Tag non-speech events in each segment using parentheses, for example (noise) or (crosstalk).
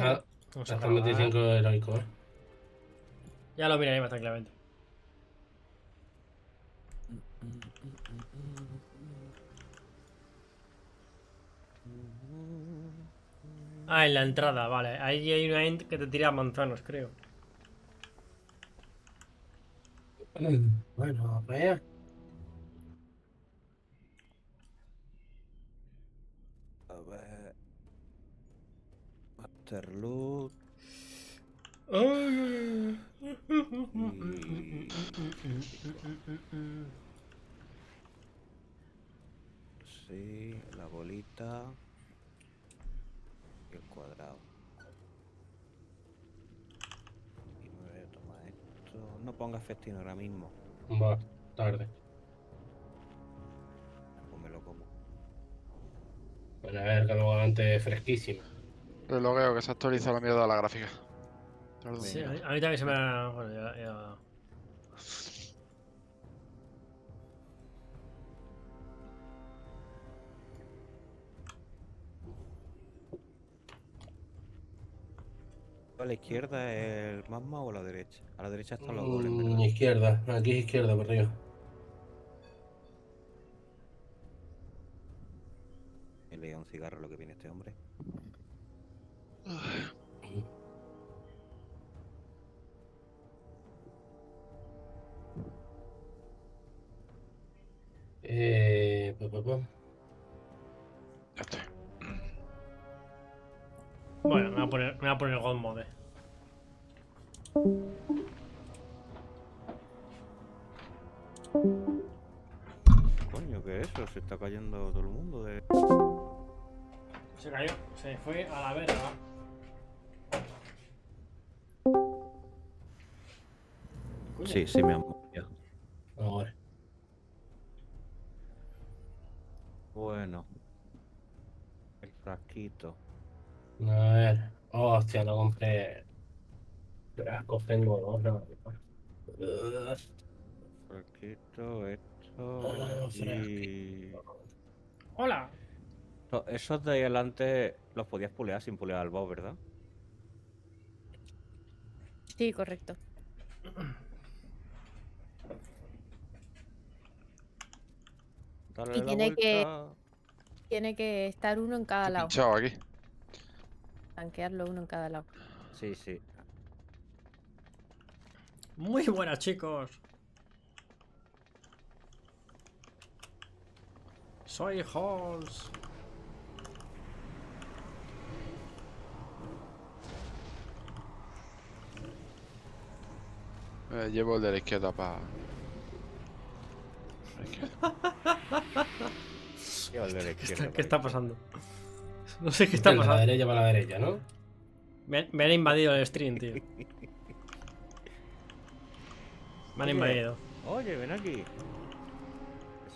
Ah, hasta probar. 25 heroico, eh. Ya lo miraré más tranquilamente. Ah, en la entrada, vale. Ahí hay una int que te tira manzanos, creo. Bueno, a ver. Masterloot. Sí, la bolita. Y el cuadrado. Y me voy a tomar esto. No pongas festino ahora mismo. Va, tarde. O me lo como. Bueno, a ver, que luego antes fresquísima. El logueo que se actualiza la mierda de la gráfica. Perdón. Sí, a mí, a mí también se me ha... Bueno, ya... ya- ¿A la izquierda el magma o a la derecha? A la derecha están los golems, Mm, izquierda, aquí es izquierda, por arriba. Le da un cigarro lo que viene este hombre. Eh, pa, pa, pa. Ya estoy. Bueno, me voy a poner, me voy a poner God Mode. Coño, ¿qué es eso? Se está cayendo todo el mundo de. Se cayó, se fue a la verga. Sí, sí, mi amor. ya. Ahora. Bueno. El frasquito. A ver. Hostia, no compré. Frascos tengo dos, no. Frasquito, esto. Ah, y. Hola. No, esos de ahí adelante los podías pulear sin pulear al boss, ¿verdad? Sí, correcto. Dale Y la tiene que-. Tiene que estar uno en cada lado. pinchado aquí. Tanquearlo uno en cada lado. Sí, sí. Muy buenas, chicos. Soy Halls. Eh, llevo el de la izquierda para. ¿Qué está, qué pasando? No sé qué está De la pasando. derecha para la derecha, ¿no? Me, me han invadido el stream, tío. Me han invadido. Oye, ven aquí.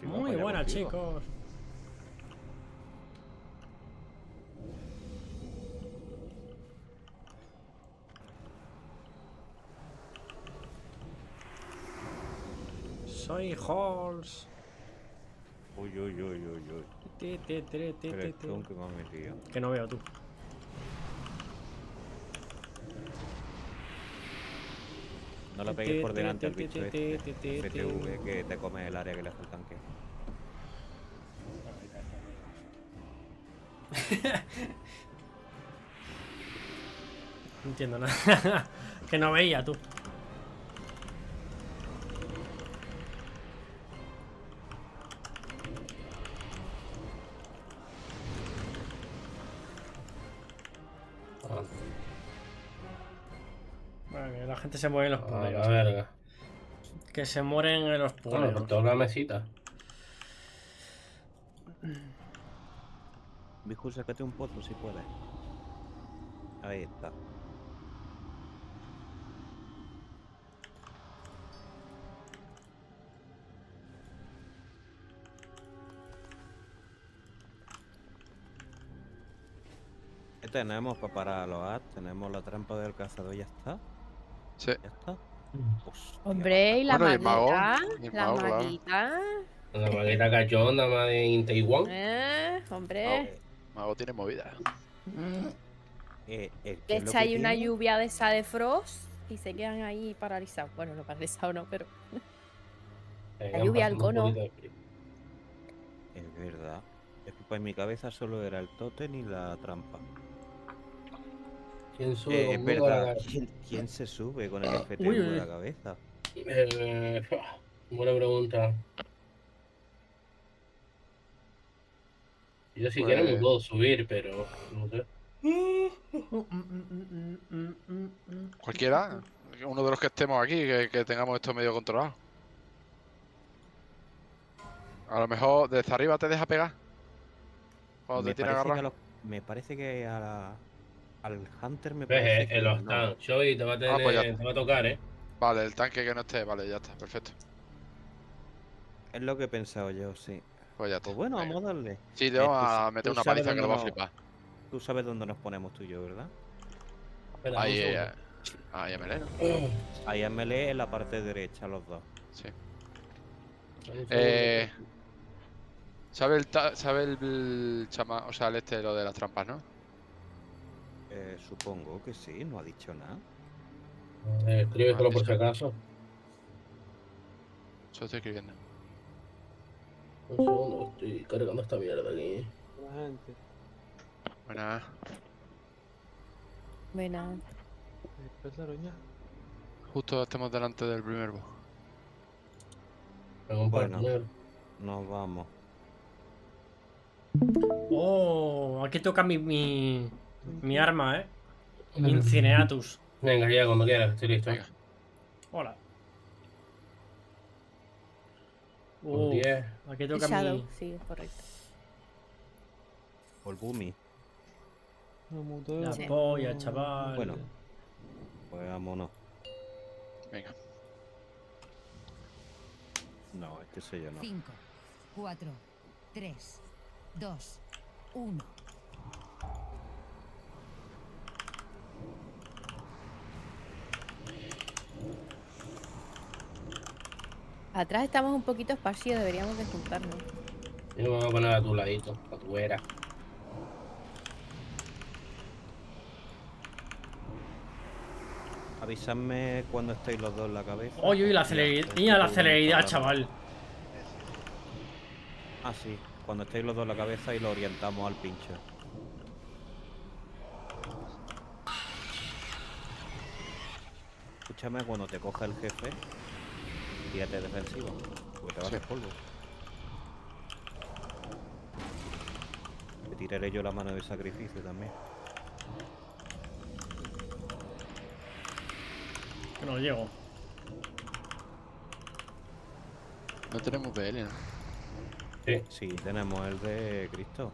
Si Muy contigo. chicos. Soy Halls. Uy, uy, uy, uy, uy. El ti, ti. stun que me metido. Que no veo tú. No lo pegues por delante al bicho este. FTV que te come el área que le hace el tanque. (laughs) No entiendo (laughs) nada. que no veía tú. Ah, Bueno, que la gente se muere en los a la puleros. verga. Que se mueren en los Bueno, puleros. por toda la mesita. Biju, sácate un pozo si puedes. Ahí está. Tenemos para parar a los ads? Tenemos la trampa del cazador y ya está. Sí. Ya está. Hostia, Hombre, y la Bueno, y el mago, maguita. La claro. maguita. La maguita cachonda más de Taiwán. Eh, hombre. Eh, Mago tiene movida. Eh, eh, Le ¿qué es lo que echáis una lluvia de esa de Frost y se quedan ahí paralizados. Bueno, no paralizados no, pero Vengan lluvia al cono. Es verdad. Es que pues en mi cabeza solo era el tótem y la trampa. ¿Quién sube Eh, es conmigo a la verdad. cara? ¿Quién, quién se sube con el FTV Uy, uy, en uy. la cabeza? Eh, buena pregunta. Yo si quiero me Pues- puedo subir, pero no sé. Cualquiera, uno de los que estemos aquí, que, que tengamos esto medio controlado. A lo mejor desde arriba te deja pegar. Cuando Me te tiene parece, que a agarrado. los- me parece que a la- al Hunter me Ves, parece que el no. Octan. Joey te va a tener, Ah, pues te va a tocar, eh. Vale, el tanque que no esté, vale, ya está, perfecto. Es lo que he pensado yo, sí. Pues ya está. Pues bueno, venga. vamos a darle. Sí, te Eh, vamos a meter una paliza que lo va a flipar. Tú sabes dónde nos ponemos tú y yo, ¿verdad? Espera, Ahí, eh, ahí, a Meleno. segundo. (clears throat) Ahí en melee en la parte derecha, los dos. Sí. Eh, ¿Sabe el, ta- sabe el, el chama, o sea, el este, lo de las trampas, no? Eh, supongo que sí, no ha dicho nada. Eh, escribe solo por si acaso. Eso estoy escribiendo. Un segundo, estoy cargando esta mierda aquí. Buena. bueno, Justo estamos delante del primer boss. Bueno. Nos vamos. Oh, aquí toca mi, mi, mi arma, eh. Incineatus. Venga, ya cuando quieras, estoy listo. Venga. Hola. 10. aquí el toca Shadow, mi. sí, correcto. Por Bumi. La Sí. polla, chaval. Bueno. Pues vámonos. Venga. No, este sello no. 5, 4, 3, 2, 1. Atrás estamos un poquito esparcidos, deberíamos de juntarnos. Yo me voy a poner a tu ladito, a tu era. Avisadme cuando estéis los dos en la cabeza. Oye, oye, la celeridad. Mira la celeridad, chaval. Ah, sí. Cuando estéis los dos en la cabeza y lo orientamos al pincho. Escúchame, cuando te coja el jefe, tírate defensivo. Porque te vas Sí. a hacer polvo. Te tiraré yo la mano de sacrificio también. Que no llego. No tenemos BL, ¿no? Sí. Sí, tenemos el de Cristo.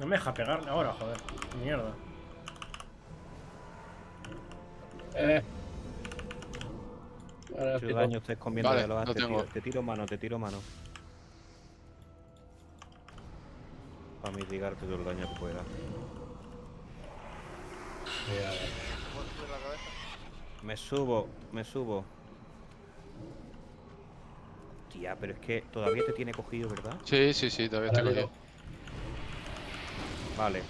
No me deja pegarle ahora, joder. Mierda. Eh. Ahora daño estés comiendo Vale, ya lo vas, no te, tengo. tiro, te tiro mano, te tiro mano. Para mitigarte todo el daño que pueda. Me subo, me subo. Tía, pero es que todavía te tiene cogido, ¿verdad? Sí, sí, sí, todavía Ahora cogido. Vale.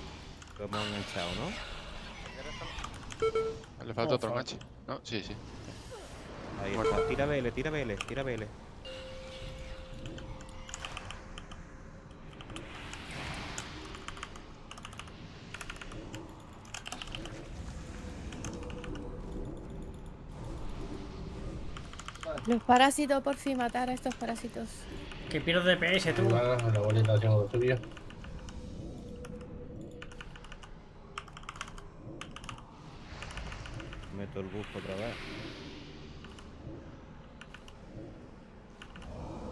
Lo hemos enganchado, ¿no? Le falta Oh, otro enganche. ¿No? Sí, sí. Ahí está. Tira BL, tira BL, tira BL. Los parásitos, por fin, matar a estos parásitos. Que pierdo DPS, tú. Va, la bolita haciendo lo suyo. Meto el buff otra vez.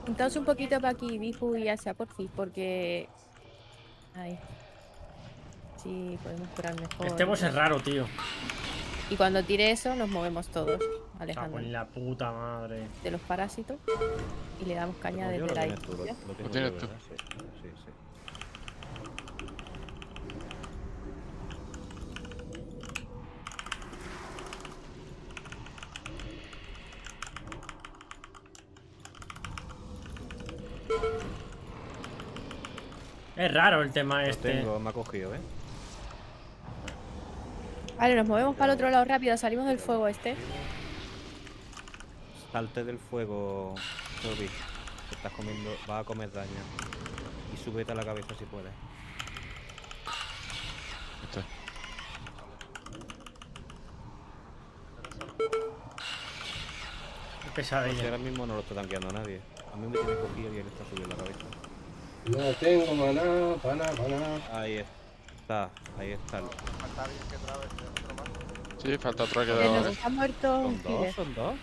Juntaos un poquito para aquí, Biju y Asha, por fin, porque. Ahí. Sí, podemos curar mejor. Este boss es raro, tío. Y cuando tire eso, nos movemos todos. Alejandro, en la puta madre. de los parásitos. Y le damos caña desde lo la tienes tú, lo, tienes tú. sí, sí. Es raro el tema Lo este. tengo, me ha cogido, ¿eh? Vale, nos movemos para el otro lado rápido. Salimos del fuego este. Salte del fuego, Toby. Te estás comiendo, vas a comer daño. Y súbete a la cabeza si puedes. Esto es. Qué Porque pesadilla. ahora mismo no lo está tanqueando nadie. A mí me tiene cogido y él está subiendo la cabeza. No tengo maná, pana, pana. Ahí está, ahí está. Falta alguien que trabe otro más. Sí, falta otro que Se lo. nos ha muerto un ¿Son dos? killer. ¿Son dos?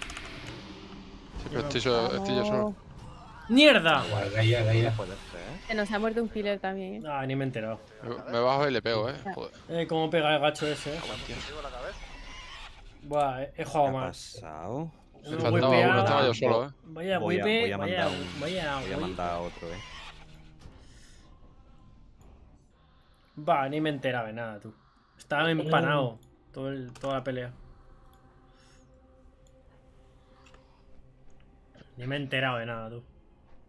Sí, pero estoy, so- estoy yo solo. ¡Mierda! Ser. Se nos ha muerto un killer también. ¿eh? Ah, ni me he enterado. Me, bajo y le pego, eh. Joder. Eh, cómo pega el gacho ese, eh. Contigo la cabeza. Buah, he- he ¿Qué jugado ha pasado? Me faltaba uno, estaba yo solo, eh. Vaya Voy a- voy a mandar Voy a mandar a otro, eh. Va, ni me enteraba de nada, tú. Estaba empanado todo el- toda la pelea. Ni me he enterado de nada, tú.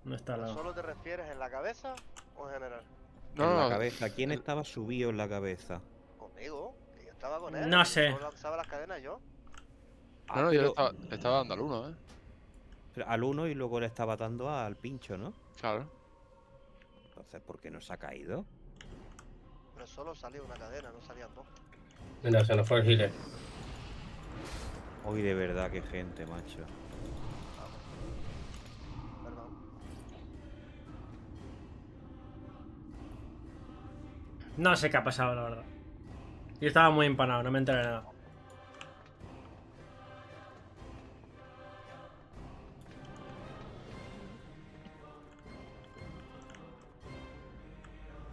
No está al lado. ¿Solo te refieres en la cabeza o en general? No, en la no, cabeza. ¿Quién estaba subido en la cabeza? Conmigo, que yo estaba con él. No sé. Solo lanzaba las cadenas yo. Ah, no, no, yo le pero- estaba, le estaba dando al uno, eh. pero al uno y luego le estaba dando al pincho, ¿no? Claro. Entonces, ¿por qué no se ha caído? Pero solo salía una cadena, no salían dos. Mira, se nos fue el healer. Hoy de verdad, qué gente, macho. Perdón. No sé qué ha pasado, la verdad. Yo estaba muy empanado, no me enteré de nada.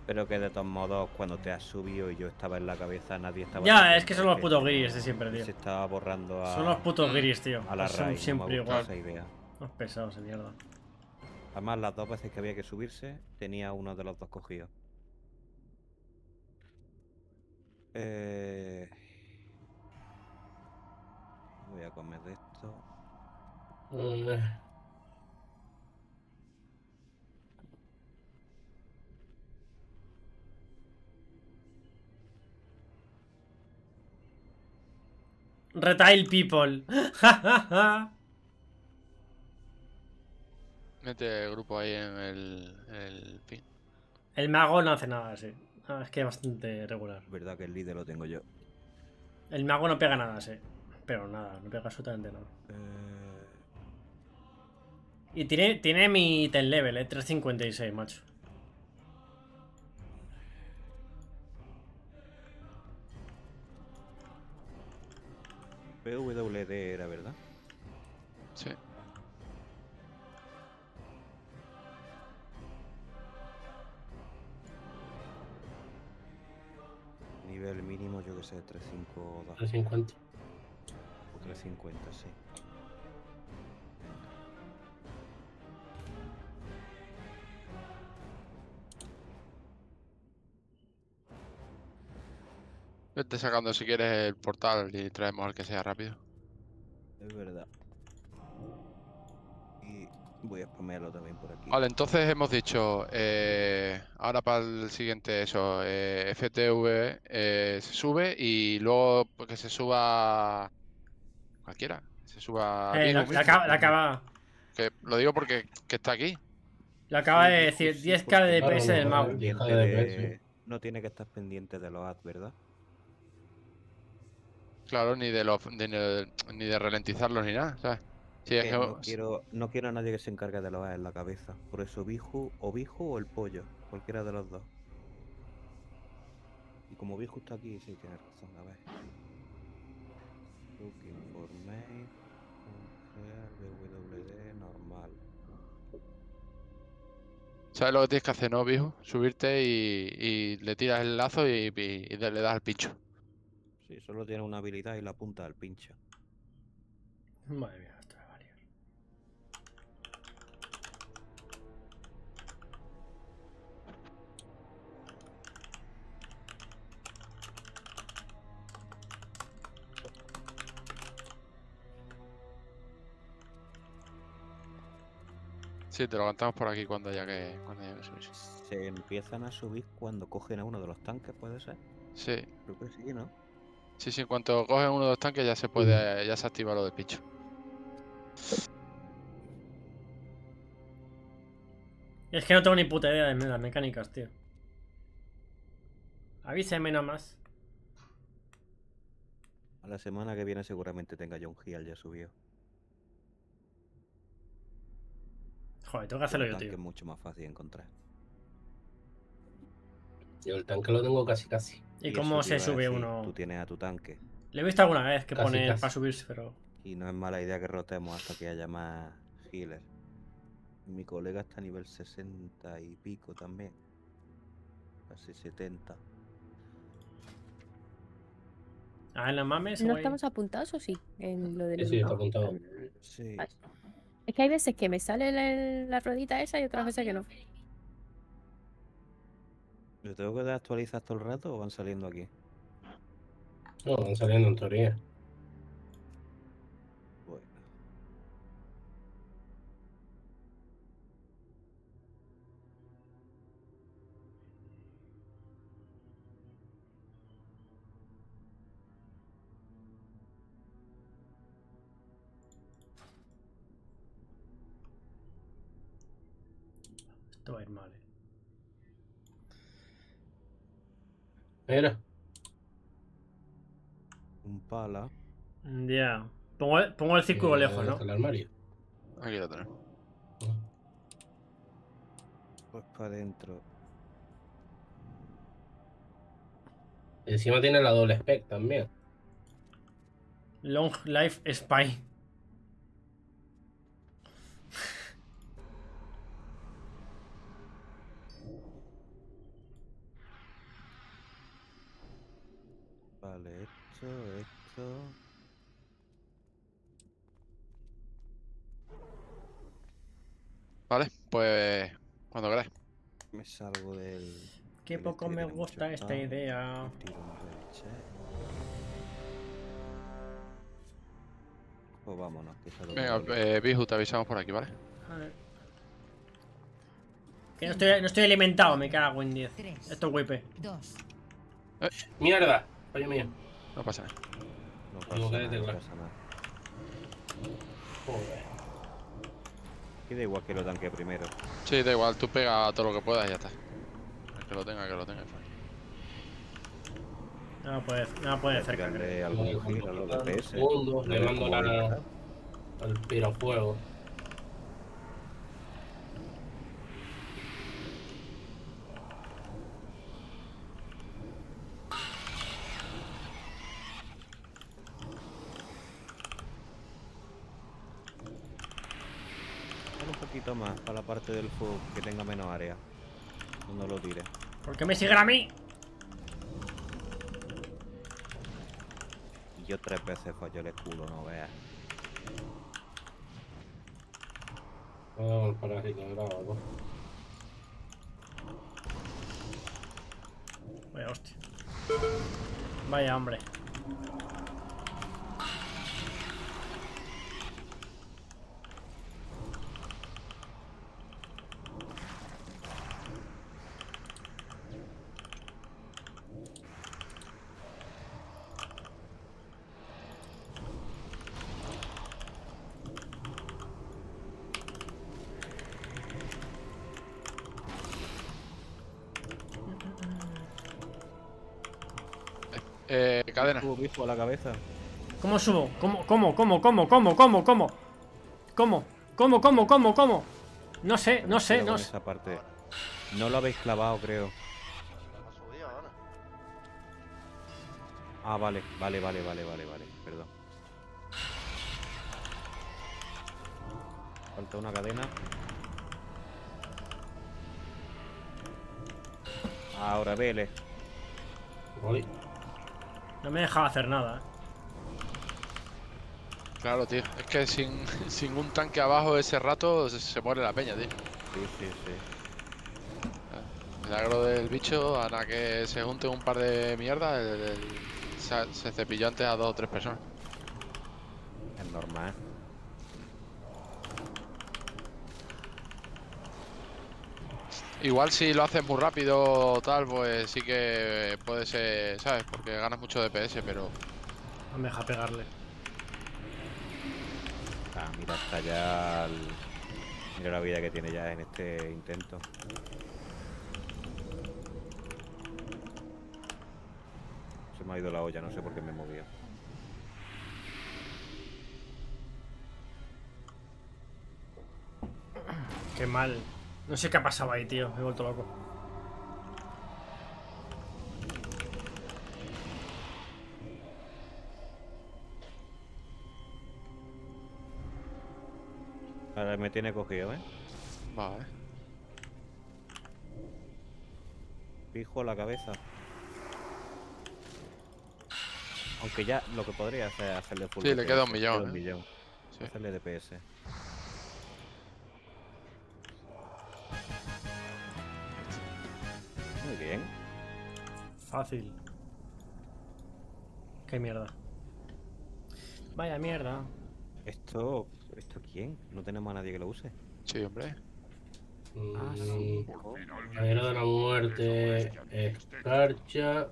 Pero que de todos modos, cuando te has subido y yo estaba en la cabeza, nadie estaba. Ya, es que son los putos guiris de siempre, Se tío. estaba borrando a, Son los putos guiris, tío. a la Son raíz. siempre no igual. esa idea. Los pesados de mierda. Además, las dos veces que había que subirse, tenía uno de los dos cogidos. Eh... Voy a comer de esto. Mm, Retail people. (laughs) Mete el grupo ahí en el, el pin. El mago no hace nada, sí. Ah, es que es bastante regular. Es verdad que el líder lo tengo yo. El mago no pega nada, sí. Pero nada, no pega absolutamente nada. Eh, Y tiene, tiene mi ten level, eh, 356, macho. PWD era, ¿verdad? Sí. Nivel mínimo, yo que sé, 352 350. o 350, sí. Vete sacando si quieres el portal y traemos al que sea rápido. Es verdad. Y voy a spamearlo también por aquí. Vale, entonces hemos dicho, eh, ahora para el siguiente eso, eh, FTV eh, se sube y luego pues, que se suba cualquiera, se suba Eh, Vigo la, mismo. la acaba, la acaba- Que lo digo porque que está aquí. la acaba de decir sí, 10k de DPS Claro, del mago. No tiene que estar pendiente de los ads, ¿verdad? Claro, ni de los ni de, ni de ralentizarlos ni nada, ¿sabes? Sí, es Que que- no, quiero, no quiero a nadie que se encargue de los en la cabeza. Por eso Biju o Biju o el pollo. Cualquiera de los dos. Y como Biju está aquí, sí, tiene razón. A ver. Looking for mail. BWD normal. ¿Sabes lo que tienes que hacer, no, viejo? Subirte y, y le tiras el lazo y, y- y le das al pincho. Sí, solo tiene una habilidad y la punta del pincho. Madre mía, esto va variar. Sí, te lo cantamos por aquí cuando haya que, cuando haya que subir. Se empiezan a subir cuando cogen a uno de los tanques, ¿puede ser? Sí, Creo que sí, ¿no? Sí, sí, en cuanto cogen uno de los tanques ya se puede, ya se activa lo del pincho. Es que no tengo ni puta idea de las mecánicas, tío. Avíseme nomás. A la semana que viene seguramente tenga John Hill ya subido. Joder, tengo que hacerlo yo, tío. es mucho más fácil de encontrar. Yo el tanque lo tengo casi casi. ¿Y eso cómo se sube decir, uno? Tú tienes a tu tanque Le he visto alguna vez que Casi, pone casi. para subirse, pero. y no es mala idea que rotemos hasta que haya más healers. Mi colega está a nivel 60 y pico también. Casi 70. Ah, en la mames, ¿No estamos apuntados o sí? En lo del Sí, sí, está apuntado. Sí. Es que hay veces que me sale la, la ruedita esa y otras veces que no. ¿Lo tengo que actualizar todo el rato o van saliendo aquí? No, van saliendo en teoría. Mira, Un pala. Ya. Pongo, el- pongo el círculo eh, lejos, ¿no? El armario. Aquí lo tenemos. Pues para adentro. Encima tiene la doble spec también. Long Life Spy. Vale, esto, esto. Vale, pues cuando queráis. Me salgo del. Qué del poco este me gusta esta idea. recheck. Pues vámonos, que Venga, eh, Biju, te avisamos por aquí, ¿vale? A ver. Que no estoy, no estoy alimentado, me cago en 10. Tres. Esto es wipe. Dos. Mierda, mío. No pasa nada. No pasa que nada, no detectar. pasa nada. Joder. Aquí da igual que lo tanque primero. Sí, da igual, tú pega todo lo que puedas y ya está. El que lo tenga, que lo tenga. No puede, no puede cerca. creo. Pegarle algún giro a los DPS. Segundos, le mando la, al pirofuego. Dale un poquito más para la parte del fuego que tenga menos área. No lo tire. ¿Por qué me siguen a mí? Y yo tres veces fallo el escudo, no veas. Vamos al parásito, bravo, ¿no? Vaya hostia. Vaya hombre. Bicho a la cabeza. ¿Cómo subo? ¿Cómo, cómo, cómo, cómo, cómo, cómo, cómo? ¿Cómo? ¿Cómo, cómo, cómo, cómo? No sé, no sé, no sé. Esa parte. No lo habéis clavado, creo. Ah, vale, vale, vale, vale, vale, vale. Perdón. Falta una cadena. Ahora, vele. Voy. No me dejaba hacer nada. eh. Claro, tío. Es que sin, (laughs) sin un tanque abajo ese rato se, se muere la peña, tío. Sí, sí, sí. Milagro del bicho, a nada que se junte un par de mierdas, el- el- se, se cepilló antes a dos o tres personas. Es normal. Igual si lo haces muy rápido o tal, pues sí que puede ser, ¿sabes? Porque ganas mucho DPS, pero No me deja pegarle. Ah, mira, está ya. el- Mira la vida que tiene ya en este intento. Se me ha ido la olla, no sé por qué me he movido. Qué mal. No sé qué ha pasado ahí, tío. Me he vuelto loco. Ahora me tiene cogido, ¿eh? vale. Fijo a la cabeza. Aunque ya lo que podría hacer es hacerle full Sí, le queda un millón, un ¿eh? millón. Sí. Hacerle DPS. Fácil. Qué mierda. Vaya mierda. Esto. ¿Esto quién? No tenemos a nadie que lo use. Sí, hombre. Ah, Mm, sí. Caballero de la muerte, escarcha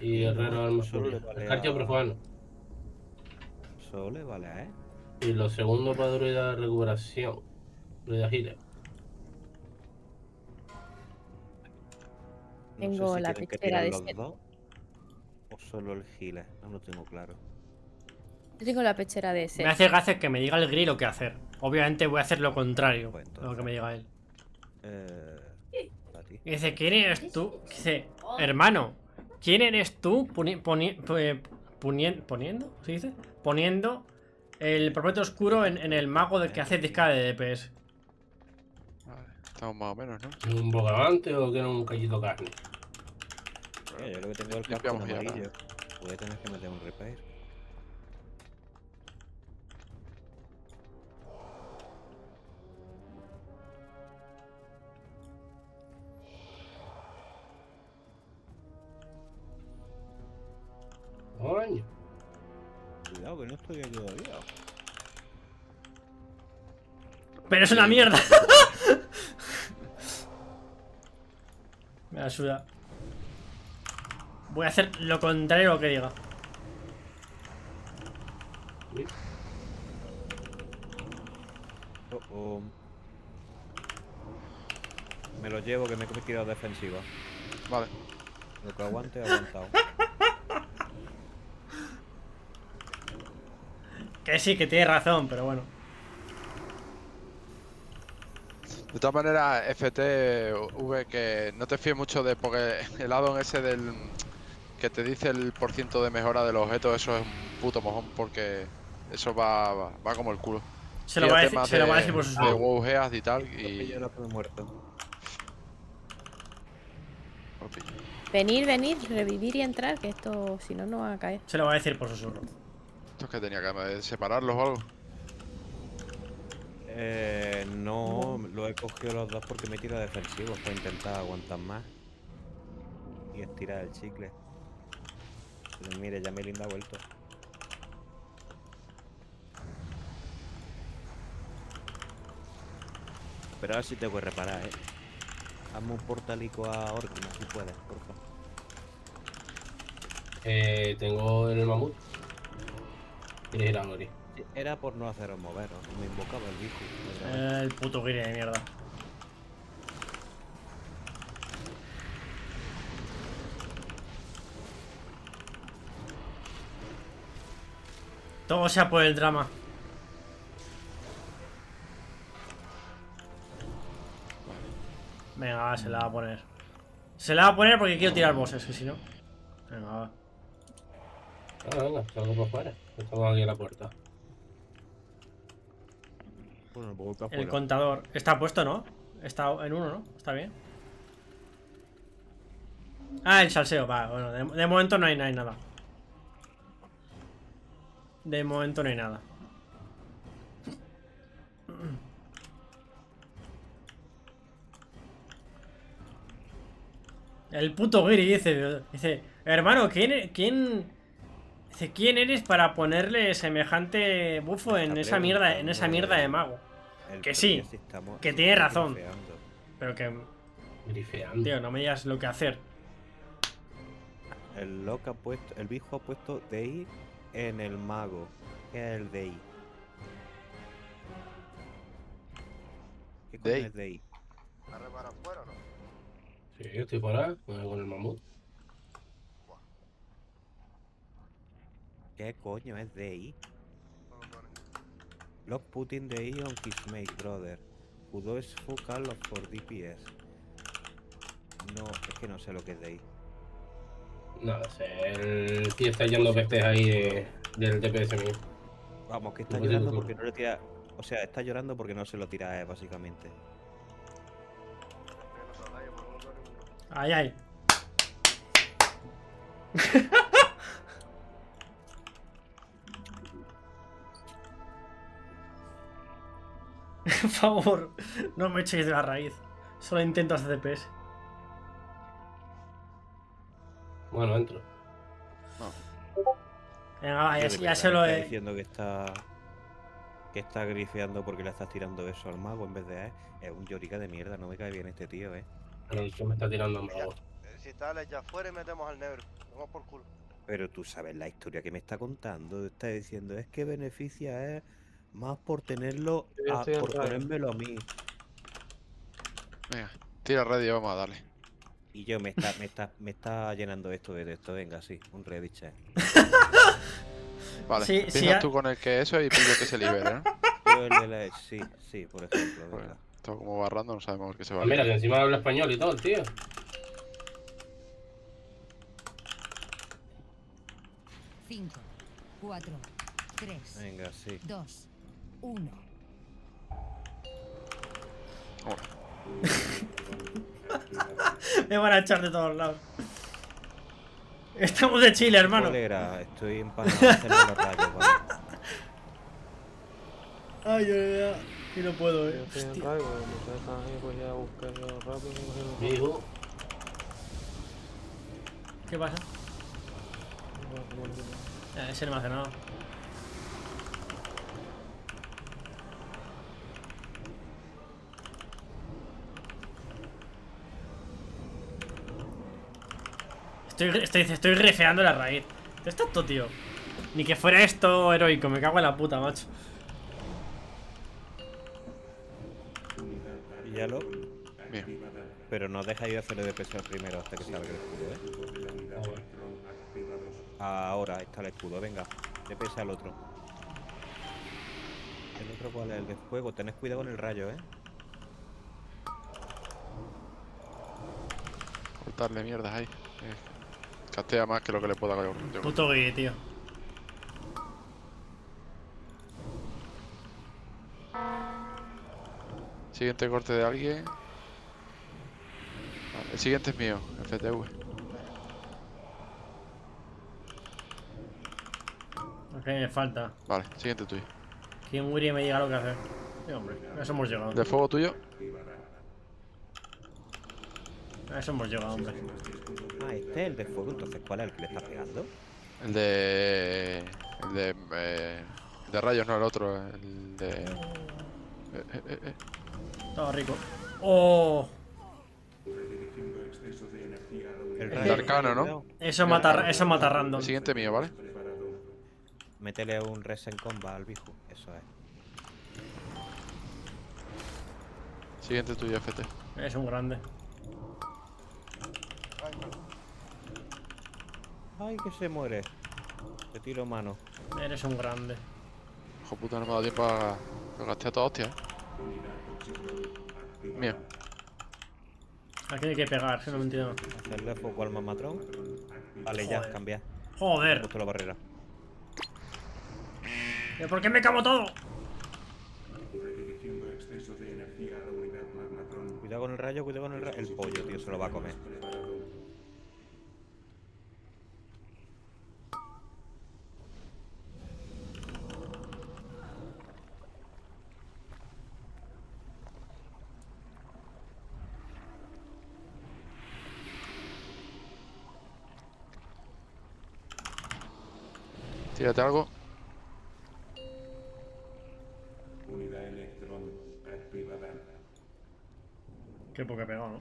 y Solo le furia. vale Escarcha a- profano. Solo le vale ¿eh? Y lo segundo para druida de recuperación. Druida No Tengo sé si la pechera de los dos o solo el healer. No lo tengo claro. Yo tengo la pechera de ese. Me hace gracia que me diga el gris lo que hacer. Obviamente voy a hacer lo contrario Pues lo que me diga él. Eh. Y dice, ¿quién eres tú? Dice, hermano, ¿quién eres tú poni- poni- poniendo? ¿Se dice? Poniendo el propósito oscuro en, en el mago de que hace disca de DPS. Estamos más o menos, ¿no? ¿Un bogavante o quiero un callito carne? Mira, yo lo que tengo es el ¿no? amarillo. Voy a tener que meter un repair. Coño. Cuidado que no estoy aquí todavía. Pero es una mierda. (laughs) Me la suda. Voy a hacer lo contrario a lo que diga. Oh, oh. Me lo llevo que me he tirado defensiva. Vale. Lo que aguante, he aguantado. (laughs) Que sí, que tiene razón, pero bueno. De todas maneras, FTV, que no te fíes mucho de. Porque el addon ese del. que te dice el porciento de mejora de los objetos, eso es un puto mojón, porque eso va, va, va como el culo. Se lo, va a decir, más se lo va a de- decir por sus De wowheas y tal, Y yo muerto. Venir, venir, revivir y entrar, que esto, si no, no va a caer. Se lo va a decir por susurro. Esto es que tenía que separarlos o algo. Eh, no, lo he cogido los dos porque me tira defensivo para intentar aguantar más. Y estirar el chicle. Pero mire, ya me linda ha vuelto. Pero ahora sí tengo que reparar, eh. Hazme un portalico a Orkina si puedes, por favor. Eh, tengo en el mamut. Tienes ir a Lori. Era por no haceros moveros, me invocaba el bicho. El puto guiri de mierda. Todo sea por el drama. Venga, va, se la va a poner. Se la va a poner porque quiero tirar bosses, que si no. Venga, va. Ah, venga, salgo por fuera. Estamos aquí a la puerta. Bueno, pues El contador. Está puesto, ¿no? Está en uno, ¿no? Está bien. Ah, el salseo, va. Bueno, de, de momento no hay, no hay nada. De momento no hay nada. El puto Giri dice, dice, hermano, ¿quién, quién, dice, quién eres para ponerle semejante bufo en esa mierda, en esa mierda de mago? El Que sí, que tiene razón. grifeando. Pero que, Grifeando. tío, no me digas lo que hacer. El loco ha puesto, el bijo ha puesto DI en el mago. ¿Qué es el DI? ¿Qué coño es DI? ¿La reparan fuera o no? Sí, estoy por ahí, con el mamut. ¿Qué coño es DI? No lo ponen. Lock putting DI on his mate, brother. Who does fuck all for DPS. No, es que no sé lo que es DI. Nada, sé, el tío está echando pestes ahí de- del DPS mío. Vamos, que está llorando porque no le tira. O sea, está llorando porque no se lo tira básicamente. Que (laughs) no Por favor, no me echéis de la raíz. Solo intento hacer DPS. Bueno, entro. Venga, va, ya, se me lo está he. diciendo que está. Que está grifeando porque le estás tirando eso al mago en vez de a él. Es un llorica de mierda, no me cae bien este tío, eh. El que me está tirando a mago. Eh, Si está ya afuera y metemos al negro. Vamos por culo. Pero tú sabes la historia que me está contando. Está diciendo, es que beneficia es más por tenerlo, a- por ponérmelo a mí. Venga, tira red y vamos a darle. Y yo me está, me está, me está llenando esto de texto. Venga, sí, un Reddit chat. (laughs) Vale, Sí, empiezas sí, a- tú con el que eso y pido que se libere, ¿no? (laughs) Yo el de la- Sí, sí, por ejemplo. Porque venga. Esto como barrando no sabemos qué se va Ah, a mira, liar. que encima habla español y todo, el tío. Cinco, cuatro, tres, Venga, sí. dos, Me van a echar de todos lados. Estamos de Chile, hermano. Cólera, estoy en los rayos, vale. Ay, ay, ay. Y no puedo, Yo eh. estoy en pues ya buscarlo rápido. y. ¿Qué pasa? Ese no me hace nada. Estoy, estoy, estoy refeando la raíz. ¿Qué es esto, tío? Ni que fuera esto heroico, me cago en la puta, macho. Píllalo. Bien. Pero no dejáis de hacerle de peso primero hasta que salga el escudo, ¿eh? Ahora está el escudo, venga. De pesa al otro. ¿El otro cuál es? El de fuego. Tened cuidado con el rayo, ¿eh? Cortarle mierdas ahí. Eh, Castea más que lo que le pueda yo. yo- Puto gay, tío. Siguiente corte de alguien. Vale, el siguiente es mío, FTV. Ok, me falta. Vale, siguiente tuyo. Que Muri me diga lo que hacer. Sí, hombre, a eso hemos llegado. ¿De fuego tuyo? A eso hemos llegado, hombre. Ah, este es el de fuego. Entonces, ¿cuál es el que le está pegando? El de. El de. eh, de rayos, no el otro. El de. eh, eh, eh. Estaba rico. ¡Oh! El El arcano, ¿no? Eso mata, eso mata random. El siguiente mío, ¿vale? Métele un res en combat al viejo. Eso es. Siguiente tuyo, FT. Es un grande. Ay, que se muere. Te tiro mano. Eres un grande. Hijo puta, no me ha dado tiempo a. Lo gasté a toda hostia, eh. Mío. Aquí hay que pegar, si no me entiendo. Hacerle fuego al mamatrón. Vale, ya, Joder. cambia. He Joder. puesto la barrera. ¿Pero por qué me cago todo? Cuidado con el rayo, cuidado con el rayo. El pollo, tío, se lo va a comer. Tírate algo. Qué poco he pegado, ¿no?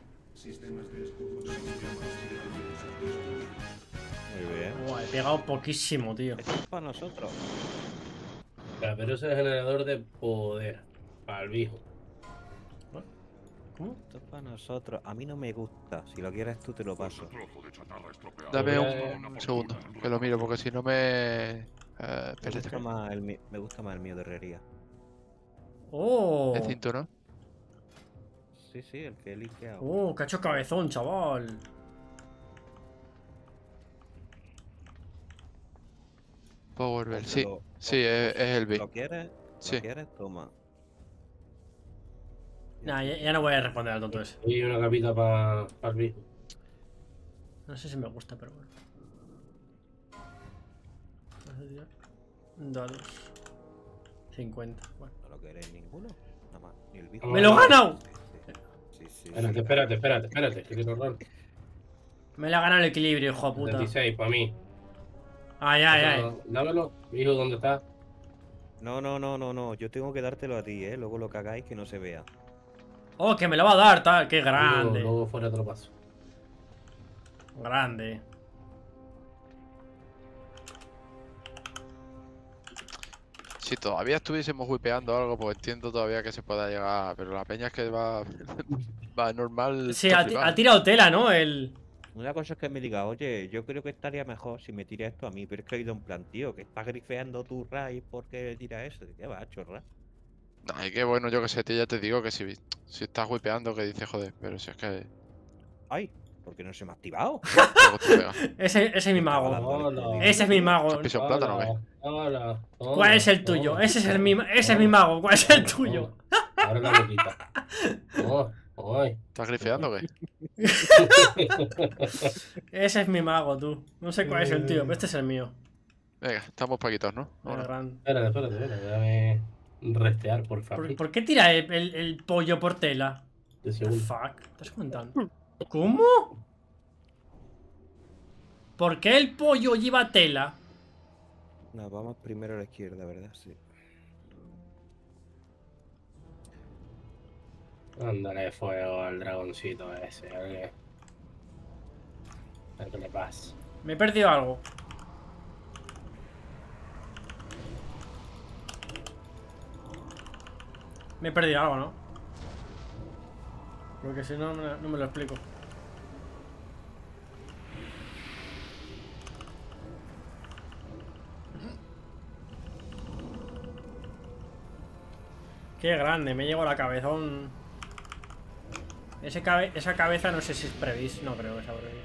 Muy bien. He pegado poquísimo, tío. Esto es para nosotros. Pero ese es el generador de poder. Para el viejo. ¿Cómo? Esto es para nosotros. A mí no me gusta. Si lo quieres tú te lo paso. Dame un, un segundo, que lo miro, porque si no me. Eh, Me gusta, más el, mi- me gusta más el mío de herrería. ¡Oh! el cinturón. Sí, sí, el que he liqueado. ¡Oh, que ha hecho cabezón, chaval! Power Bell, sí. Lo- Sí, es, es el B. ¿Lo quieres? Sí. ¿Lo quieres? Toma. Nah, ya, ya no voy a responder al tonto ese. Y una capita para el viejo. No sé si me gusta, pero bueno. Dados. 50. Bueno. ¿No lo queréis ninguno? Nada más. Ni el bicho. ¡Me lo he ganado! Sí, sí, sí. Espérate, espérate, espérate, espérate. Que rol. Me lo ha ganado el equilibrio, hijo de puta. 76 para mí. Ay, ay, ay. Dámelo. Hijo, ¿dónde está? No, no, no, no, no. Yo tengo que dártelo a ti, ¿eh? Luego lo cagáis que no se vea. Oh, que me lo va a dar, tal. Qué grande. Luego, luego fuera te lo paso. Grande. Si todavía estuviésemos whipeando algo, pues entiendo todavía que se pueda llegar. Pero la peña es que va. (laughs) va normal. Sí, ha, tirado tela, ¿no? El. Una cosa es que me diga, oye, yo creo que estaría mejor si me tira esto a mí, pero es que ha ido en plan, tío, que estás grifeando tu raid porque tira eso. ¿De qué va, chorra? Ay, qué bueno, yo que sé, tío, ya te digo que si, si estás whipeando, que dices, joder, pero si es que. Ay, porque no se me ha activado. (laughs) Ese, ese es mi mago. Hola. Ese es mi mago. ¿Has pisado un plátano o qué? Hola, hola, ¿Cuál es el tuyo? Ese es el mi, ese es mi mago. ¿Cuál es el tuyo? Ahora la boquita. (laughs) Oh. ¿Estás grifeando o qué? (laughs) Ese es mi mago, tú. No sé cuál es el tuyo, pero este es el mío. Venga, estamos paquitos, ¿no? Espérate, espérate, espérate. Déjame restear, por favor. ¿Por, por qué tira el, el- el pollo por tela? De segundo. Fuck, ¿te estás contando? ¿Cómo? ¿Por qué el pollo lleva tela? No, vamos primero a la izquierda, ¿verdad? Sí. Ándale fuego al dragoncito ese. A ver qué, a ver qué le pasa. Me he perdido algo. Me he perdido algo, ¿no? Porque si no, no me lo explico. Qué grande, me llevo la cabezón. Ese cabe- esa cabeza no sé si es previs, no creo que sea previs.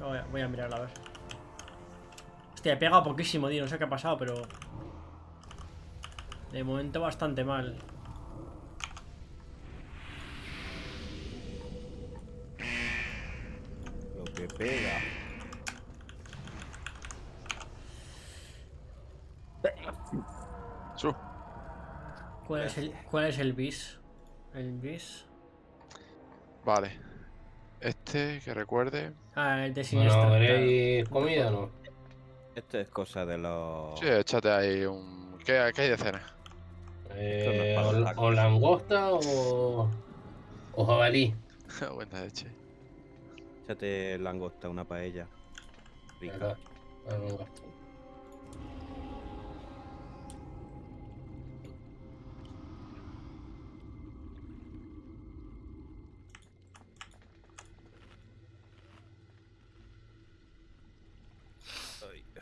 Voy a, voy a mirarla a ver. Hostia, he pegado poquísimo, tío. No sé qué ha pasado, pero. De momento bastante mal. Lo que pega. Su. ¿Cuál es el, cuál es el bis? El bis. Vale. Este, que recuerde. Ah, el de Bueno, siniestro. ¿queréis comida o no? Esto es cosa de los. Sí, échate ahí un. ¿Qué, qué hay de cena? Eh, o, o langosta o, o jabalí. (laughs) Buena leche. Échate langosta, una paella. Rica. Acá, langosta.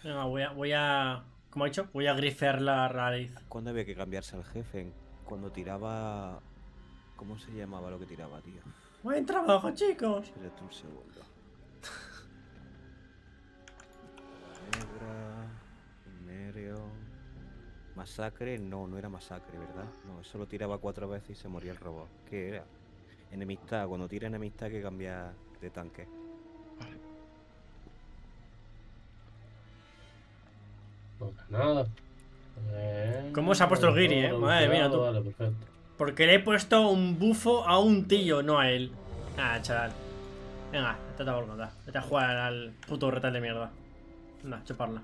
Venga, voy a, voy a. ¿Cómo ha dicho? Voy a grifear la raíz. ¿Cuándo había que cambiarse al jefe? Cuando tiraba. ¿Cómo se llamaba lo que tiraba, tío? Buen trabajo, chicos. Espérate un segundo. Nebra. Minerio. Masacre, no, no era masacre, ¿verdad? No, eso lo tiraba cuatro veces y se moría el robot. ¿Qué era? Enemistad, cuando tira enemistad hay que cambiar de tanque. No pasa nada. Eh, ¿Cómo se ha puesto el guiri, eh? Madre mía, tú. Vale, perfecto. Porque le he puesto un bufo a un tío, no a él. Ah, chaval. Venga, te toca por contar. Vete a jugar al puto retal de mierda. No, chuparla.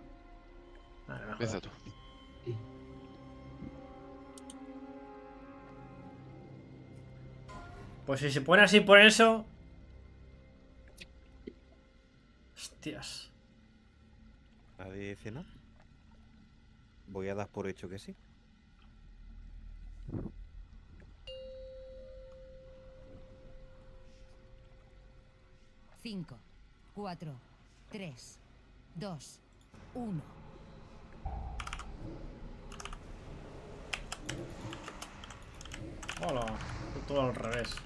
Vale, mejor. Empieza tú. Pues si se pone así por eso. Hostias. Nadie dice nada. Voy a dar por hecho que sí. Cinco, cuatro, tres, dos, uno. Hola. Todo al revés.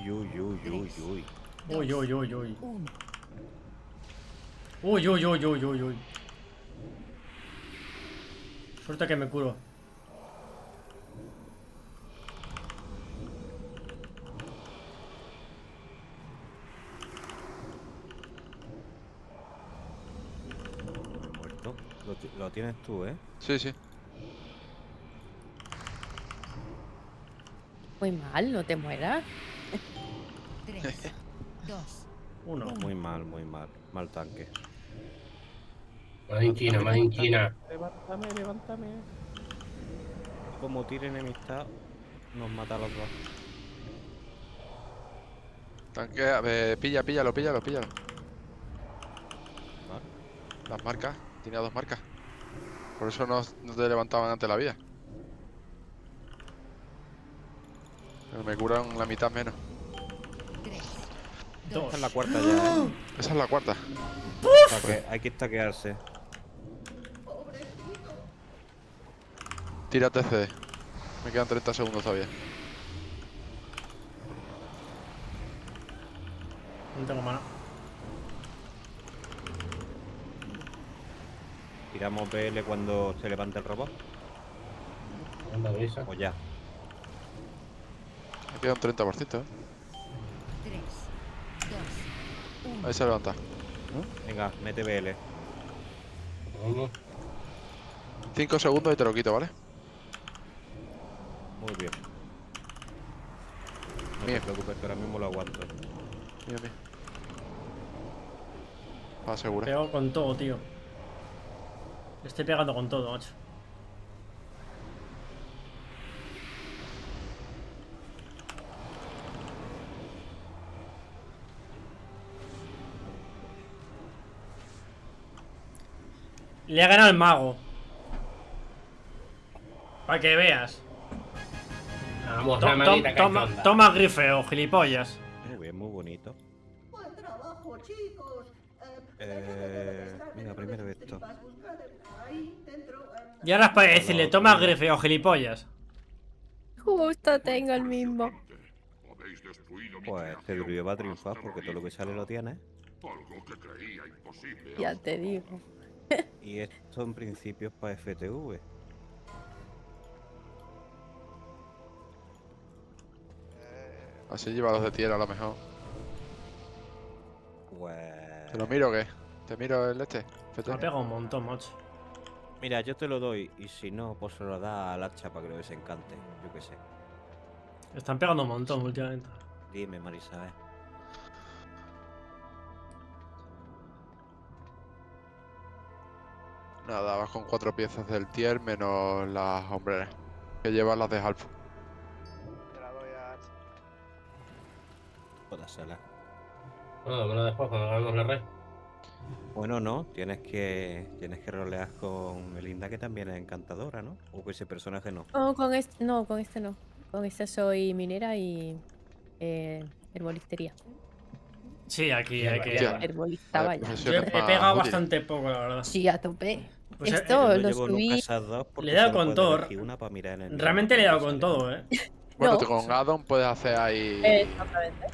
Uy, uy, uy, uy, uy. Uy, uy, uy, uy. Uy, uy, uy, uy, uy, uy. Suerte que me curo. Muerto. Lo, lo tienes tú, ¿eh? Sí, sí. Muy mal, no te mueras. Tres, dos, Uno. Muy mal, muy mal. Mal tanque. Más inquina, más inquina. Levántame, levántame. Como tire enemistad, nos mata a los dos. Tanquea, eh, pilla, píllalo, píllalo, píllalo. Las marcas, tenía dos marcas. Por eso no, no te levantaban ante la vida. Pero me curan la mitad menos. Dos. Esta es la cuarta ya, ¿eh? Esa es la cuarta. Taque- hay que estaquearse. Tírate CD. Me quedan 30 segundos todavía. No tengo mana. Tiramos BL cuando se levante el robot. O ya. Me queda un 30%, ¿eh? Ahí se levanta. Venga, mete BL. Vamos. 5 segundos y te lo quito, ¿vale? Muy bien. No Bien. te preocupes, que ahora mismo lo aguanto. Mira, mira. Para asegurar. Pego con todo, tío. Estoy pegando con todo, macho. Le ha ganado el mago. Para que veas. Vamos, toma, grifeo, gilipollas. Muy bien, muy bonito. Buen trabajo, chicos. Eh, Eh, venga, primero esto. eh, Y ahora es para decirle, toma grifeo, gilipollas. Justo tengo el mismo. Pues este druido va a triunfar porque todo lo que sale lo tiene. Ya te digo. (laughs) Y esto en principio es para FTV. Así lleva los de tierra a lo mejor. Pues. ¿Te lo miro o qué? ¿Te miro el este? Me FT? ha pegado un montón, macho. Mira, yo te lo doy y si no, pues se lo da al hacha para que lo desencante. Yo qué sé. Están pegando un montón últimamente. Dime, Marisa, ¿eh? Nada, vas con cuatro piezas del tier menos las hombreras. Que llevas las de Half. Te la doy a Jódasela. Bueno, dámelo después cuando hagamos la red. Bueno, no, tienes que tienes que rolear con Melinda, que también es encantadora, ¿no? O que ese personaje no. No, con este no, con este no. Con este soy minera y eh, herbolistería. Sí, aquí hay que. Herbolista, vaya. Yo he, pegado bastante poco, la verdad. Sí, a tope. Pues, eh, Esto No lo llevo subí. Le he dado con todo. elegir una para mirar en el Realmente le he dado con todo, eh. (laughs) Bueno, No. tú con Addon puedes hacer ahí. Exactamente.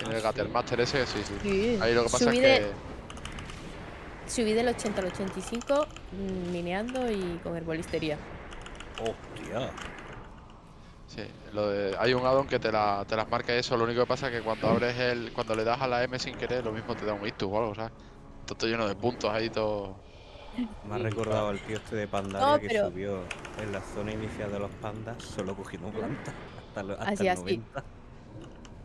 en el Gattermaster ese, sí, sí. Sí. Ahí lo que pasa subí es de- que. Subí del 80 al 85 mm, mineando y con herbolistería. ¡Hostia! Sí, lo de- hay un addon que te, la, te las marca eso. Lo único que pasa es que cuando abres el. Cuando le das a la M sin querer, lo mismo te da un ictus o algo, ¿sabes? Todo lleno de puntos ahí, todo. Me ha recordado al tío este de Pandaria No, que pero- subió en la zona inicial de los pandas solo cogiendo plantas hasta, lo- hasta Así, el así. 90.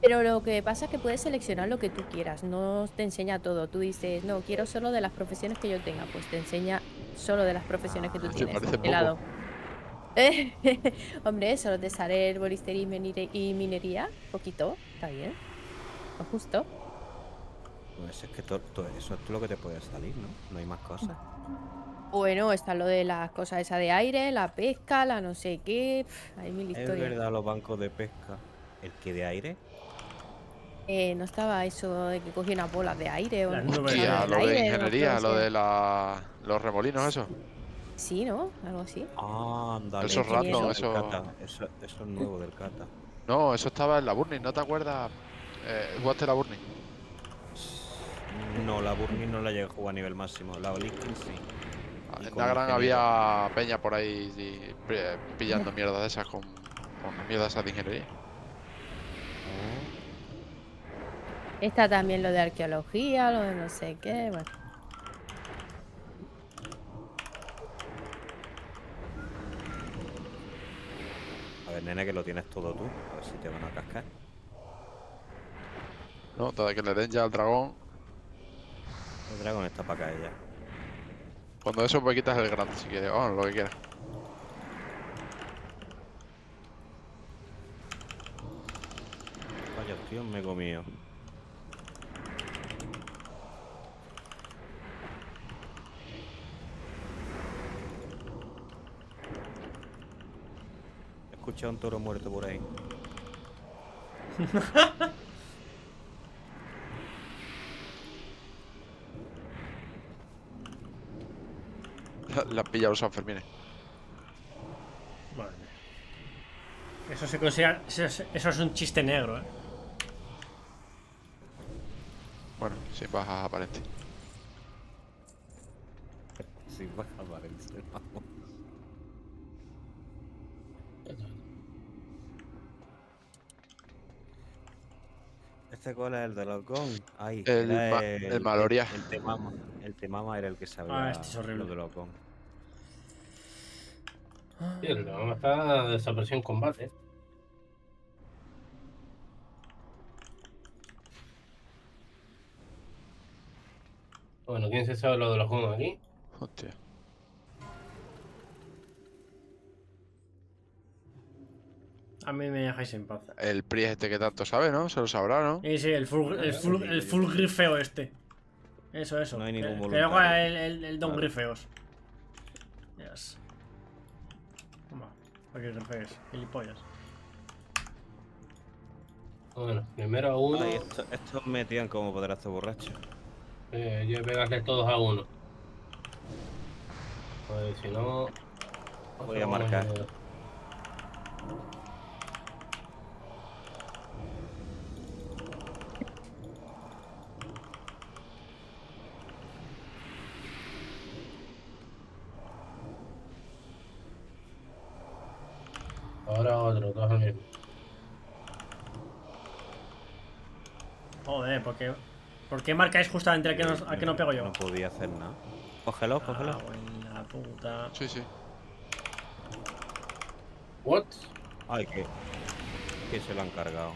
Pero lo que pasa es que puedes seleccionar lo que tú quieras, no te enseña todo. Tú dices, no, quiero solo de las profesiones que yo tenga, pues te enseña solo de las profesiones que tú Ah, sí, tienes. parece de poco. lado. (laughs) Hombre, solo te sale herboristería y, minería, poquito, está bien. Lo justo. Pues es que todo, todo eso es lo que te puede salir, ¿no? No hay más cosas. Bueno, está lo de las cosas esa de aire, la pesca, la no sé qué. pf, hay mil Es historias. verdad, los bancos de pesca. ¿El que de aire? Eh, no estaba eso de que cogía unas bolas de aire o Las no? lo de aire, ingeniería, lo de la, los remolinos, eso. Sí, ¿no? Algo así. Ah, anda. Eso es random, eso- Eso, eso es nuevo del Cata. No, eso estaba en la Burning, ¿no te acuerdas? Eh, ¿Jugaste la Burning? No, la Burning no la llegué a jugar a nivel máximo. La Oliskin sí. En Dagran había peña por ahí y- pi- pillando mierda de esas con, con mierda esas de ingeniería. Está también lo de arqueología, lo de no sé qué, bueno. A ver, nene, que lo tienes todo tú. A ver si te van a cascar. No, todo que le den ya al dragón. El dragón está para caer ya. Cuando eso me quitas el grande si quieres, vamos, lo que quieras. Vaya, tío, me he comido. He escuchado un toro muerto por ahí. (laughs) Le han pillado los Sanfermines. Madre mía. Eso se considera. Eso es, eso es un chiste negro, ¿eh? Bueno, sin bajas aparentes. Sí, baja Valencia, vamos. Este cuál es el de los Gong. Ahí. El ma- el Maloria. El, temama. El temama era el que sabía Ah, este es horrible. lo de los Gong. Sí, el dragón está desapareció en combate. Bueno, ¿quién se sabe lo de los unos aquí? Hostia. A mí me dejáis en paz. El PRI este que tanto sabe, ¿no? Se lo sabrá, ¿no? Sí, sí, el full, el full, el full grifeo este. Eso, eso. No hay Que- ningún que luego voluntario. el, el, el don Vale. grifeos. Yes. Para que grifees, gilipollas. Bueno, primero a uno. Ay, esto- estos metían como poderoso borracho. Eh, yo voy a pegarle todos a uno. Pues si no. Voy a marcar. Ahora otro, todos al mismo. Joder, ¿por qué, ¿por qué marcáis justamente al que no, al que no pego yo? No podía hacer nada. Cógelo, cógelo. Ah, la puta. Sí, sí. ¿What? Ay, que. Que se lo han cargado.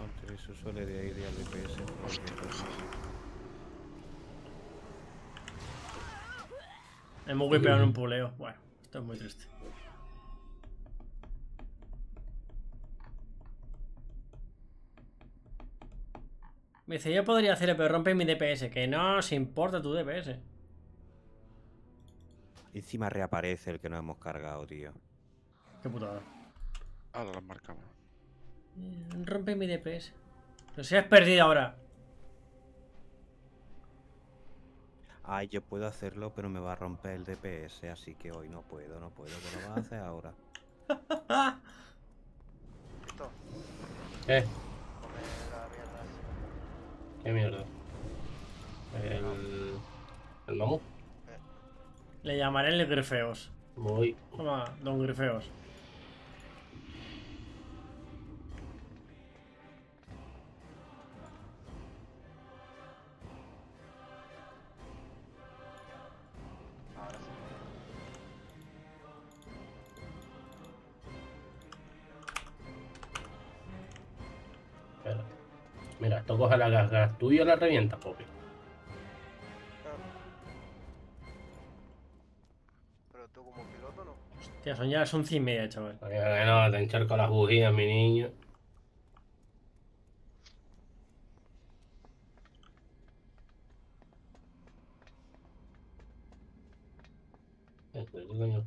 Antes eso suele de ahí de al DPS. Hemos whipeado en un (laughs) puleo. Bueno, esto es muy triste. Me dice, yo podría hacerlo, pero rompe mi DPS. Que no os importa tu DPS. Encima reaparece el que nos hemos cargado, tío. Qué putada. Ahora las marcamos. Eh, Rompe mi DPS. Pero si has perdido ahora. Ay, yo puedo hacerlo, pero me va a romper el DPS, así que hoy no puedo, no puedo. ¿Qué lo vas a hacer ahora? Listo, ¿Qué? ¿Qué mierda? El. El mamú. Le llamaré el Grifeos. Voy. Toma, don Grifeos. Mira, esto coge la gas tuyo la revienta, Poppy. Pero tú como piloto no. Hostia, son ya las once y media, chaval. Oiga, que no, te encharco las bujías, mi niño. Este, ¿qué coño?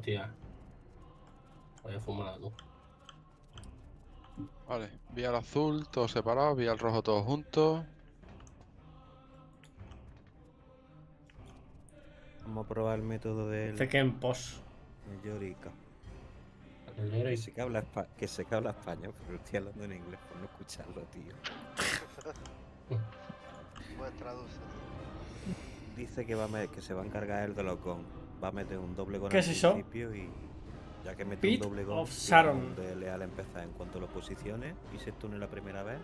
Hostia. Voy a fumar tú. Vale, vía el azul, todos separados, vía el rojo, todos juntos. Vamos a probar el método del Dice que en pos. El negro Que y sé que habla, que sé que habla español, pero estoy hablando en inglés por no escucharlo, tío. (laughs) Pues traduce. Dice que va a que se va a encargar él de los gong. Va a meter un doble gong ¿Qué al es eso? principio y ya que mete Pit un doble gong, of tiene Sharon. un DL al empezar en cuanto lo posicione y si estune la primera vez,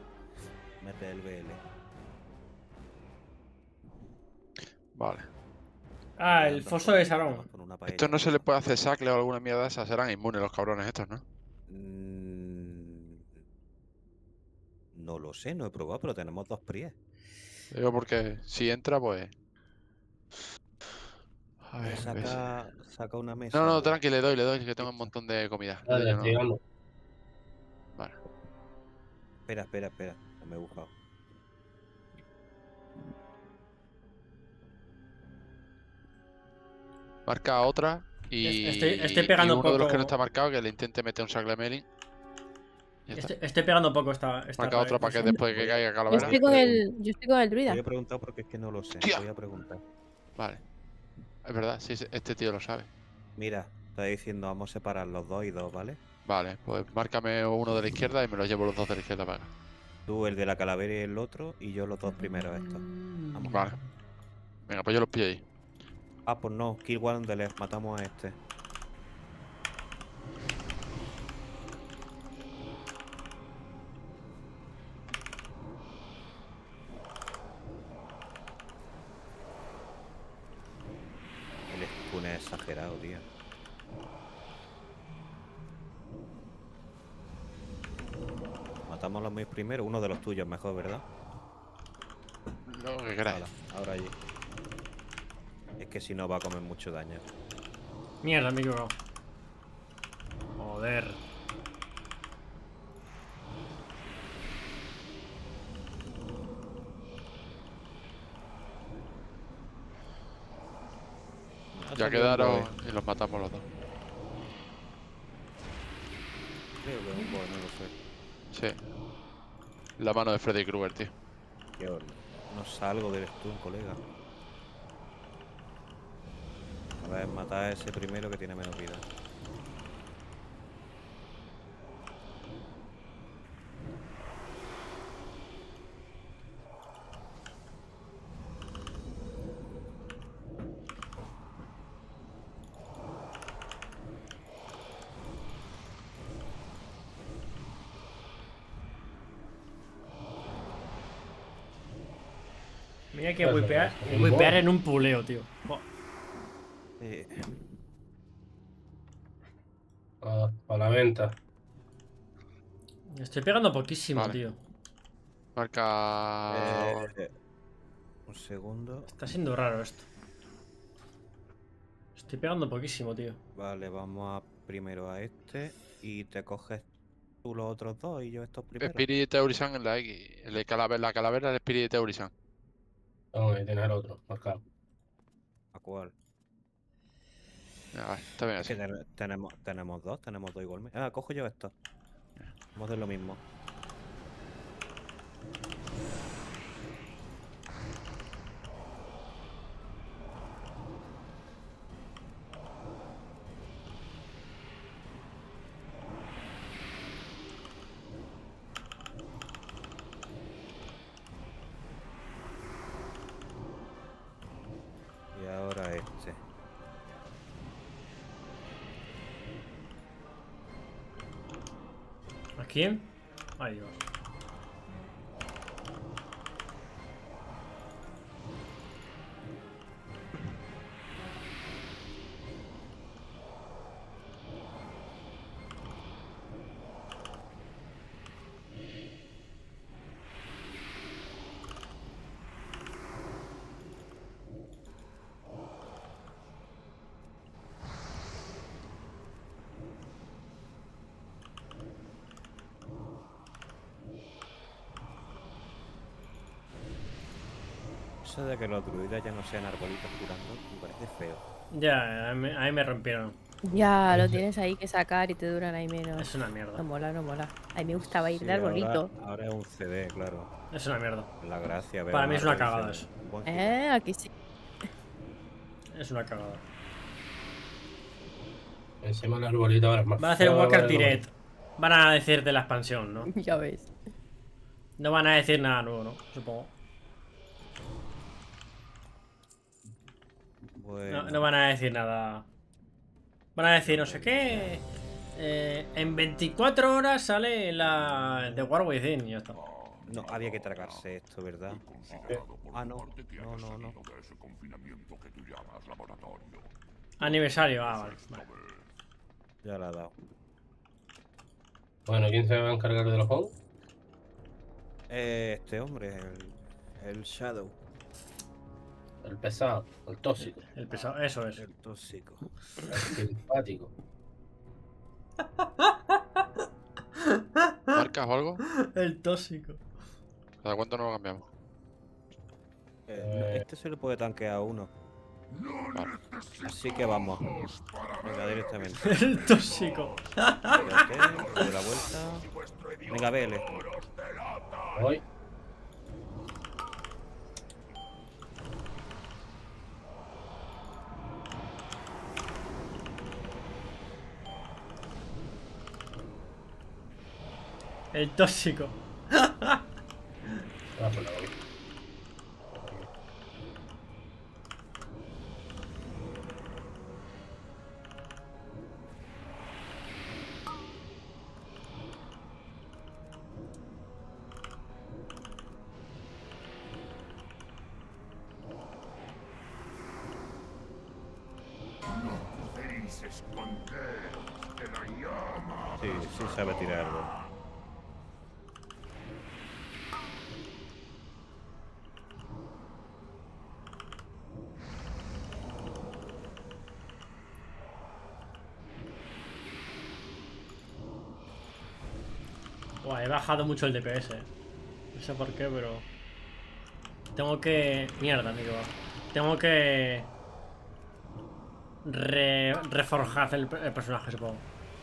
mete el BL. Vale. Ah, el foso de una Esto no se le puede hacer sacle o alguna mierda de esas. Serán inmunes los cabrones estos, ¿no? Mm, No lo sé, no he probado, pero tenemos dos pries. Digo porque si entra, pues. A ver, ves. Saca, saca una mesa. No, no, tranqui, le doy, le doy, que tengo un montón de comida. Dale, yo no- llegando. Vale. Espera, espera, espera. No me he buscado. Marca otra y. Estoy- estoy y pegando uno de los que poco- no está marcado, que le intente meter un sacle melin. Ya está. Estoy, estoy pegando poco esta. esta Marca otro para que después de que caiga Yo calavera. estoy con el, yo estoy con el druida. Voy a preguntar porque es que no lo sé. Voy a preguntar. Vale. Es verdad, sí, este tío lo sabe. Mira, está diciendo vamos a separar los dos y dos, ¿vale? Vale, pues márcame uno de la izquierda y me los llevo los dos de la izquierda para acá. Tú el de la calavera y el otro, y yo los dos primeros estos. Vamos. Vale. Venga, pues yo los pillo ahí. Ah, pues no, kill one de left, matamos a este. El stun es exagerado, tío. Matamos a los míos primero, uno de los tuyos mejor, ¿verdad? Lo que. Hala, ahora allí. Es que si no va a comer mucho daño. Mierda, me equivocado. Joder. Ya quedaron boe. y los matamos los dos. Creo que es un boe, no lo sé. Sí. La mano de Freddy Krueger, tío. Qué. No salgo del stun, colega. A ver, matar a ese primero que tiene menos vida. Que Pues, wipear, eh, wipear boh. en un puleo, tío. Jo, Eh, A, a la venta. Estoy pegando poquísimo, Vale. tío. Marca. eh, un segundo. Está siendo raro esto. Estoy pegando poquísimo, tío. Vale, vamos a primero a este. Y te coges tú los otros dos y yo estos primeros. Spirit de Teurisan en la X. El de calavera, la calavera del Spirit de Vamos, ahí tienes el otro, marcado. ¿A cuál? Ya, vale, está bien Es que así. ten- tenemos, tenemos dos, tenemos dos igualmente. Ah, cojo yo esto. Vamos a hacer lo mismo. Y ahora este. ¿A Eso de que los druidas ya no sean arbolitos curando, me parece feo. Ya, a mí, a mí me rompieron. Ya, lo tienes ahí que sacar y te duran ahí menos. Es una No mierda. mola, no mola. A mí me gustaba ir Sí, de arbolito. Ahora, ahora es un CD, claro. Es una mierda. La gracia. Para mí es una cagada eso. Eh, aquí sí. Es una cagada. Encima el arbolito ahora es más Van a hacer un Walker ¿no? Direct. Van a decir de la expansión, ¿no? (laughs) Ya ves. No van a decir nada nuevo, ¿no? Supongo. No, no van a decir nada. Van a decir no sé qué. eh, en 24 horas sale la de War Within y ya está. no, había que tragarse esto, ¿verdad? Ah, no. No, no, no. Aniversario, ah, vale. vale. Ya la ha dado. Bueno, ¿quién se va a encargar de los juegos? Eh, este hombre, el, el Shadow, El pesado, el tóxico, El pesado, eso es. el tóxico. el simpático. ¿Marcas o algo? El tóxico. ¿Cada cuánto no lo cambiamos? Eh, Eh. este se le puede tanquear a uno. Vale. Así que vamos. Venga, directamente. (laughs) El tóxico. Doy la vuelta. Venga, vele. Voy. El tóxico. Ah, pues. He bajado mucho el DPS. No sé por qué, pero. Tengo que. Mierda, amigo. Tengo que. Re... Reforjar el, el personaje, supongo.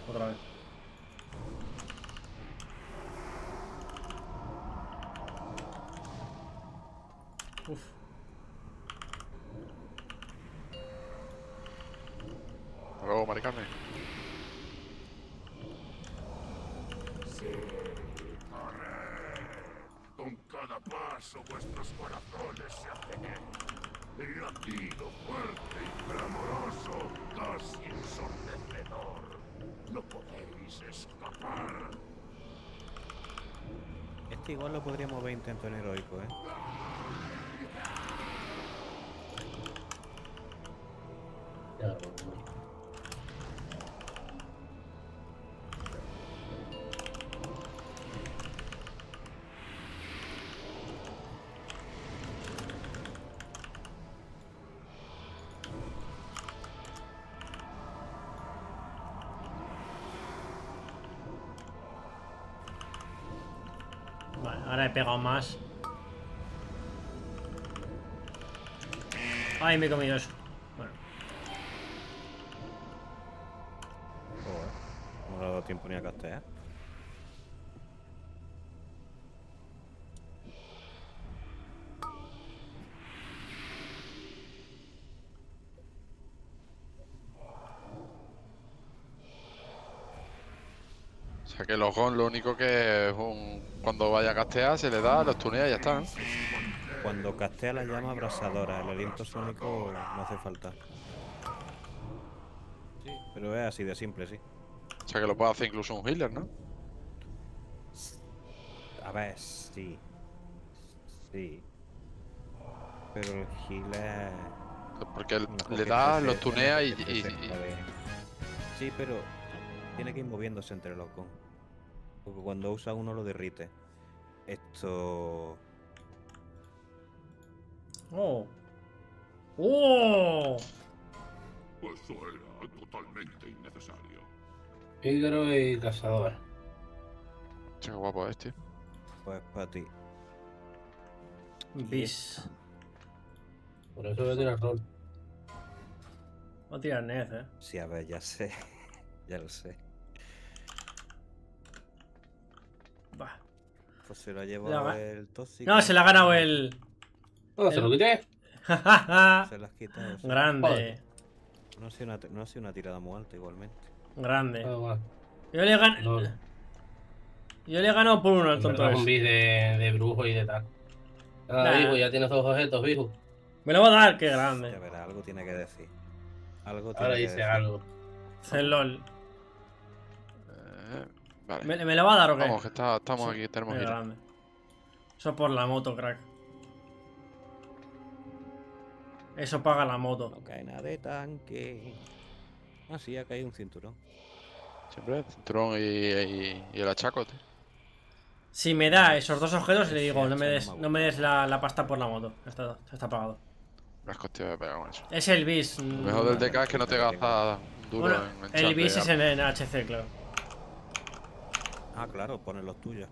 Otra vez. pegado más. Ay, me he comido eso. Bueno. No me ha dado tiempo ni a castear. Que los gon lo único que es un... cuando vaya a castear se le da, los tunea y ya está. Cuando castea la llama abrasadora, el aliento sónico no hace falta. Sí, pero es así de simple, sí. O sea que lo puede hacer incluso un healer, ¿no? A ver, sí. Sí. Pero el healer. Porque le da, los tunea y... Sí, pero tiene que ir moviéndose entre los con. Porque cuando usa uno lo derrite. Esto. ¡Oh! ¡Oh! Eso era totalmente innecesario. Pícaro y cazador. Che, qué guapo es, tío. Pues para ti. Bis. Por eso voy a tirar rol. Va a tirar Nez, eh. Sí, a ver, ya sé. (laughs) ya lo sé. Va. Pues se lo ha La llevado ga- el tóxico. No, se le ha ganado el. No, se El- lo quité. Se lo (laughs) has quitado. sí. Grande. No ha, sido una, no ha sido una tirada muy alta igualmente. Grande. Ah. Yo le he gan- No, Yo le he ganado por uno al tonto es un de, de brujo y de tal. Nada, Nah. hijo, ya tienes dos objetos, hijo. Me lo va a dar, qué Ya grande. verá, algo tiene que decir. Algo tiene Ahora que dice decir. algo. Celol. Eh, vale. ¿Me, me lo va a dar o qué? Vamos, que está- estamos Sí, aquí, tenemos que ir. grande. Eso por la moto, crack. Eso paga la moto. No cae nada de tanque. Ah, sí, ha caído un cinturón. Siempre el cinturón y, y- y el achacote. Si me da esos dos objetos, le Sí, digo, no me des, no me des la, la pasta por la moto. Está, está pagado. Me has costado de pegar con eso. Es el bis. Lo mm, mejor del DK es que no te gasta duro Bueno, en el bis es en, en HC, claro. Ah, claro, ponen los tuyos.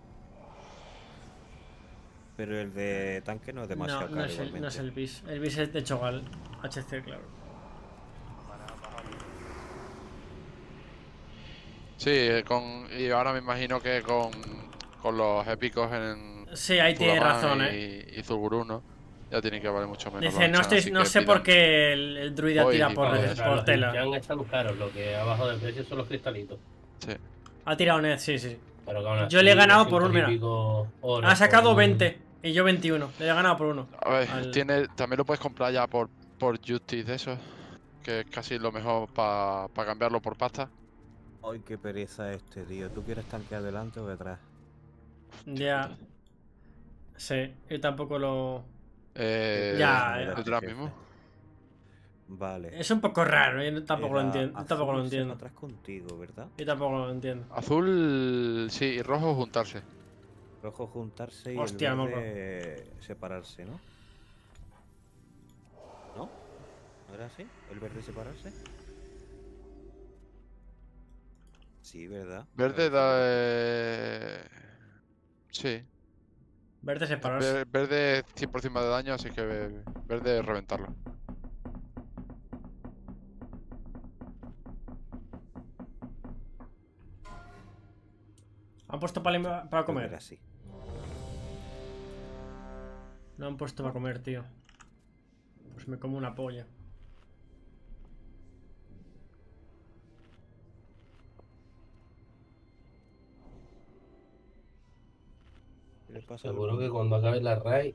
Pero el de tanque no es demasiado No, no caro es, el, no es el bis. El bis es de Chogal. HC, claro. Sí, eh, con, y ahora me imagino que con, con los épicos en Sí, ahí tiene razón, y, eh. y. Ya tiene que valer mucho menos. Dice, no, estoy, no sé pidan- por qué el, el druida tira por, por tela. Yang están caros, lo que abajo del precio son los cristalitos. Sí. Ha tirado Ned, sí, sí. Pero que aún Yo le he ganado por 200 un, y mira. pico horas Ha sacado por un- 20 y yo 21. Le he ganado por uno. A ver, Al- tiene, también lo puedes comprar ya por, por Justice de esos. Que es casi lo mejor para cambiarlo por pasta. Ay, qué pereza este, tío. ¿Tú quieres tanque adelante o detrás? Ya. Sí, yo tampoco lo. Eh, Ya, Era detrás mismo. Vale. Es un poco raro, yo no- tampoco lo entiendo. Yo tampoco lo entiendo. atrás contigo, ¿verdad? Yo tampoco lo entiendo. Azul, sí, y rojo juntarse. Rojo juntarse y Hostia, el moco. verde separarse, ¿no? ¿No? ¿No era así? ¿El verde separarse? Sí, ¿verdad? Verde da. sí. eh, Sí. Verde separarse. Ver- Verde 100% más de daño, así que ve- verde reventarlo. ¿Han puesto para, para comer? así. No han puesto para comer, tío. Pues me como una polla. ¿Qué le pasa al Seguro que cuando acabe la raid,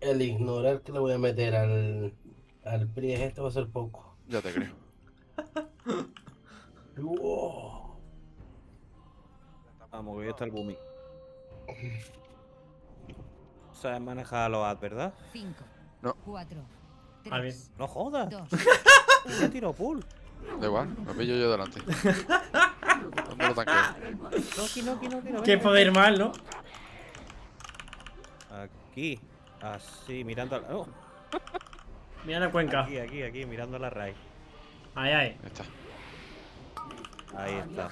el ignorar que le voy a meter al, al Pries este va a ser poco. Ya te creo. (laughs) Wow. Vamos, que ya está el booming. Sabes manejar a los ads, ¿verdad? 5, No. 4, Ah, bien. 3, No jodas. 2, (laughs) Ya tiro pool. Da igual, me pillo yo delante. ¿Dónde lo tanqueo? Noki, Noki, Noki, no, ¿Qué venga, ir mal, no? Aquí. Así, mirando a la... oh, Mira la cuenca. aquí, aquí, aquí, mirando a la raíz. Ahí, ahí. Ahí está. Ahí está.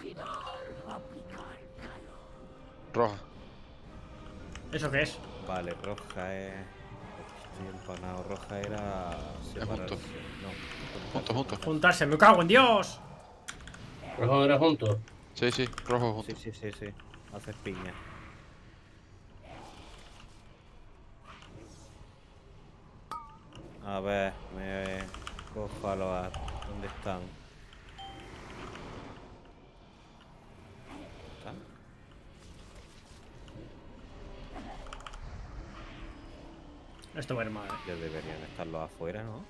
Roja. ¿Eso qué es? Vale, roja es... Estoy empanado. Roja era... separarse. junto. No. Junto, junto. Juntarse. ¡Me cago en Dios! ¿Rojo era juntos? Sí, sí, rojo junto. Sí, sí, sí, sí. Haces piña. A ver, me cojo a los ar- ¿Dónde? ¿Están? Esto va a ir mal. ¿eh? Ya deberían estarlos afuera, ¿no?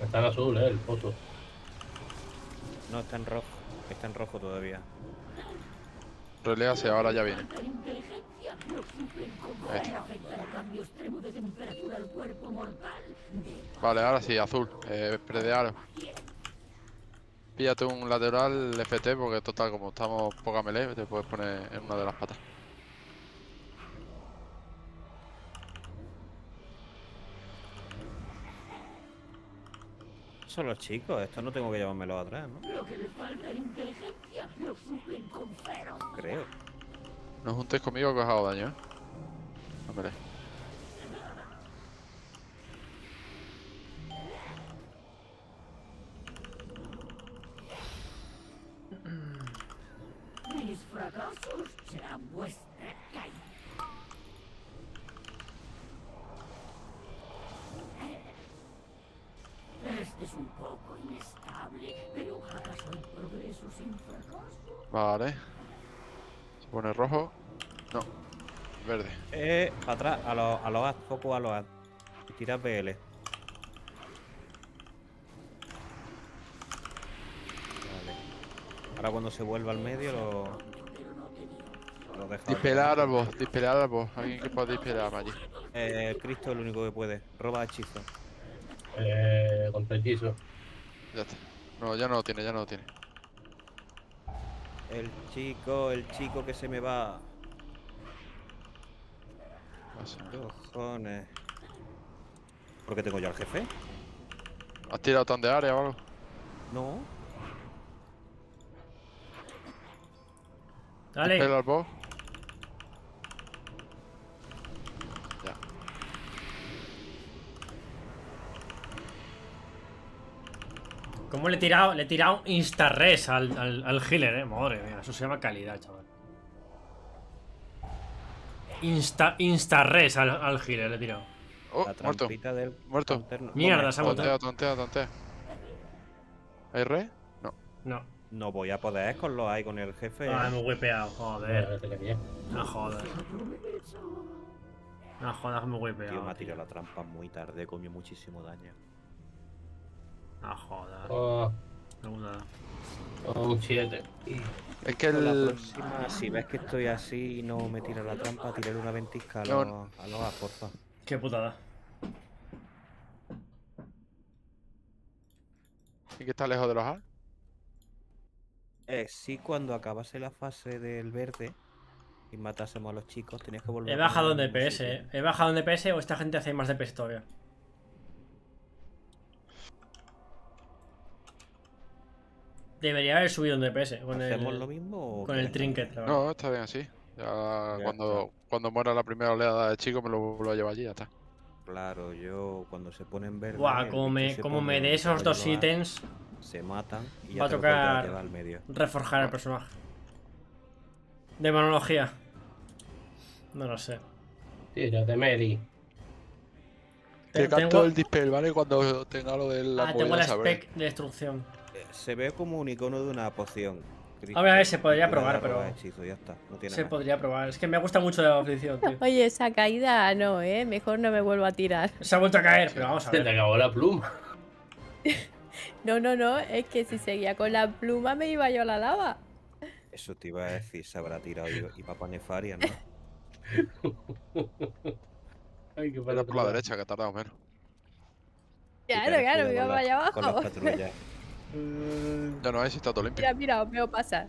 Está en azul, eh, el foto. No, está en rojo. Está en rojo todavía. Reléase, ahora ya viene. Vale, ahora sí, azul. Eh, predearo. Píllate un lateral FT porque total, como estamos poca melee, te puedes poner en una de las patas. Son los chicos, estos no tengo que llevármelos atrás, ¿no? Creo. No juntéis conmigo que os hago daño, ¿eh? Hombre. Mis fracasos serán vuestra caída. Este es un poco inestable, pero ¿acaso hay progreso sin fracaso? Vale. Se pone rojo. No. Verde. Eh, para atrás, a los, a los ad, foco a los ad. Y tira BL. Vale. Ahora cuando se vuelva al medio lo. Lo deja. Dispelar al boss, dispelar al boss. Alguien que pueda dispelar allí. Eh, Cristo es el único que puede. Roba hechizo. Eh, contra hechizo. Ya está. No, ya no lo tiene, ya no lo tiene. El chico, el chico que se me va. Pasa. Cojones. ¿Por qué tengo yo al jefe? ¿Has tirado tan de área o algo? No. Dale. Al boss. ¿Cómo le he tirado? Le he tirado insta-res al, al, al healer, eh. Madre mía, eso se llama calidad, chaval. Insta, insta-res al, al healer le he tirado. Oh, La muerto. trampita del. Muerto. Mierda, se ha. Tontea, tontea, tontea. ¿Hay re? No. No. No voy a poder con los hay con el jefe. Ah, me he whipeado, joder. No jodas. No jodas, me he Tío, me ha tirado la trampa muy tarde, comió muchísimo daño. No jodas. Oh, oh, un 7. Es que La el. próxima, si ves que estoy así y no me tira la trampa, tirarle una ventisca a No. los, a los A, porfa. Qué putada. ¿Y que está lejos de los A? Eh, sí, cuando acabase la fase del verde y matásemos a los chicos, tenías que volver He a bajado en DPS, eh. He bajado en DPS o esta gente hace más DPS todavía. Debería haber subido en DPS con ¿Hacemos el, lo mismo o con el trinket. la. No, está bien así. Ya, Ya cuando, cuando muera la primera oleada de chicos me lo vuelvo a llevar allí, ya está. Claro, yo cuando se pone en verde. Buah, el como me, como pone me dé donde esos dos llevar, ítems, Se matan y va ya a tocar- al medio. reforjar el personaje. Demonología. No lo sé. Tírate, Mary. Te- Te canto tengo- el dispel, ¿vale? Cuando tenga lo de la Ah, tengo la spec de destrucción. Se ve como un icono de una poción. A ver, a ver, se podría probar, pero- robar hechizo, ya está, no tiene Se podría probar. Es que me gusta mucho la aflicción, tío. (laughs) Oye, esa caída no, ¿eh? Mejor no me vuelvo a tirar. Se ha vuelto a caer, pero vamos a Se te ver. acabó la pluma. (laughs) No, no, no, es que si seguía con la pluma me iba yo a la lava. Eso te iba a decir, se habrá tirado y, y Papa Nefaria, ¿no? (laughs) Ay, qué Era por la derecha, que ha tardado menos. Claro, claro, me iba para allá Con las abajo. patrullas. Ya no hay si está todo limpio. Mira, mira, os veo pasar.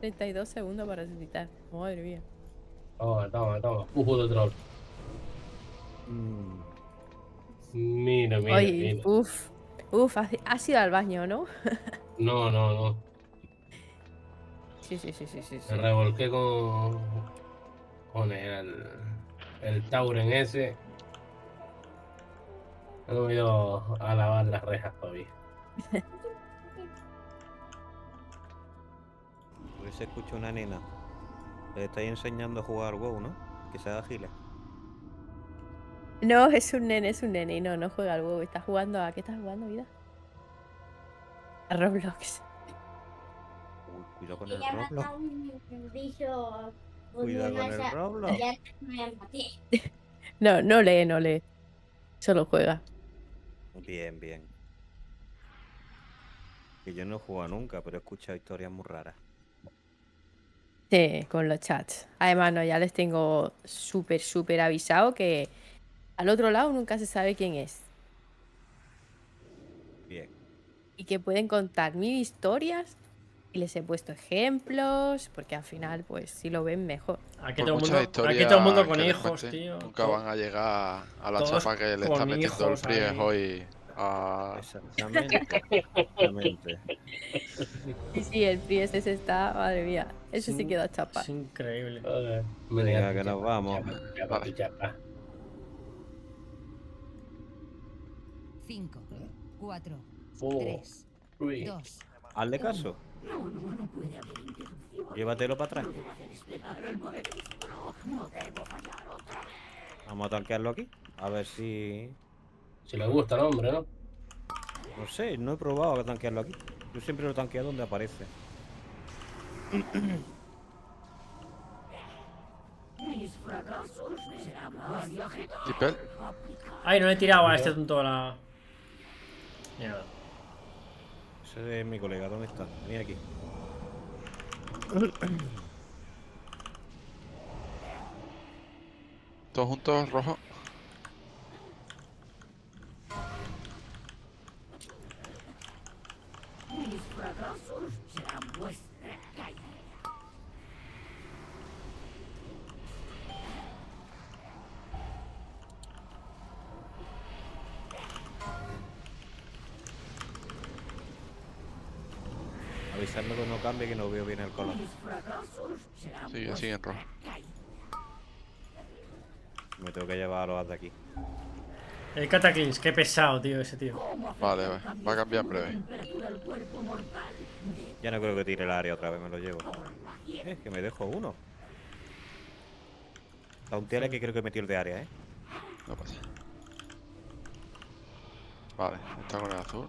32 segundos para resucitar. Madre mía. Toma, toma, toma. Pujo de troll. Mm, Mira, mira, Oye, mira. uff. Uf, has ido al baño, ¿no? (laughs) No, no, no. Sí, sí, sí, sí, sí. sí. Me revolqué con. con el. el Tauren ese. No he ido a lavar las rejas todavía. (laughs) Se escucha una nena. Le estáis enseñando a jugar al WoW, ¿no? Que sea ágil. No, es un nene, es un nene. Y no, no juega al huevo. Está jugando a. ¿Qué estás jugando, vida? A Roblox. Uy, cuidado con el Roblox. matado un bicho. Cuidado con el Roblox. (laughs) No, no lee, no lee. Solo juega. Bien, bien. Que yo no he jugado nunca, pero he escuchado historias muy raras. Sí, con los chats. Además, no, ya les tengo súper, súper avisado que al otro lado nunca se sabe quién es. Bien. Y que pueden contar mil historias. Y les he puesto ejemplos. Porque al final, pues, si lo ven mejor. Aquí todo, el mundo, historias aquí todo el mundo con hijos, cuente, tío. Nunca van a llegar a la chapa que le está metiendo el hijos Fries ahí. hoy a... Exactamente. Exactamente. Sí, sí, el Priest ese está, madre mía. Ese sí queda chapa. Es increíble. Joder. Venga, que nos vamos. Ya, papi, ya, pa. 5, 4, Four, 3, three. 2, Hazle caso. Llévatelo para atrás. Vamos a tanquearlo aquí. A ver si. Si le gusta el hombre, ¿no? No sé, no he probado a tanquearlo aquí. Yo siempre lo tanqueo donde aparece. Ay, no le he tirado a este tonto la. Mierda. Ese es mi colega, ¿dónde está? Vení aquí. Todos juntos, rojo. Mis fracasos serán vuestra caída. Avisarme cuando cambie que no veo bien el color. Mis fracasos serán Sigue, sigue en rojo. Me tengo que llevar a los de aquí. El Cataclysm, qué pesado, tío, ese tío. Vale, va, va a cambiar en breve. Ya no creo que tire el área otra vez, me lo llevo. Es que me dejo uno. Taunteale que creo que metió el de área, ¿eh? No pasa. Vale, está con el azul.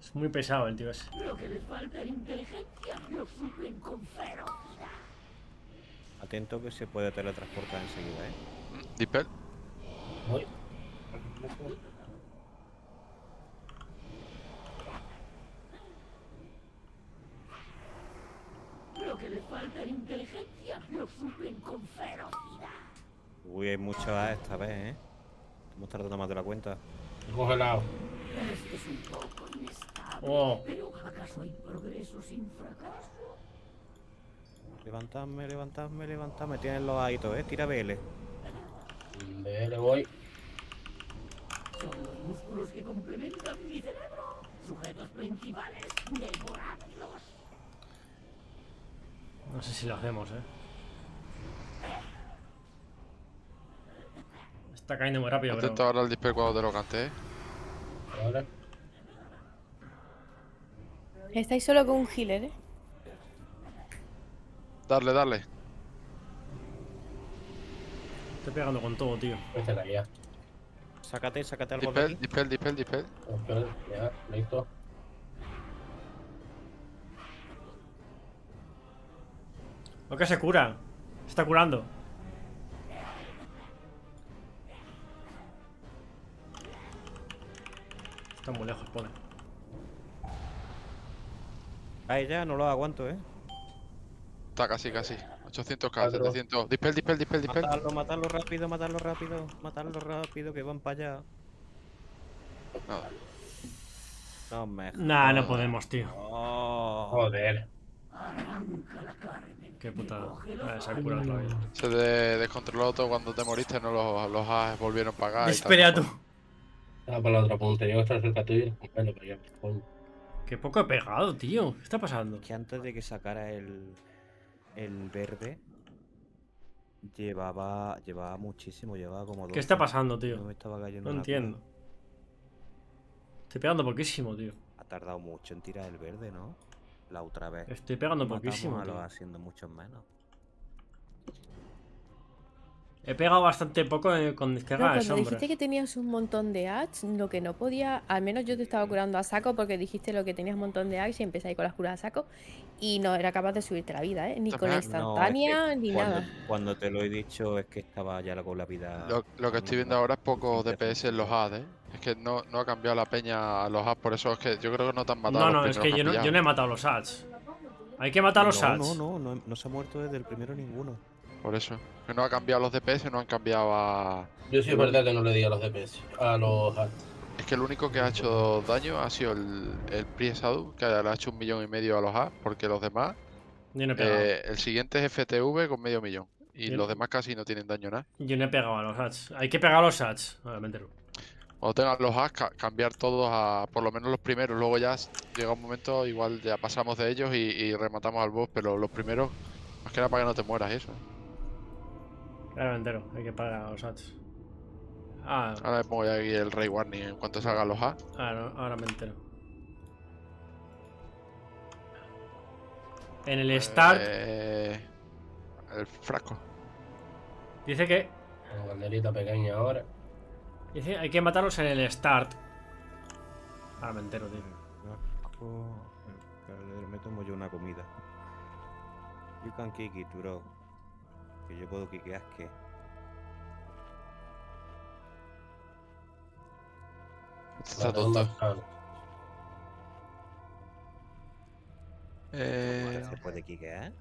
Es muy pesado el tío ese. Lo que les falta en inteligencia lo suplen con ferocidad. Atento que se puede teletransportar enseguida, ¿eh? Dispel. Voy. Lo que les falta en inteligencia lo suplen con ferocidad. Uy, hay muchas A esta vez, ¿eh? Estamos tardando más de la cuenta. Congelado. Este es un poco inestable. Oh. Pero ¿acaso hay progreso sin fracaso? Levantadme, levantadme, levantadme. Tienen los aitos, ¿eh? Tira BL. Le voy. Son los músculos que complementan mi cerebro. Sujetos principales, devoradlos. No sé si lo hacemos, eh. Está cayendo muy rápido, Atento pero. ahora al dispel cuando te lo cante, ¿eh? Ahora. Estáis solo con un healer, ¿eh? Darle, darle. Estoy pegando con todo, tío. Este caía. Sácate, sácate algo de Dispel, aquí. dispel, dispel, dispel. Espera, ya, listo. Lo que se cura. Se está curando. Está muy lejos, pone. Ahí ya, no lo aguanto, ¿eh? Está casi, casi. 800k, Cuatro. 700. Dispel, dispel, dispel, dispel. Matarlo, matarlo rápido, matarlo rápido. Matarlo rápido, que van para allá. Nada. No me Nah, no podemos, tío. Oh. Joder. Qué putada. Vale, se ha curado todavía. Se de- descontroló todo cuando te moriste, no los, los has volvieron a pagar. Espera tú. Ah, por la otra punta. Yo estoy cerca tuyo. Bueno, pero ya. coño. Qué poco he pegado, tío. ¿Qué está pasando? Que antes de que sacara el, el verde, llevaba llevaba muchísimo, llevaba como dos. ¿Qué está pasando, tío? No me estaba cayendo No una entiendo. Estoy pegando poquísimo, tío. Ha tardado mucho en tirar el verde, ¿no? La otra vez. Estoy pegando Matamos poquísimo, a los tío. haciendo muchos menos. He pegado bastante poco eh, con No, descarga de cuando dijiste que tenías un montón de ads, lo que no podía, al menos yo te estaba curando a saco porque dijiste lo que tenías un montón de ads y empecé ahí con las curas a saco y no era capaz de subirte la vida, ¿eh? Ni con También- No, es que instantánea ni cuando, nada. Cuando te lo he dicho es que estaba ya con la vida. Lo, lo que estoy viendo ahora es poco DPS en los ads, ¿eh? Es que no, no ha cambiado la peña a los ads, por eso es que yo creo que no te han matado. No, los no, es que yo no, yo no he matado los ads. Hay que matar los no, ads. no, no, no, no se ha muerto desde el primero ninguno. Por eso. Que no ha cambiado los DPS, no han cambiado a. Yo sí es verdad que no le di a los DPS. A los hats. Es que el único que ha hecho daño ha sido el, el Priest Shadow, que le ha hecho un millón y medio a los ads, porque los demás. Yo no he pegado. eh, el siguiente es FTV con medio millón. Y los demás casi no tienen daño nada. Yo no he pegado a los ads. Hay que pegar a los ads. Ahora me entero. Cuando tengan los ca- cambiar todos a por lo menos los primeros. Luego ya llega un momento, igual ya pasamos de ellos y, y rematamos al boss, pero los primeros, más que nada para que no te mueras eso. Ahora me entero. Hay que pagar a los ads. Ah, Ahora me pongo ya aquí el Rey Warning en cuanto salgan los ads. ahora, ahora me entero. En el start Eh, el frasco. dice que Una banderita pequeña ahora. dice hay que matarlos en el start. Ahora me entero, tío. Frasco, el calder- Me tomo yo una comida. You can kick it, bro. Que yo puedo que. Está Vale, tonto. más claro. Eh, ¿Se puede kickear?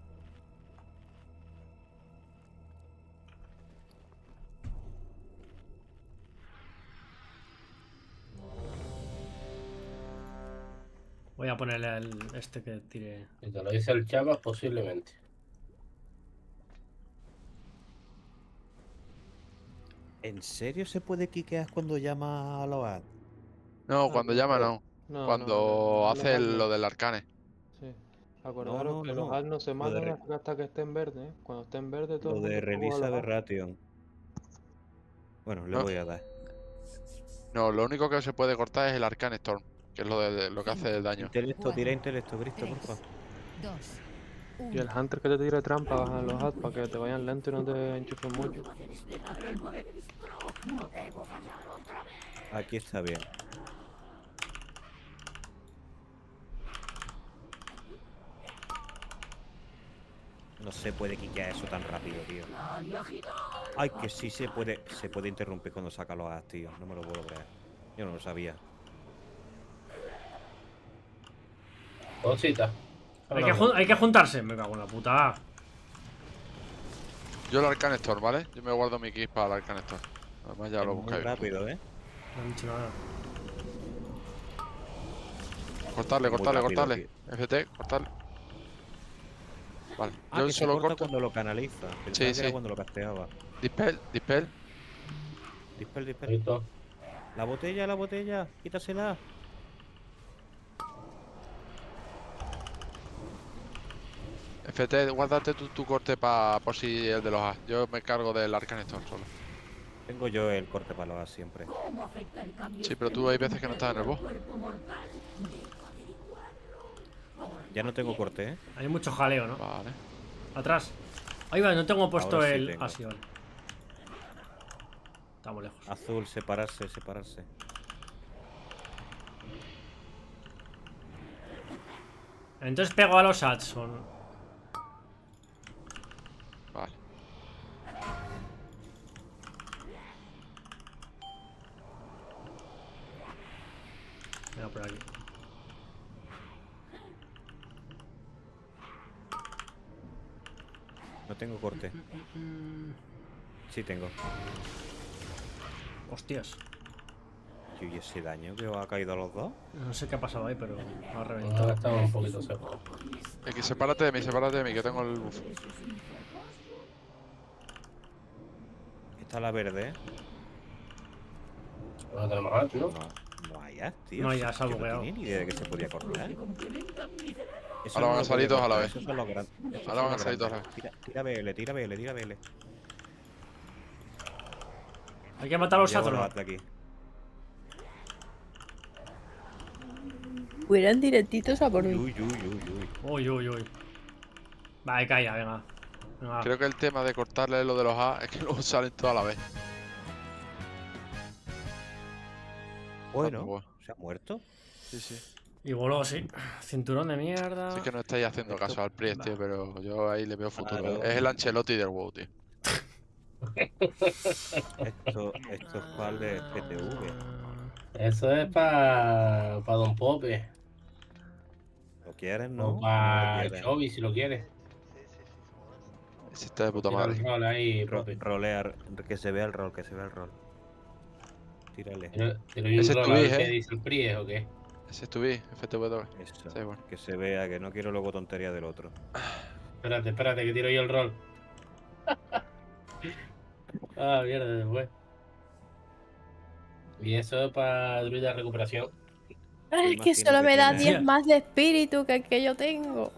Voy a ponerle el este que tire. Si te lo dice el Chapas, posiblemente. ¿En serio se puede kickear cuando llama a los ads? no, No, cuando llama no. Cuando no, no, hace lo del arcane. Sí. Acordaros no, que no. los ads no se Lo de matan re- hasta- que estén verdes. ¿eh? Cuando estén verdes todo Lo de release ads. aberration. Bueno, le No. voy a dar. No, lo único que se puede cortar es el arcane storm, que es lo, de, lo que hace el daño. Intelecto, tira intelecto, Cristo, por favor. dos, Y el hunter que te tire trampa baja los ads para que te vayan lento y no te enchufen mucho. Aquí está bien. No se puede quitar eso tan rápido, tío. Ay, que sí se puede, se puede interrumpir cuando saca los as, tío. No me lo puedo creer. Yo no lo sabía. Cosita. Hay que, hay que juntarse. Me cago en la puta. Yo el arcane storm, ¿vale? Yo me guardo mi kit para el arcane storm. Además ya Es lo muy buscáis. rápido, ¿eh? No han dicho nada. Cortarle, cortarle, cortarle. FT, cortarle. Vale, Ah, yo que se solo corta corto. cuando lo canaliza. Pensaba Sí, que era sí. cuando lo casteaba. Dispel, dispel. Dispel, dispel. La botella, la botella. Quítasela. FT, guárdate tu, tu corte pa, por si el de los A. Yo me cargo del arcane storm solo. Tengo yo el corte para los as siempre. Sí, pero tú hay veces que no estás en el boss. Ya no tengo corte, ¿eh? Hay mucho jaleo, ¿no? Vale. Atrás. Ahí va, no tengo puesto Ahora sí el. tengo. Ah, sí, vale. Estamos lejos. Azul, separarse, separarse. Entonces pego a los Adson. Vale. Venga, por aquí. No tengo corte. Sí tengo. Hostias. ¿Y ese daño que os ha caído a los dos? No sé qué ha pasado ahí, pero ha Ahora reventado. estamos un poquito secos. X, sepárate de mí, sepárate de mí, que tengo el buff. Está la verde, ¿eh? No tenemos hats, ¿no? No, no hay as, tío. No es que ha no bugueado. tenía ni idea de que se podía cortar. Eso Ahora no van a salir todos a la vez. Ahora van a los salir todos a la grandes. Tira, tira BL, tira BL, tira BL. Hay que matar a los de aquí. Fueran directitos a por mí. Uy, uy, uy, uy. Uy, uy, uy. Vale, calla, venga. Venga. Creo que el tema de cortarle lo de los A es que (laughs) luego salen todas a la vez. Bueno. ¿Se ha muerto? Sí, sí. Y voló, sí. Cinturón de mierda. Sé que no estáis haciendo Esto- caso al Priest, tío, pero yo ahí le veo futuro. Claro. Es el Ancelotti del WoW, tío. Esto, esto es para el de GTV. Eso es para pa Don Pope. ¿Lo quieres, no? o ¿No para? Chovy si lo quieres. Sí, sí, sí. Ese está de puta madre. ahí, Ro- rolear, que se vea el rol, que se vea el rol. Tírale. Ese es tu qué ¿eh? dice el Pries o qué. Ese es tu B, FTW. Eso. Sí, bueno. Que se vea, que no quiero luego tontería del otro. Espérate, espérate, que tiro yo el rol. (laughs) ah, mierda, después. Y eso es para druida de recuperación. Ay, es que solo que me da tiene- 10 más de espíritu que el que yo tengo.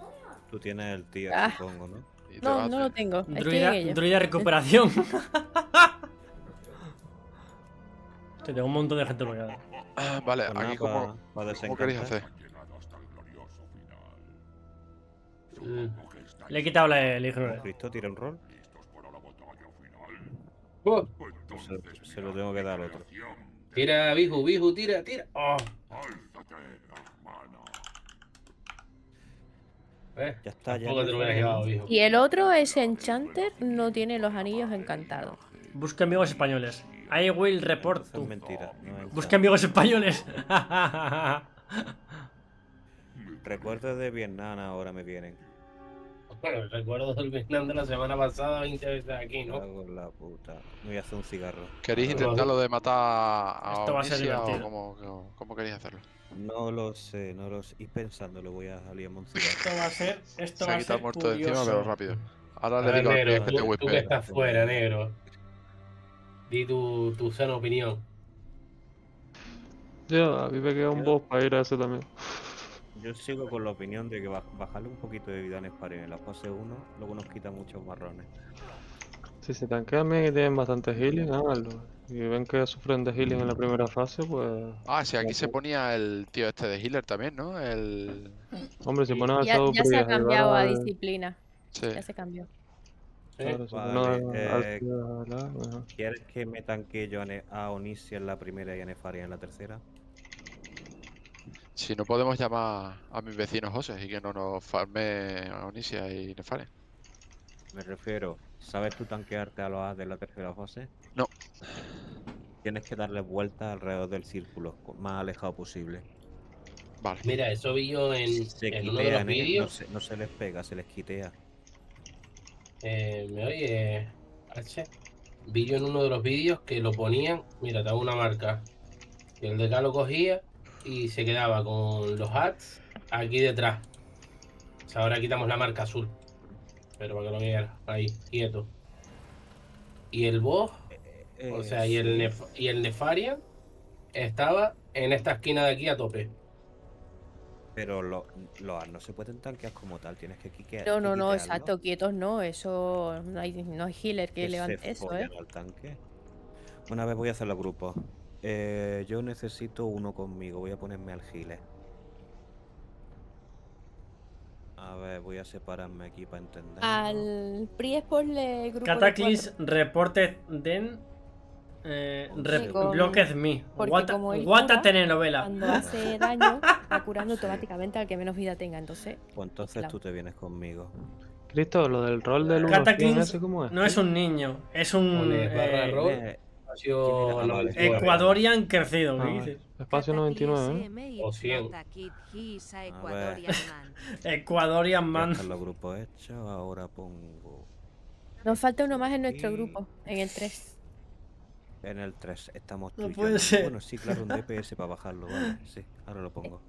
Tú tienes el tío, Ah. supongo, ¿no? No, no lo tengo. Estoy en Druida, ello. druida recuperación. (laughs) Te tengo un montón de gente bloqueada. Ah, Vale, Pues aquí como... pa ¿Cómo queréis hacer? Mm. Le he quitado la el ignore. Cristo, tira un rol. para. Oh, se lo tengo que dar al otro. tira, Biju, Biju, tira, tira. Oh, eh, Ya está, ya. Y el otro, ese Enchanter, no tiene los anillos encantados. Busca amigos españoles. I will report to. mentira. no es Busca amigos españoles. (laughs) Recuerdos de Vietnam ahora me vienen. Bueno, recuerdo del Vietnam de la semana pasada 20 veces aquí, ¿no? Cago en la puta. Me voy a hacer un cigarro. ¿Queréis Ah, intentar lo de matar a Esto va a ser divertido. cómo, cómo- cómo queréis hacerlo? No lo sé, no lo sé. Y pensándolo voy a salir un Esto va a ser. Esto Se va ha a quitado ser muerto de encima, pero rápido. Ahora A le digo negro, que te tú, tú que estás fuera, negro. Di tu, tu sana opinión. Yo, a mí me queda un boss para ir a ese también. Yo sigo con la opinión de que baj- bajarle un poquito de vida en Sparen en la fase 1, luego nos quita muchos marrones. Si se tanquean bien y tienen bastante healing, háganlo. Y ven que sufren de healing en la primera fase, pues. Ah, sí, aquí se ponía el tío este de healer también, ¿no? El... Hombre, si ponen al Ya, ya se ha cambiado a disciplina. Sí. Ya se cambió. Eh. ¿Quieres que me tanque yo a, Ne- a Onisia en la primera y a Nefaria en la tercera? Si no podemos llamar a mis vecinos José y que no nos farme a Onisia y Nefare. Me refiero, ¿sabes tú tanquearte a los A de la tercera fase? No. Tienes que darle vuelta alrededor del círculo, más alejado posible. Vale. Mira, eso vi yo en, Se en uno de los quitean, ¿eh? no, vídeos. se, no se les pega, se les quitea. Eh, ¿Me oye, H? Vi yo en uno de los vídeos que lo ponían, mira, te hago una marca. Y el de acá lo cogía y se quedaba con los hats aquí detrás. O sea, ahora quitamos la marca azul. Pero para que lo vieras, ahí, quieto. Y el boss, o Eh, sea, y el. Nef- y el Nefarian estaba en esta esquina de aquí a tope. Pero lo- los no se pueden tanquear como tal, tienes que quiquear. No, no, no, exacto, quietos no. Eso no hay, no hay healer que que levante se eso, ¿eh? al tanque. Una vez voy a hacer los grupos. Eh, yo necesito uno conmigo, voy a ponerme al healer. A ver, voy a separarme aquí para entender. Al Priest ponle grupo de Cataclysm cuatro. Eh, blocked me. porque What, como él what a cura, telenovela. Cuando hace (laughs) daño, va curando automáticamente al que menos vida tenga. Entonces, Pues entonces claro. tú te vienes conmigo. Cristo, lo del rol del 1 Cataclysm ese cómo es? No es un niño, es un eh, roll. Eh, Espacio Ah, vale. 99. Ecuadorian crecido. ¿qué Ah, dices? espacio 99, ¿eh? O 100. Ecuadorian (laughs) man. los grupos hechos, ahora pongo nos falta uno más en nuestro grupo, en el 3. En el 3, estamos No puede ser. Bueno, sí, claro, un DPS para bajarlo, vale, sí, ahora lo pongo.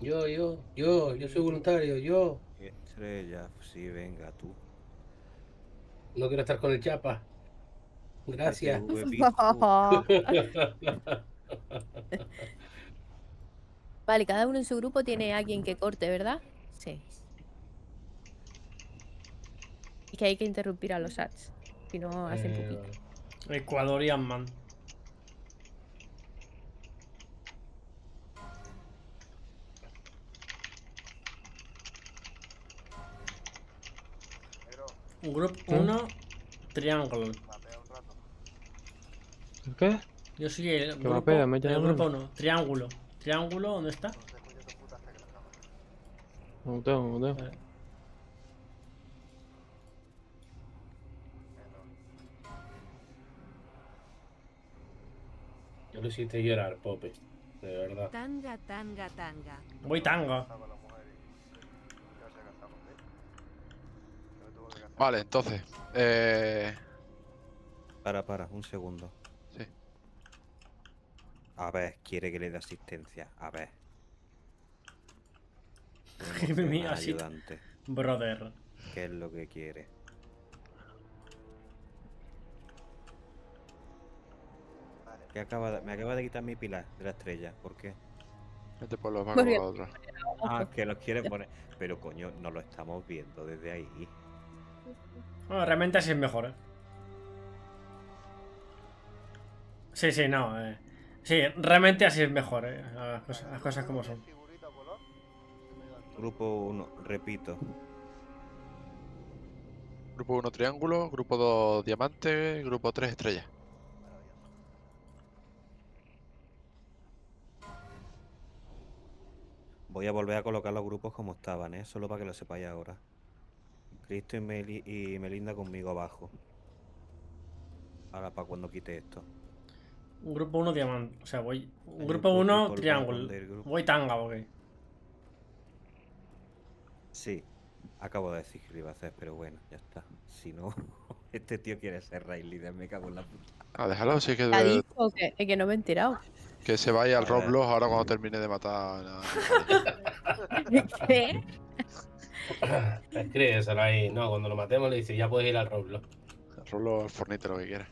Yo, yo, yo, yo soy voluntario, yo. Estrella, sí, venga, tú. No quiero estar con el chapa. Gracias. Bifu. (laughs) (laughs) vale, cada uno en su grupo tiene alguien que corte, ¿verdad? Sí. Y que hay que interrumpir a los ads si no hacen eh, poquito. Ecuador y Amman. Group 1, Triangle. ¿El qué? Yo soy el grupo, mapea, me el grupo 1, Triángulo. ¿Triángulo dónde está? No tengo, no tengo. Vale. Lo hiciste llorar, Pope. De verdad. Tanga, tanga, tanga. Voy tanga. Vale, entonces. Eh, Para, para, un segundo. Sí. A ver, quiere que le dé asistencia. A ver. (laughs) Ayudante. Brother. ¿Qué es lo que quiere? Que acaba de- me acaba de quitar mi pilar de la estrella. ¿Por qué? vete por los bancos bien. a otro. Ah, que los quiere poner. Pero coño, no lo estamos viendo desde ahí. Bueno, realmente así es mejor, ¿eh? Sí, sí, no. Eh. Sí, realmente así es mejor, ¿eh? Las cosas, las cosas como son. Grupo 1, repito. Grupo 1 triángulo, grupo 2 diamante, grupo 3 estrella. Voy a volver a colocar los grupos como estaban, ¿eh? Solo para que lo sepáis ahora. Cristo y, Meli- y Melinda conmigo abajo. Ahora para cuando quite esto. Un grupo 1 diamante. O sea, voy. Un El grupo grupo 1 por triángulo. grupo. Voy tanga, ok. Sí, acabo de decir que lo iba a hacer, pero bueno, ya está. Si no, (laughs) este tío quiere ser Rail Leader, me cago en la puta. Ah, déjalo, sí que, ¿Te ha dicho que, que no me he enterado? Que se vaya al. Roblox ahora cuando termine de matar a... ¿Qué? (laughs) Escríbeselo ahí. No, cuando lo matemos le dice, ya puedes ir al Roblox. al Roblox, al Fornite, lo que quieras.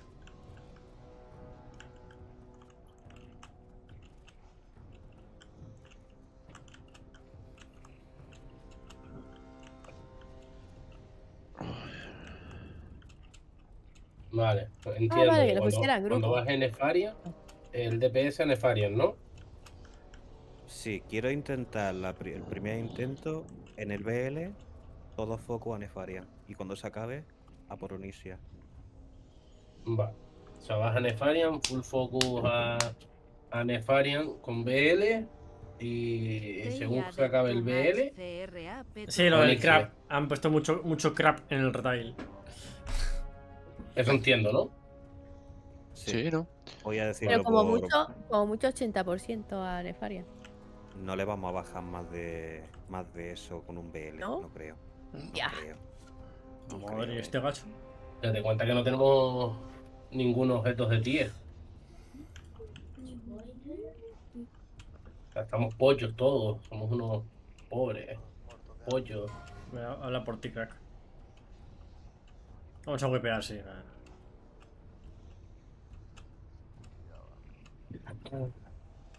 Vale, pues entiendo. vale, que lo cuando, pusiera en cuando vas en Nefaria, el DPS es Nefarian, ¿no? Sí, quiero intentar la pri- el primer intento en el BL, todo foco a Nefaria. Y cuando se acabe, a por Onisia. Va. O sea, vas a Nefarian, full focus a, a Nefarian con BL. Y según se acabe el BL, Sí, lo del crap. Han puesto mucho, mucho crap en el retail. eso entiendo, ¿no? Sí, ¿no? Voy a decirlo Pero como por- mucho, como mucho 80% a Nefaria. No le vamos a bajar más de más de eso con un BL, ¿No? no, creo. No Ya. creo. No creo. este gacho. Date cuenta que no tenemos ningún objeto de tier. O sea, estamos pollos todos, somos unos pobres pollos. Voy a hablar por ti, crack. Vamos a whipear, sí.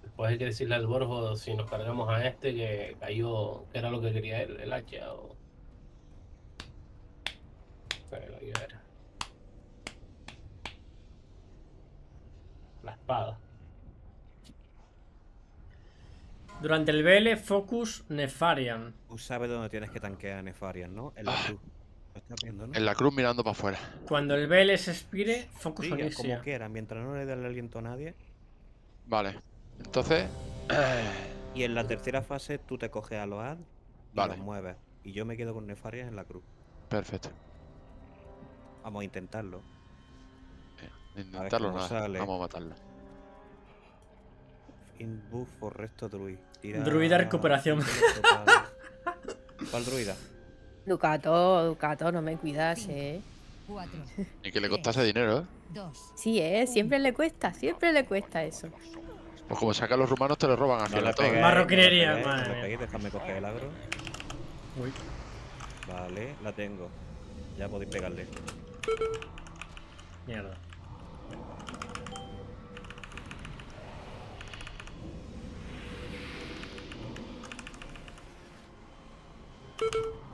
Después hay que decirle al Borjo si nos cargamos a este que cayó, que era lo que quería él, el hacha o. o sea, lo que era. La espada. Durante el BL, Focus Nefarian. Tú sabes dónde tienes que tanquear a Nefarian, ¿no? En la cruz. Lo estás viendo, ¿no? En la cruz mirando para afuera. Cuando el BL se expire, Focus Diga, Onyxia. como quieras, mientras no le dé el aliento a nadie. Vale. Entonces. (clears throat) Y en la tercera fase tú te coges a los ad y Vale. los mueves. Y yo me quedo con Nefarian en la cruz. Perfecto. Vamos a intentarlo. Intentarlo cómo nada. sale. Vamos a matarlo. In buff for resto druid. Tira- Druida recuperación. (laughs) (laughs) ¿Cuál druida? Ducato, Ducato, no me cuidas, eh. 4, (laughs) Y que le costase dinero, ¿eh? 2, Sí, eh, siempre le cuesta, siempre le cuesta eso. Pues como sacan los rumanos, te lo roban al No final todo. Marroquinería, no madre no déjame coger el agro. Uy, Vale, la tengo. Ya podéis pegarle. mierda.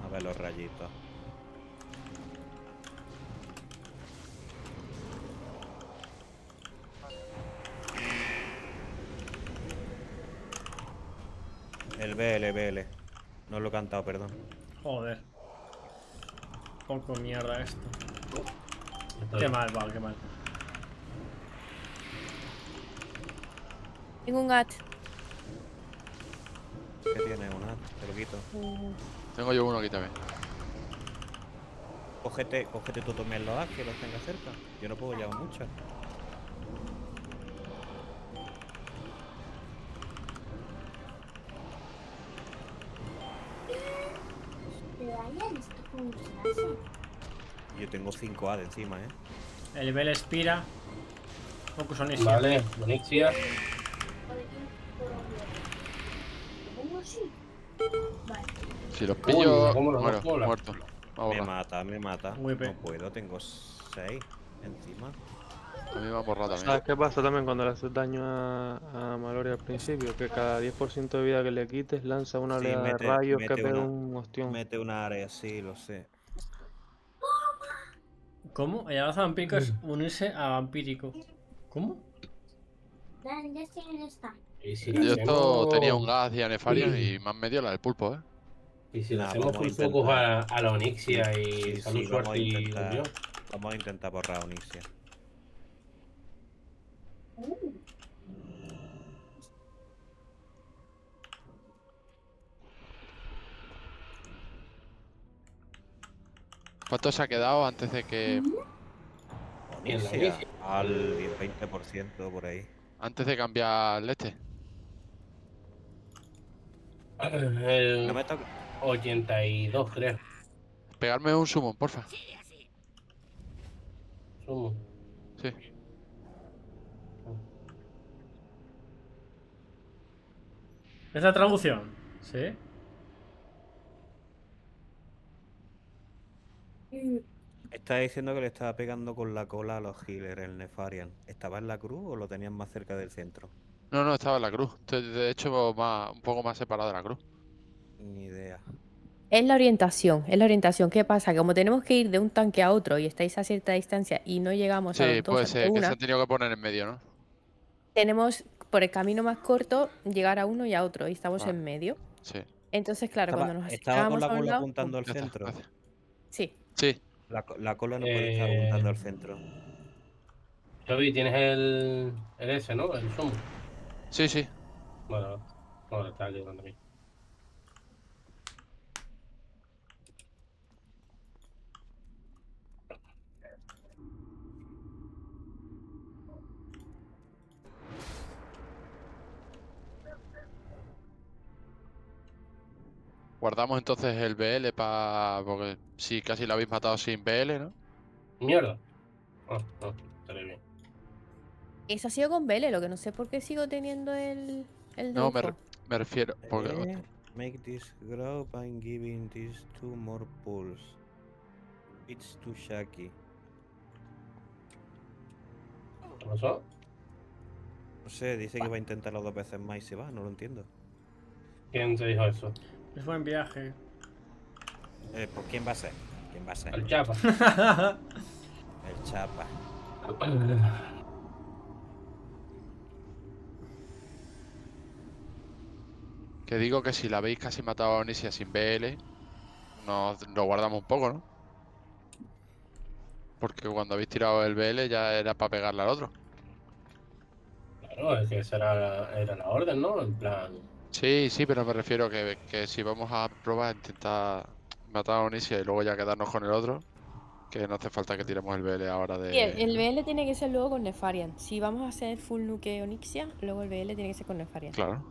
A ver los rayitos. El BL, BL. No lo he cantado, perdón. Joder. Poco mierda esto. Estoy- Qué mal, va, qué mal. Tengo un at. ¿Qué tiene una? Te lo quito. Tengo yo uno aquí también. Cógete, cógete tú también los as que los tengas cerca. Yo no puedo llevar muchas. Tengo 5 A de encima, ¿eh? El Bel expira. Focus Onision. Vale, Onixia. ¿Cómo sí? Vale. Si los pillo, los muero, bolas. muerto. Vamos, Me va. mata, me mata. No puedo, tengo 6 encima. A mí me ha borrado también. ¿Sabes qué pasa también cuando le haces daño a, a Mallory al principio? Que cada 10% de vida que le quites lanza una Sí, oleada mete- de rayos que mete pega una- un ostión. Mete una área, sí, lo sé. ¿Cómo? El abrazo vampírico es unirse a vampírico. ¿Cómo? Dale, ya estoy en esta. Y si Yo esto hacemos- tenía un gas y a Nefarian y me han metido la del pulpo, ¿eh? Y si le Nah, hacemos intentar. focus a, a la Onixia y Sí, salud, sí, vamos a suerte y intentar. unión. Vamos a intentar borrar a Onicia. ¿Cuánto se ha quedado antes de que. Al 20% por ahí. antes de cambiar el este? El No me toca. 82, creo. Pegarme un summon, porfa. Sumo. Sí. ¿Es la traducción? Sí. Está diciendo que le estaba pegando con la cola a los healers, el Nefarian. ¿Estaba en la cruz o lo tenían más cerca del centro? No, no, estaba en la cruz. De- hecho, más, un poco más separado de la cruz. Ni idea. Es la orientación, es la orientación. ¿Qué pasa? Que Como tenemos que ir de un tanque a otro y estáis a cierta distancia y no llegamos a Sí, los dos puede ser que se han tenido que poner en medio, ¿no? tenemos por el camino más corto llegar a uno y a otro y estamos Vale. en medio. Sí. Entonces, claro, Estaba, cuando nos estaba con la a cola apuntando al centro. gracias. sí, Sí, La, la cola no puede estar Eh, apuntando al centro. Xavi, tienes el, el S, ¿no? El sumo. sí, sí. Bueno, bueno, está llegando a mí. Guardamos entonces el BL para. Porque si casi lo habéis matado sin BL, ¿no? Mierda. Ah, no, estaré bien. eso ha sido con Vele, lo que no sé por qué sigo teniendo el, el No, me, re- me refiero. Porque, Eh, make this grow by giving these two more pulls. It's too shaky. ¿Qué pasó? No sé, dice que va a intentarlo dos veces más y se va, no lo entiendo. ¿Quién te dijo eso? Es buen viaje. Eh, pues ¿quién va a ser? ¿Quién va a ser? El chapa. (laughs) El chapa. que digo que si la habéis casi matado a Onisia sin BL, nos lo guardamos un poco, ¿no? Porque cuando habéis tirado el BL ya era para pegarle al otro. Claro, es que esa era, era la orden, ¿no? En plan. Sí, sí, pero me refiero que, que si vamos a probar, intentar matar a Onisia y luego ya quedarnos con el otro, que no hace falta que tiremos el BL ahora de... Sí, el, el BL tiene que ser luego con Nefarian. Si vamos a hacer full nuke Onyxia, luego el BL tiene que ser con Nefarian. Claro,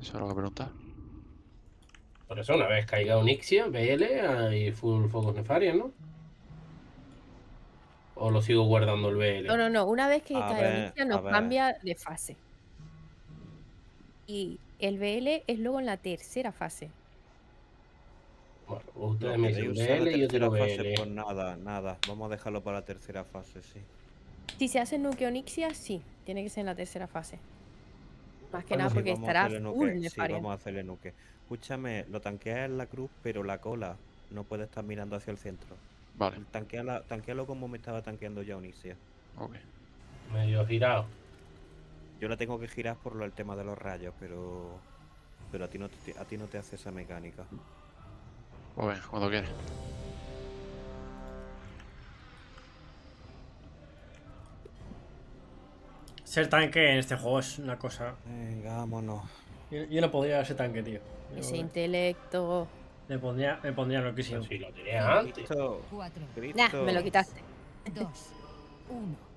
eso es lo que preguntar. Por eso, una vez caiga un Ixia, BL y full focus Nefarian, ¿no? O lo sigo guardando el BL. No, no, no. Una vez que A cae ver, Onyxia a nos cambia de fase. Y el BL es luego en la tercera fase. No, me la BL y yo tercera quiero fase, BL. Pues nada, nada. Vamos a dejarlo para la tercera fase, sí. Si se hace nuke Onyxia, sí. Tiene que ser en la tercera fase. Más que Bueno, nada sí, porque estará full Sí, vamos a hacerle nuke. Escúchame, lo tanqueas en la cruz, pero la cola no puede estar mirando hacia el centro. Vale, Tanqueala, tanquealo como me estaba tanqueando ya Onicia. ok. Medio girado. Yo la tengo que girar por lo, el tema de los rayos, pero. Pero a ti no te, a ti no te hace esa mecánica. Pues Muy bien, cuando quieras. Ser tanque en este juego es una cosa. Venga, vámonos. Yo, no podría ser tanque, tío. Ese intelecto. Me pondría, me pondría loquísimo. Pero si lo tenía antes. Cristo. Cristo. Nah, me lo quitaste. Dos. Uno.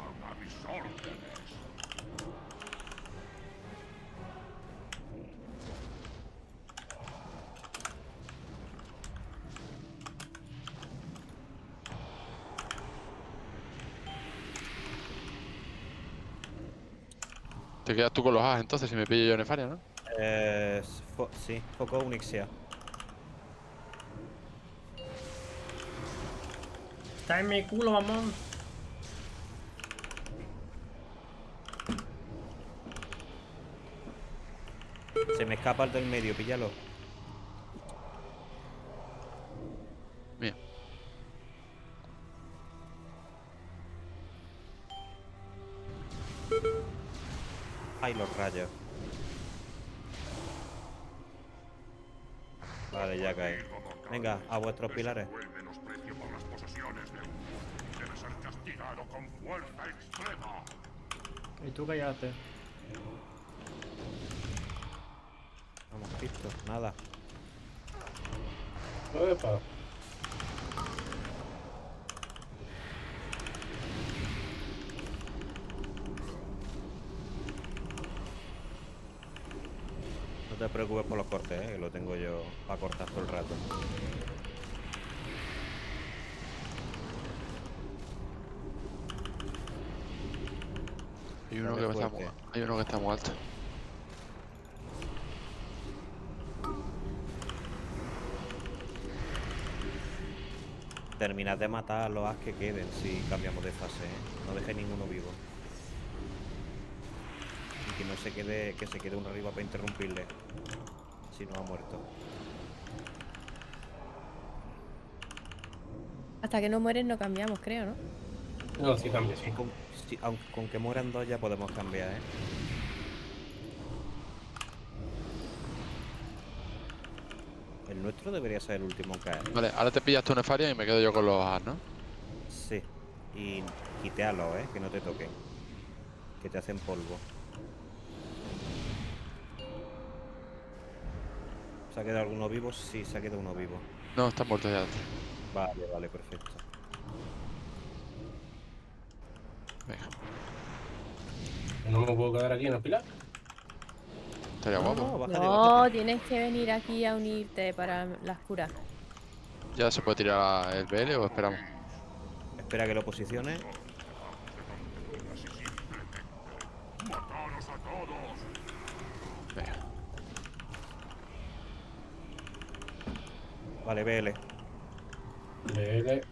A mis órdenes. Te quedas tú con los As entonces si me pillo yo Nefaria, ¿no? Eh, fo- sí, foco Unixia. Está en mi culo, mamón. Se me escapa el del medio, píllalo. Bien. Ay, los rayos. Vale, ya cae. Venga, a vuestros pilares. El menosprecio por las posesiones de un debe ser castigado con fuerza extrema. Y tú cállate. Vamos, Cristo, nada. Epa. No te preocupes por los cortes, eh, que lo tengo yo para cortar todo el rato. Hay uno, que está, muy- hay uno que está muy alto. Terminad de matar a los as que queden si cambiamos de fase, ¿eh? No dejéis ninguno vivo. Y que no se quede, que se quede uno arriba para interrumpirle. Si no ha muerto. Hasta que no mueren no cambiamos, creo, ¿no? No, sí cambia, sí. Con, si- aun- con que mueran dos ya podemos cambiar, ¿eh? El nuestro debería ser el último en caer. Vale, ahora te pillas tu Nefaria y me quedo yo con los As, ¿no? Sí. Y quitealos, ¿eh? Que no te toquen. Que te hacen polvo. ¿Se ha quedado alguno vivo? Sí, se ha quedado uno vivo. No, está muerto ya. Vale, vale, perfecto. Venga, No me puedo quedar aquí en el pilar. Estaría No, guapo. no, tienes que venir aquí a unirte para las curas. ¿Ya se puede tirar el BL o esperamos? Espera que lo posicione. Vale, BL. Lele.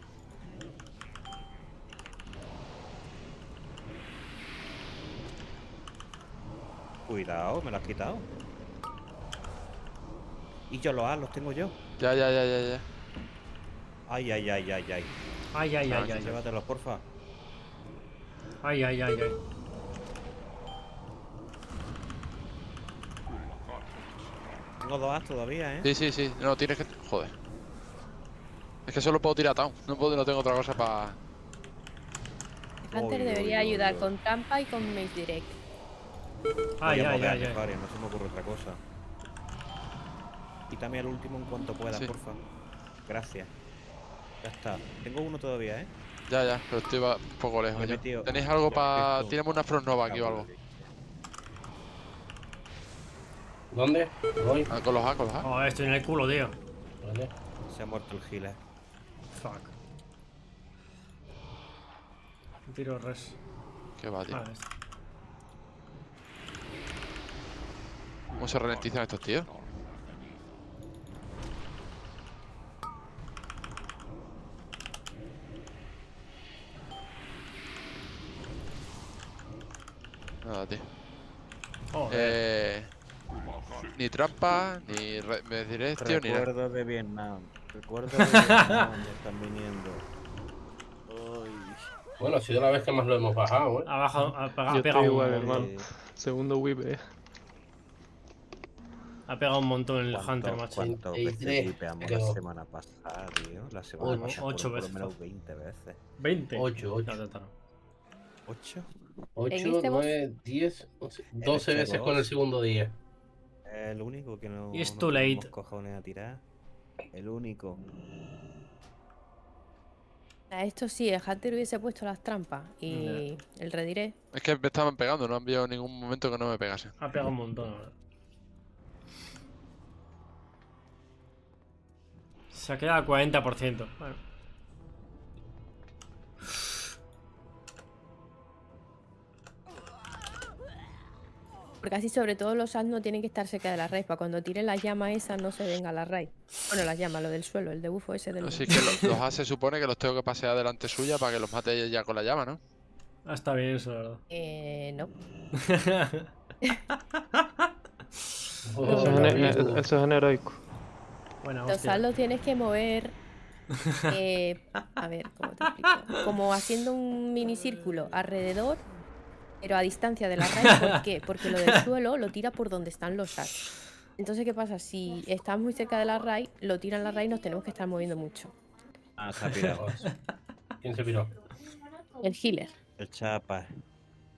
Cuidado, me lo has quitado. Y yo los A los tengo yo. Ya, ya, ya, ya, ya. Ay, ay, ay, ay, ay. Ay, ay, ay, ay. Llévatelos, porfa. Ay, ay, ay, ay. Tengo dos As todavía, ¿eh? Sí, sí, sí. No, tienes que. Joder. Es que solo puedo tirar Town. No, puedo, no tengo otra cosa para. Hunter debería ayudar con trampa y con Maze Direct. Ay, Voy a ay, mover, ay, ay. Nefaria, no se me ocurre otra cosa. Quítame al último en cuanto puedas, Sí. porfa. Gracias. Ya está. Tengo uno todavía, ¿eh? Ya, ya, pero estoy un poco lejos. Me ¿Tenéis algo para. Tírame una Frostnova aquí o algo? ¿Dónde? Voy. Ah, con los A, con los A. Oh, estoy en el culo, tío. Vale. Se ha muerto el gilet. Fuck. Tiro res. Qué va, tío. Vale. ¿Cómo se ralentizan estos tíos? Nada, tío. Eh, ni trampa, ni re- me ni. Recuerdo de Vietnam. Recuerdo de Vietnam. (laughs) me están viniendo. Bueno, ha sido la vez que más lo hemos bajado, ¿eh? Ha pegado, Yo ha pegado estoy un- igual, hermano. Segundo whip, eh. Ha pegado un montón el ¿Cuánto- Hunter, macho. ¿Cuántas 83 veces la semana pasada, tío? La semana Ocho. pasada Ocho fueron veces. por lo menos 20 veces. 20. 8, No, 8, no, no, no. ¿Ocho? 8, este boss? 9, 10, 11, En 12 este veces con el segundo día. El único que no. It's no too late. cojones a tirar. El único. A esto sí, el Hunter hubiese puesto las trampas y el rediré. Es que me estaban pegando, no han habido ningún momento que no me pegasen. Ha pegado un montón, la Se ha quedado al 40%. Bueno. Porque así sobre todo los as no tienen que estar cerca de la raíz, para cuando tiren las llamas esas no se venga la raíz. Bueno, las llamas, lo del suelo, el debufo ese del... Así que lo- los A se supone que los tengo que pasear delante suya para que los mate ya con la llama, ¿no? Ah, está bien eso, la verdad. Eh, no. Oh, (laughs) Eso es, capítulo. eh, eso es en heroico. Buena Los los tienes que mover... eh, a ver, ¿cómo te explico? Como haciendo un minicírculo alrededor, pero a distancia de la raíz. ¿Por (laughs) qué? Porque lo del suelo lo tira por donde están los as. Entonces, ¿qué pasa? Si estás muy cerca de la raíz, lo tiran la raíz, nos tenemos que estar moviendo mucho. Ah, se ha pirado. ¿Quién se piró? El healer. El chapa.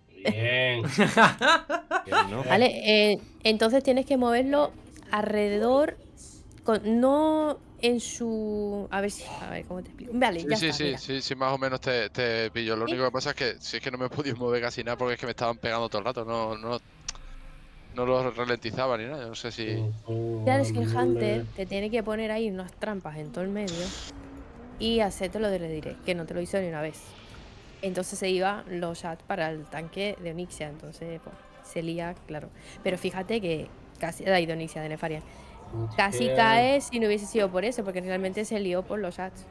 Bien. (laughs) No. ¿Vale? Eh, entonces tienes que moverlo alrededor, con- no en su... A ver si... A ver, ¿cómo te explico? Vale, Sí, ya sí, está, sí, mira. sí, sí, más o menos te, te pillo. Lo ¿Sí? único que pasa es que si es que no me he podido mover casi nada porque es que me estaban pegando todo el rato. No, no, no lo ralentizaba ni nada. No sé si. Ya el Skin Hunter te tiene que poner ahí unas trampas en todo el medio y hacerte lo de redirect, que no te lo hizo ni una vez. Entonces se iba los ads para el tanque de Onyxia, entonces pues, se lía, claro. Pero fíjate que casi... Ay, de Onyxia, de Nefarian. Casi Bien. cae si no hubiese sido por eso, porque realmente se lió por los ads.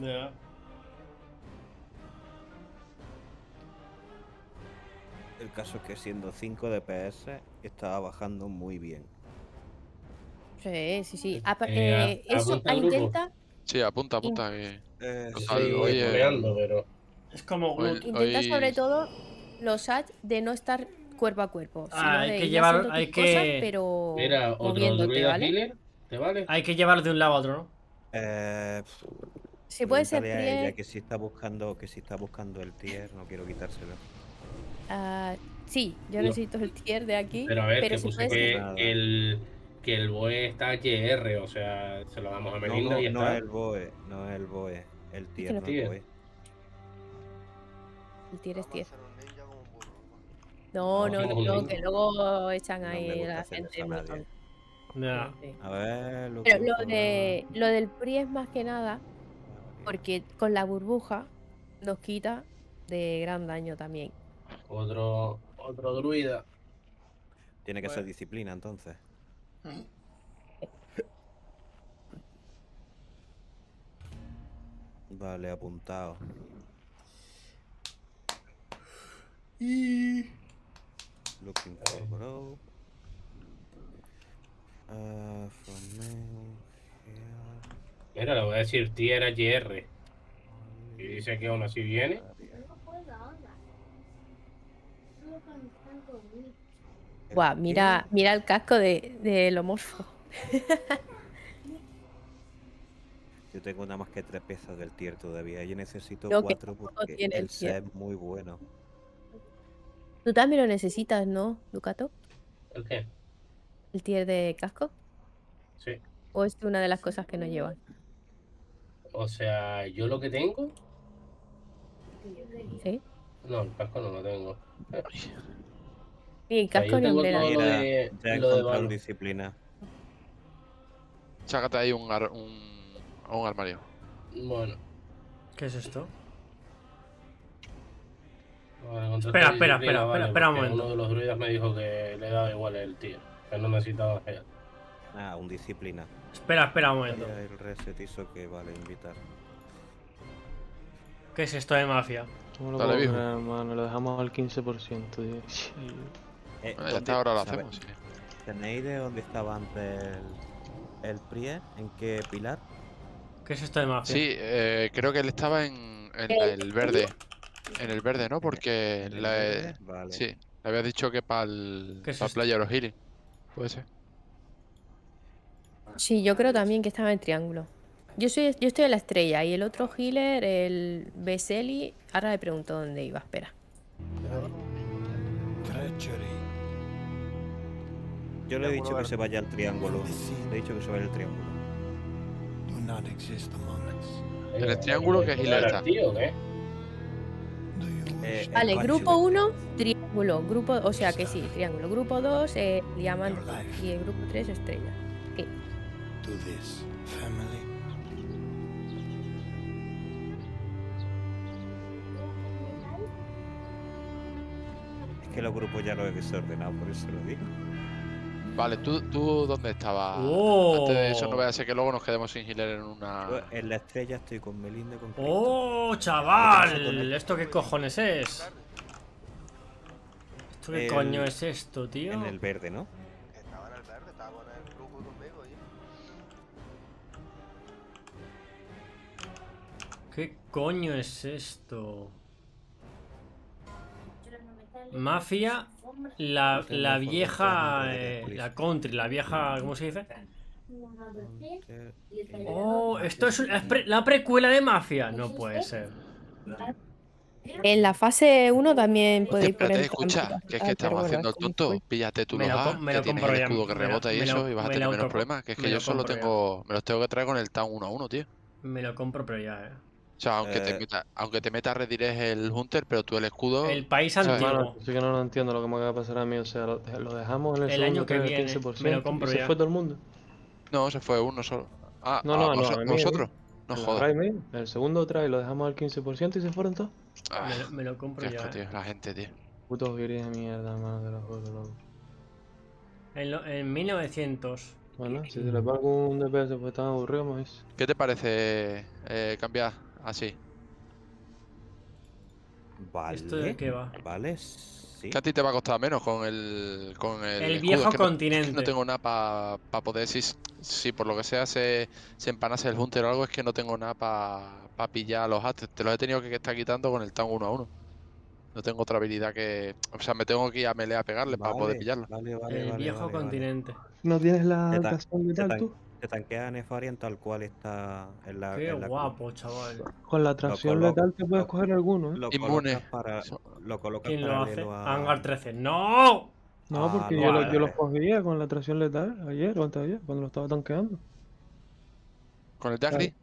Ya. El caso es que siendo 5 DPS estaba bajando muy bien. Sí, sí, sí. Eh, a- eh, eso intenta, Sí, apunta, apunta. que- Eh, Total, Sí, oye, troleando, pero. Es como Oye, Groot. intenta Hoy- sobre todo los ads de no estar cuerpo a cuerpo. Ah, hay que llevar- hay cosas, que- pero Mira, otro moviéndote, druida ¿vale? healer. ¿Te vale? Hay que llevarlo de un lado a otro, ¿no? eh, Si puede ser a ella que si está buscando, que si está buscando el tier, no quiero quitárselo. Ah, sí, yo No. necesito el tier de aquí. Pero a ver, pero que si puse puede ser- que el, que el BOE está HR, o sea, se lo damos a No, Melinda no, y ya no está. es el BOE, no es el BOE, el tier, no no tier. el BOE. El tier es tier. Vamos a hacer un ninja como un burro. No, No, no, no, no, que luego echan No ahí la gente eso a. Sí. Ver, lo Pero que lo, de, lo del PRI es más que nada porque con la burbuja nos quita de gran daño también. Otro, otro druida. Tiene que ser disciplina entonces. Vale, apuntado. Looking for bro. Uh, from here. Mira, le voy a decir tier HR. Y dice que aún así viene. ¿El Guau, qué? mira, mira el casco de, de Lomorfo. (laughs) Yo tengo nada más que tres piezas del tier todavía. Yo necesito que cuatro porque el el set es muy bueno. Tú también lo necesitas, ¿no, Ducato? ¿El qué? ¿El tier de casco? Sí. ¿O es una de las cosas que no llevan? O sea, yo lo que tengo. ¿Sí? No, el casco no lo tengo. Ni O sea, casco ni umbrella. todo lo Mira, de, ya he lo de Valo. disciplina. Sácate ahí un, ar- un, un armario. Bueno. ¿Qué es esto? Encontré Espera, espera, espera, vale, espera un momento. Uno de los druidas me dijo que le daba igual el tío. Que no necesitaba hacer. Ah, un disciplina. Espera, espera un momento. El reset hizo que vale invitar. ¿Qué es esto de mafia? No lo Dale. Lo dejamos al 15%, tío. Eh, Bueno, ya ¿dónde- está, ahora lo hacemos. sí. ¿Tenéis de dónde estaba antes el, el PRIE? ¿En qué pilar? ¿Qué es esto de mafia? Sí, eh, creo que él estaba en, en el verde. En el verde, ¿no? Porque ¿En el la- verde? Vale. sí, le habías dicho que para el ¿Qué es pa of Healing. Puede ser. Sí, yo creo también que estaba en triángulo. Yo soy, yo estoy en la estrella y el otro healer, el Beseli, ahora le pregunto dónde iba, espera. Yo le he dicho que se vaya al triángulo. Le he dicho que se vaya al triángulo. En el triángulo que es Hileta. Eh, Vale, grupo Banshee. 1, triángulo. Grupo, o sea que sí, triángulo. Grupo 2, eh, diamante. Y el grupo 3, estrella. Sí. Es que los grupos ya los he desordenado, por eso lo digo. Vale, ¿tú, tú dónde estabas? Oh. Antes de eso no vaya a ser que luego nos quedemos sin healer en Yo una... en la estrella estoy con Melinda y con Cristo. ¡Oh, chaval! ¿Esto qué cojones es? ¿Esto qué El- coño es esto, tío? En el verde, ¿no? Estaba en el verde, estaba con el grupo conmigo. y- ¿Qué coño es esto? Mafia, la, Pues la vieja, eh, la country, la vieja, ¿cómo se dice? Oh, esto es es pre- la precuela de Mafia. No puede ser. En la fase 1 también podéis Espérate, poner. escucha, que es Ah, que estamos pero haciendo el tonto. Píllate tú los lo A, que lo tienes el escudo que rebota y me lo- eso, y vas a tener menos problemas. Que es que yo solo tengo... Me los tengo que traer con el TAN 1 a 1, tío. Me lo compro, pero ya, eh. O sea, aunque te Eh. meta, aunque te meta redirect el Hunter, pero tú el escudo... El país antiguo. Hermano, sí que no lo entiendo lo que me va a pasar a mí. O sea, lo, lo dejamos en el, El segundo año que viene, 15%, me lo compro y se ya. fue todo el mundo. No, se fue uno solo. Ah, No, ah, no, no, noso- a mí, a mí. ¿Nosotros? No la jodas. El segundo trae lo dejamos al 15% y se fueron todos. Ah, Me, lo- me lo compro qué ya. asco, eh. tío, la gente, tío. Putos guiris de mierda, mano, te lo juro, loco. En, lo- en 1900. Bueno, si se les va algún DPS pues me dice. ¿Qué te parece eh, cambiar así? Vale. ¿Esto de qué va? Vale, sí. Que a ti te va a costar menos con el con el, El viejo Es que no- es que continente. No, tengo nada para poder si, si por lo que sea se, se empanase el Hunter o algo es que no tengo nada para pillar a los astres. Te los he tenido que estar quitando con el tan uno a uno. No tengo otra habilidad que, o sea, me tengo que ir a melee a pegarle para poder pillarlo. Vale, vale, El vale, viejo vale, vale. continente. ¿No tienes la altación de tal tú? Te tanquea Nefarian tal cual está en la. Qué en la cruz. guapo, chaval. Con la atracción letal te puedes coger alguno, ¿eh? Lo Inmune. para. Lo colocas ¿Quién lo hace? a. Hangar 13. ¡No! No, Ah, porque no, yo, lo, yo los cogía con la atracción letal ayer o antes de ayer, cuando lo estaba tanqueando. Con el Dagri,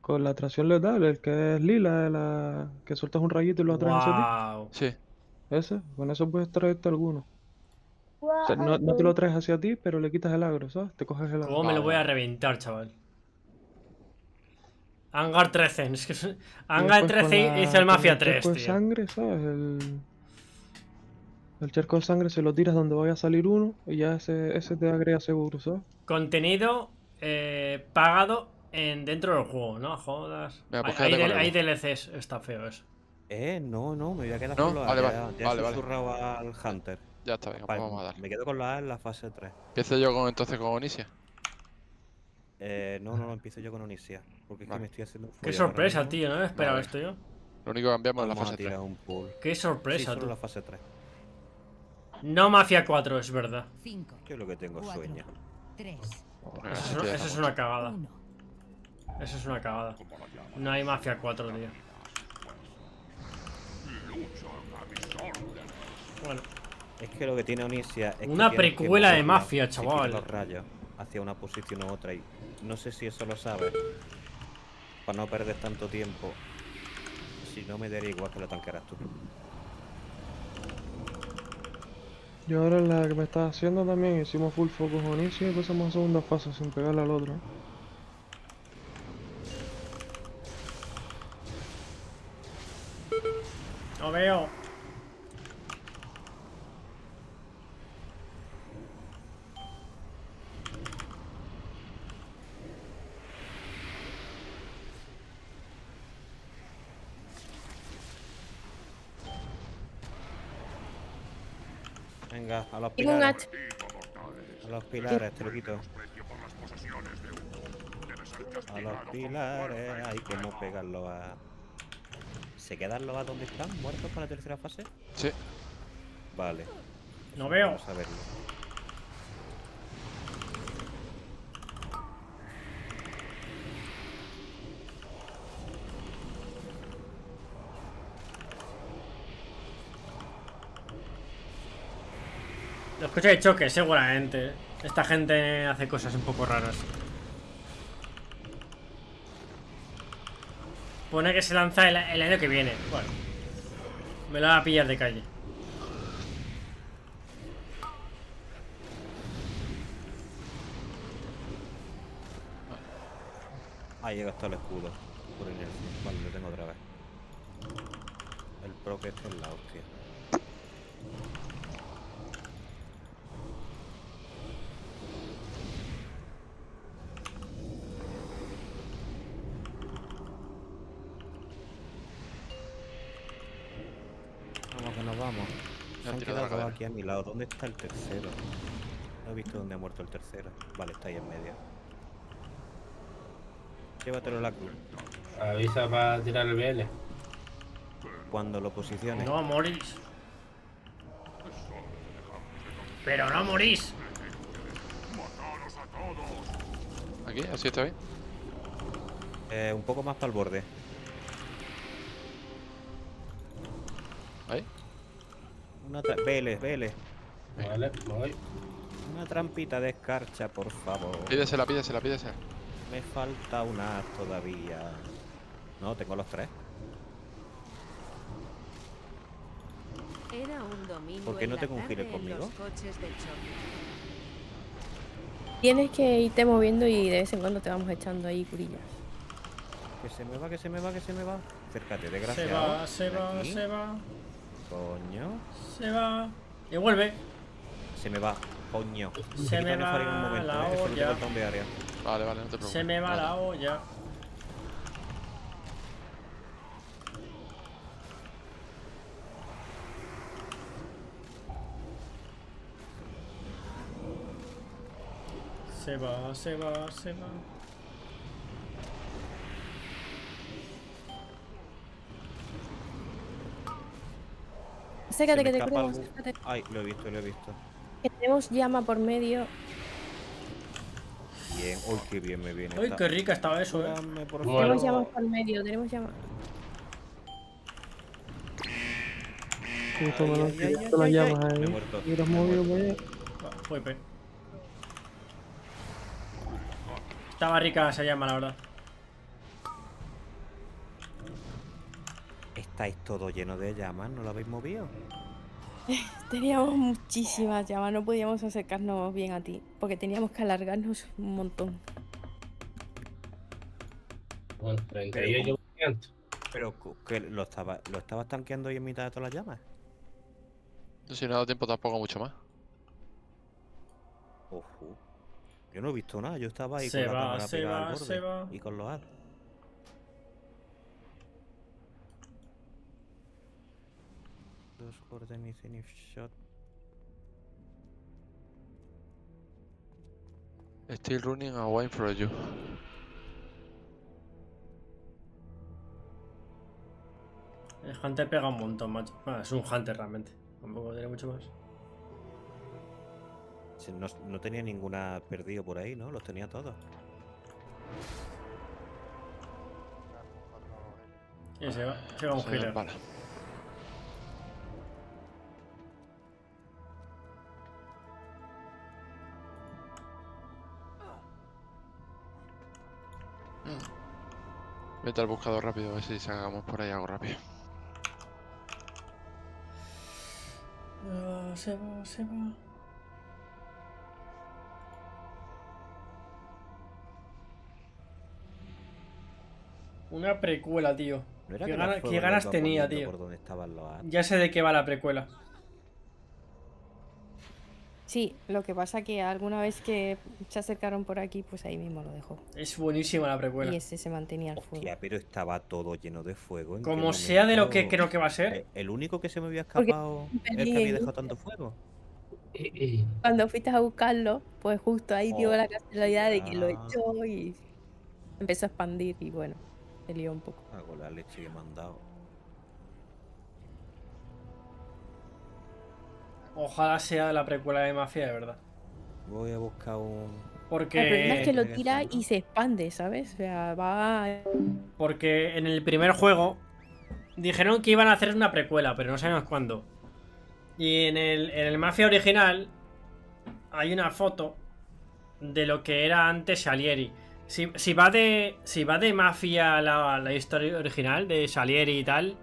Con la atracción letal, el que es lila, la... que sueltas un rayito y lo atraes hacia Wow. sí. ti. Ese, con eso puedes traerte alguno. O sea, no, no te lo traes hacia ti, pero le quitas el agro, ¿sabes? Te coges el agro. ¿Cómo me lo voy a reventar, chaval? Hangar 13. Es que es- Y Hangar después con 13 la- hizo el con Mafia el 3, charco de tío. sangre, ¿sabes? El... el charco de sangre se lo tiras donde vaya a salir uno y ya ese, ese te agrega seguro, ¿sabes? Contenido eh, pagado en dentro del juego, no jodas. Venga, pues hay, con el. DLCs, está feo eso. Eh, no, no, me voy a quedar ¿No? con los A. Vale, ya, vale, ya al Hunter. Ya está, venga, pues Vale, vamos a dar. Me quedo con los A en la fase 3. Empiezo yo con entonces con Onisia. Eh, no, no, no, empiezo yo con Onicia. Porque es Vale. que me estoy haciendo un Qué sorpresa, tío, no me esperaba Vale. esto yo. Lo único que cambiamos es la fase a tirar 3. un pull. Qué Sí, sorpresa, solo tú. la fase 3. No Mafia 4, es verdad. 5, Yo lo que tengo es 4, sueño. 3, Venga, Eso, sí es- eso es una cagada. 1. Eso es una cagada. la No hay Mafia 4, tío. Bueno, Es que lo que tiene Onicia es que Una que precuela de Mafia, chaval. los rayos hacia una posición u otra y no sé si eso lo sabes. Para no perder tanto tiempo. Si no me daría igual que lo tanquearas tú. Yo ahora en la que me estaba haciendo también hicimos full focus on inicio y pasamos a segunda fase sin pegarle al otro. no veo. Venga, a los Tengo pilares. hacha. A los pilares, te lo quito. A los pilares. Hay que no pegarlo a. ¿Se quedan los a donde están? ¿Muertos para la tercera fase? Sí. Vale. No veo. Vamos a verlo. Escucha de choque, seguramente. Esta gente hace cosas un poco raras. Pone que se lanza el, año que viene. Bueno. Me la va a pillar de calle. Ah, llega hasta el escudo. Por inercia. Vale, lo tengo otra vez. El pro que es la hostia. Vamos que nos vamos. Se Ya han han tirado quedado la todos cadena. Aquí a mi lado. ¿Dónde está el tercero? No he visto dónde ha muerto el tercero. Vale, está ahí en medio. Llévatelo la cruz. Avisa para tirar el BL. Cuando lo posiciones. No morís. Pero no morís. Aquí, así está bien. Eh, un poco más para el borde. Una tra- Vele, vele. Vale, voy. Una trampita de escarcha, por favor. Pídesela, pídesela, pídesela. Me falta una todavía. No, tengo los tres. Era un domingo ¿Por qué no tengo un en conmigo? Tienes que irte moviendo y de vez en cuando te vamos echando ahí curillas. Que se me va, que se me va, que se me va. Acércate, Se desgraciado. va, se va, se va. Coño. Se va. Y vuelve. Se me va. Coño. Se me un va momento, la eh, olla. de área. Vale, vale, no te preocupes. Se me va Vale. la olla. Se va, se va, se va. Acércate Se que te curamos, algún- acércate. Ay, lo he visto, lo he visto. Que tenemos llama por medio. Bien, uy, qué bien me viene. Uy, esta. qué rica estaba eso, eh. Dame, por Bueno. Tenemos favor. llama por medio, tenemos llamas ay. Me he ahí. muerto. Y los Me he movido muerto. por allá. Va, fue pe. Estaba rica esa llama, la verdad. Estáis todo lleno de llamas, ¿no lo habéis movido? (laughs) Teníamos muchísimas llamas, no podíamos acercarnos bien a ti. Porque teníamos que alargarnos un montón. Bueno, 38%. Pero que lo estaba, lo estabas tanqueando ahí en mitad de todas las llamas. No si no ha dado tiempo tampoco mucho más. Ojo. Yo no he visto nada, yo estaba ahí Se con la va, cámara se pegada va, al se borde va. y con los ads. Dos Gordon y Zenith Shot. Still running away from you. El Hunter pega un montón, macho. Bueno, es un Hunter realmente. Tampoco tiene mucho más. No, no tenía ninguna perdido por ahí, ¿no? Los tenía todos. Y se va, se va un healer. resbala. Vete al buscador rápido, a ver si sacamos por ahí algo rápido. Ah, se va, se va. Una precuela, tío. ¿No era Qué, gana- ganas tenía, tío. Por donde estaban los ads? Ya sé de qué va la precuela. Sí, lo que pasa que alguna vez que se acercaron por aquí, pues ahí mismo lo dejó. Es buenísima la Y precuela. ese se mantenía al fuego. Hostia, pero estaba todo lleno de fuego. ¿en qué Como sea de lo que creo que va a ser. Eh, El único que se me había Porque escapado es el que había dejado tanto fuego. Cuando fuiste a buscarlo, pues justo ahí dio la casualidad de que lo echó y empezó a expandir y bueno, se lió un poco. Con la leche que me han dado. Ojalá sea la precuela de Mafia, de verdad. Voy a buscar un. Porque. El problema es que lo tira y se expande, ¿sabes? O sea, va... Porque en el primer juego dijeron que iban a hacer una precuela, pero no sabemos cuándo. Y en el, en el Mafia original hay una foto de lo que era antes Salieri. Si, si va de. Si va de mafia la, la historia original de Salieri y tal.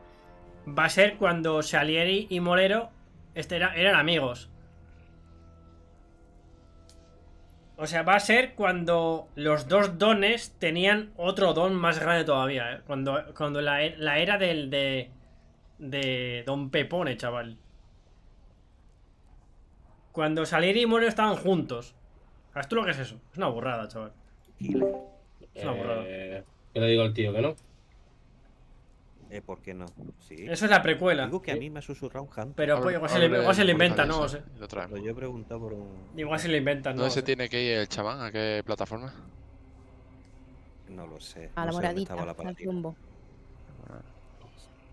Va a ser cuando Salieri y Molero este era- eran amigos. O sea, va a ser cuando los dos dones tenían otro don más grande todavía. ¿eh? Cuando, cuando la, era del de. de Don Pepone, chaval. Cuando Salieri y Molero estaban juntos. ¿Sabes tú lo que es eso? Es una burrada, chaval. Es una burrada. Eh, ¿Qué le digo al tío que no? Eh, ¿por qué no? Sí. Eso es la precuela. Digo que a mí me ha susurrado un Hunter. Pero pues, igual, se le, Ábrele igual se le inventa, ¿no? Y lo traemos. Pero yo he preguntado por un... igual se le inventan, ¿no? ¿Dónde se tiene que ir el chamán? ¿A qué plataforma? No lo sé. A la no sé moradita, la al rumbo.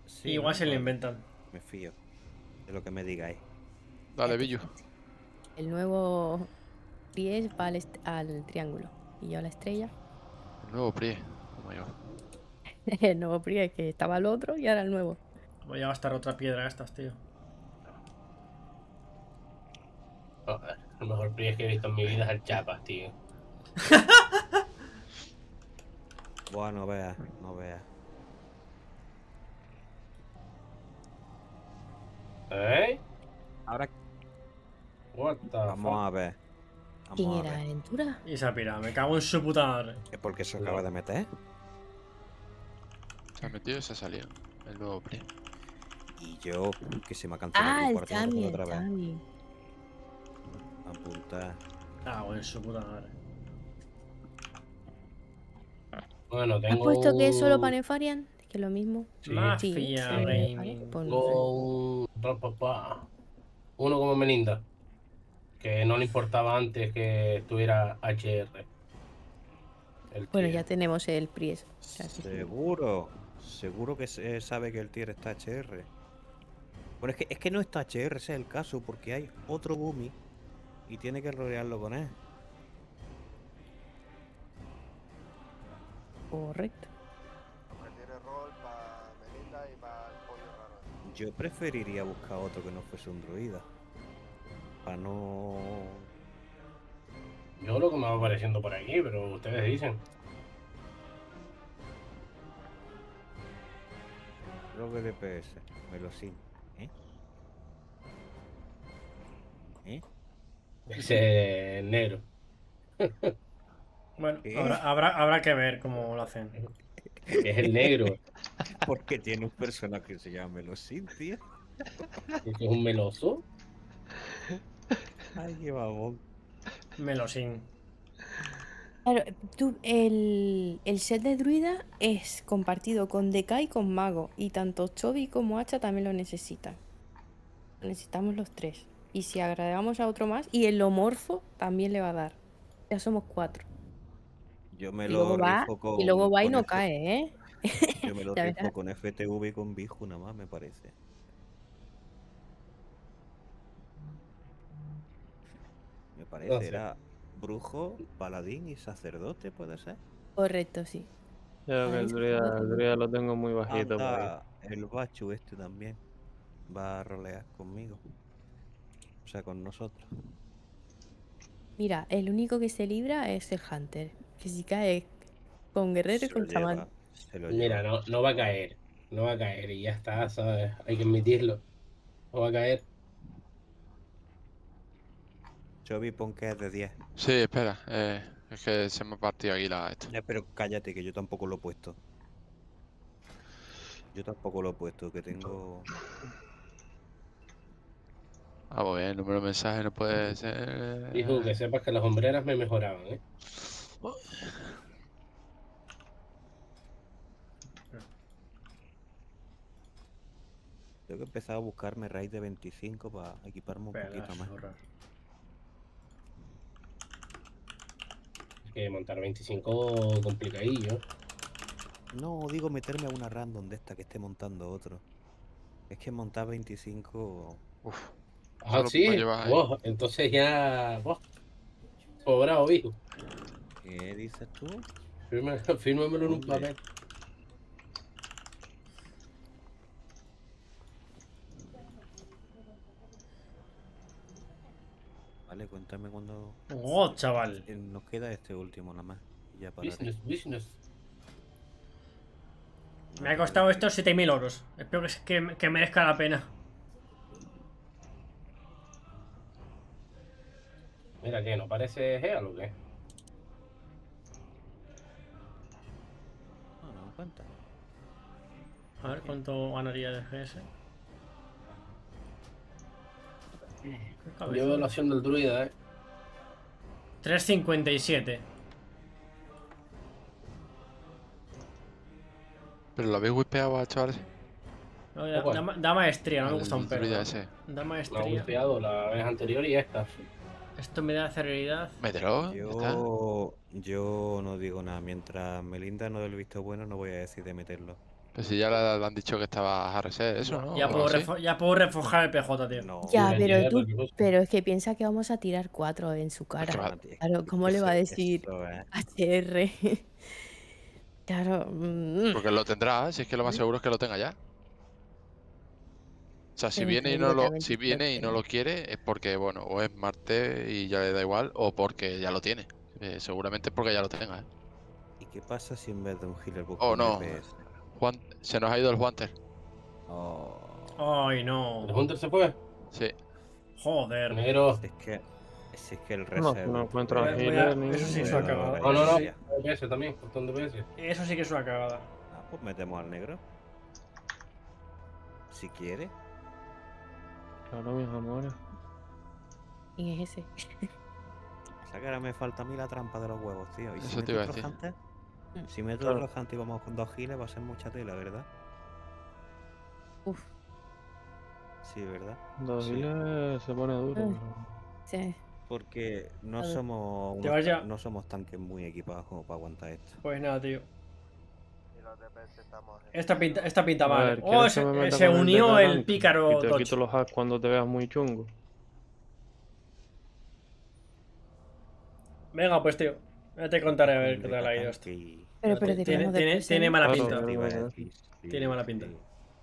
Sí, igual no, se le inventan. Me fío de lo que me digáis. Dale, Billu. El nuevo pie va al, triángulo. Y yo a la estrella. El nuevo PRI. Como yo. El nuevo pie que estaba el otro y ahora el nuevo. Voy a gastar otra piedra estas, tío. Joder, el mejor PRI que he visto en mi vida es el Chapas, tío. (laughs) Buah, no veas, no veas. ¿Eh? Ahora What the vamos fuck? a ver. ¿Quién Vamos a era? ver. ¿Aventura? Y esa pira, me cago en su puta madre. ¿Es porque se acaba de meter? Se ha metido y se ha salido. El nuevo PRI. Y yo, que se me ha cancelado Ah, el Tami, otra vez. Tami. Apuntar. Cago en su puta madre. Bueno, ¿Has tengo. puesto que es solo para Nefarian? Que es lo mismo. Sí. Mafia Sí, Gaming. como Melinda. Que no le importaba antes que tuviera HR. El Bueno, ya tenemos el Pries. O sea, sí. Seguro. Que se sabe que el tier está HR. Bueno, es que, es que no está HR, ese es el caso, porque hay otro Bumi y tiene que rodearlo con él. Correcto. Hombre, tiene rol para Melinda y para el pollo raro. Yo preferiría buscar otro que no fuese un druida. Para no. Yo lo que me va apareciendo por aquí, pero ustedes dicen. Creo que DPS. Me lo sin. ¿Eh? ¿Eh? Ese negro. Bueno, habrá, habrá, habrá que ver cómo lo hacen. Es el negro. Porque tiene un personaje que se llama Melosin, tío. que es un meloso. Ay, qué babón. Melosín. Claro, tú, el, el set de druida es compartido con DK y con mago. Y tanto Chobi como Hacha también lo necesitan. Necesitamos los tres. Y si agregamos a otro más, y el homorfo también le va a dar. Ya somos cuatro. Yo me Y lo luego va, rifo con. y luego va y con no F- cae, ¿eh? (laughs) Yo me lo (laughs) Ya rifo verás. con FTV y con Biju nada más, me parece. Me parece, era brujo, paladín y sacerdote, ¿puede ser? Correcto, sí. Yo que el druida, puede. el druida lo tengo muy bajito. por ahí. Anda, el bachu este también va a rolear conmigo. O sea, con nosotros. Mira, el único que se libra es el Hunter. Que si cae con guerrero y con chamán. Mira, no, no va a caer. No va a caer y ya está, ¿sabes? Hay que admitirlo. No va a caer. Chovy, pon que es de 10. Sí, espera. eh, es que se me ha partido aquí la esto. Eh, pero cállate, que yo tampoco lo he puesto. Yo tampoco lo he puesto, que tengo. Ah, pues bien, el número de mensajes no puede ser. Hijo, que sepas que las hombreras me mejoraban, ¿eh? Tengo que empezar a buscarme raíz de 25 para equiparme un poquito más. horror. Es que montar 25 complicadillo. No, digo meterme a una random de esta que esté montando otro. Es que montar 25. Uf, Ah, sí. Wow, entonces ya. Wow. Sobrado, hijo. ¿Qué dices tú? Fírmame- (laughs) Fírmamelo en un papel. Vale, Vale, cuéntame cuando. Oh, chaval. Eh, Nos queda este último nada más. y Ya para Business, business. Me ha costado esto 7000 euros. Espero que, que, que merezca la pena. Mira que no parece Geal o qué. No, no, cuenta. A ver cuánto ganaría de GS. Yo veo la opción del druida, eh. 357. Pero lo habéis whipeado, chavales. No, da, da maestría, no me gusta un ese. Da La he maestría. golpeado la vez anterior y esta. Esto me da celeridad. Yo, yo no digo nada. Mientras Melinda no dé el visto bueno, no voy a decir de meterlo. Pues si ya le, le han dicho que estaba a reset, eso, ¿no? Ya puedo, algo así. refo- ya puedo reforjar el PJ, tío. No. Ya, pero tú, cualquier cosa. pero es que piensa que vamos a tirar cuatro en su cara. Claro. ¿cómo le va a decir eso, eh. HR? (laughs) Claro. mm, Porque lo tendrá, si es que lo más seguro es que lo tenga ya. O sea, si viene y no lo, si viene y no lo quiere, es porque, bueno, o es Marte y ya le da igual, o porque ya lo tiene. Eh, seguramente es porque ya lo tenga, ¿eh? ¿Y qué pasa si en vez de un healer busco Oh, un no. DPS? Juan, se nos ha ido el Wanter. Oh, Ay, ¿El no. Hunter se fue? Sí. Joder. Negro. es que, si es que el No, reserva. no encuentro Voy a eso sí es una cagada. No, no, no. DPS también, botón DPS. Eso sí que es una cagada. Ah, pues metemos al negro. Si quiere. Claro, mis amores. ¿Quién es ese? Esa que ahora me falta a mí la trampa de los huevos, tío. ¿Y si Eso meto te iba a decir. hunter? Mm. Si meto Claro. hunter y vamos con dos healers, va a ser mucha tela, ¿verdad? Uf, Sí, ¿verdad? Dos Sí. healers se pone duro. Sí. Porque no somos unos no somos tanques muy equipados como para aguantar esto. Pues nada, tío. Los Esta pinta, esta pinta mal. ver, Oh, ¿quieres se, me el unió el pícaro Y te quito los hacks cuando te veas muy chungo. Venga, pues tío. Ya te contaré a ver qué tal ha ido esto. y- Pero, pero Tiene- tiene- tiene mala pinta. sí, Tiene mala pinta. sí.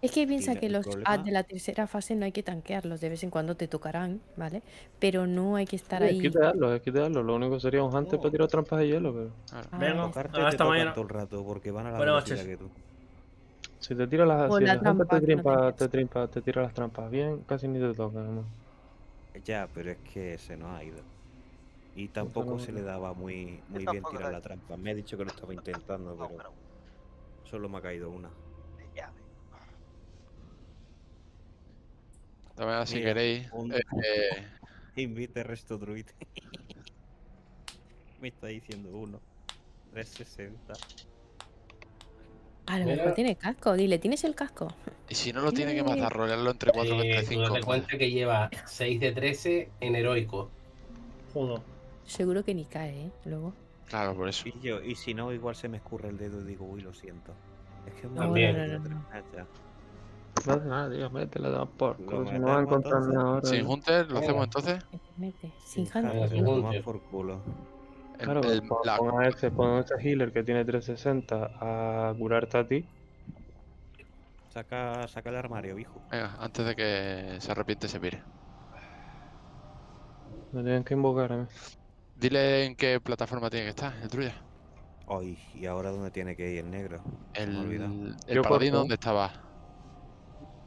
Es que piensa que los problema- ads de la tercera fase no hay que tanquearlos, de vez en cuando te tocarán, ¿vale? Pero no hay que estar Es ahí. que darlo, es que darlo. Lo único sería un hunter No. para tirar trampas de hielo, pero Claro. Ah, Venga, Tocarte hasta te tocan mañana. todo el rato porque van a la Buenas noches. que tú. si te tira las si la trampa te que no trimpa, tenías. te trimpa, te tira las trampas bien, casi ni te toca, además. Ya, pero es que se nos ha ido. Y tampoco se le daba muy, muy bien tirar la trampa. Me ha dicho que lo estaba intentando, (laughs) pero solo me ha caído una. También, si Mira, queréis. un- eh, (laughs) eh, Invite resto druid. (laughs) me está diciendo uno. 360. A lo mejor tiene casco, dile, ¿tienes el casco? y si no lo tiene que matar, rolearlo entre 4 Eh, entre tú 5. date cuenta que lleva 6 de 13 en heroico. Joder. Seguro que ni cae, ¿eh? Luego. Claro, por eso. Y yo, y si no, igual se me escurre el dedo y digo, uy, lo siento. Es que es muy difícil No, hace nada, tío, métele, da por Lo culo, Si no vas a encontrar nada ahora. Sin Hunter, ¿lo hacemos entonces? Sin hunter. Sin hunter. por culo. Claro, el- pon, la- pon a ese, pon a ese healer que tiene 360 a curarte a ti. Saca, saca el armario, viejo. Venga, antes de que se arrepiente se pire. Me tienen que invocar a mí. Dile en qué plataforma tiene que estar, el druida. Ay, ¿y ahora dónde tiene que ir el negro? El, el corto. ¿dónde estaba?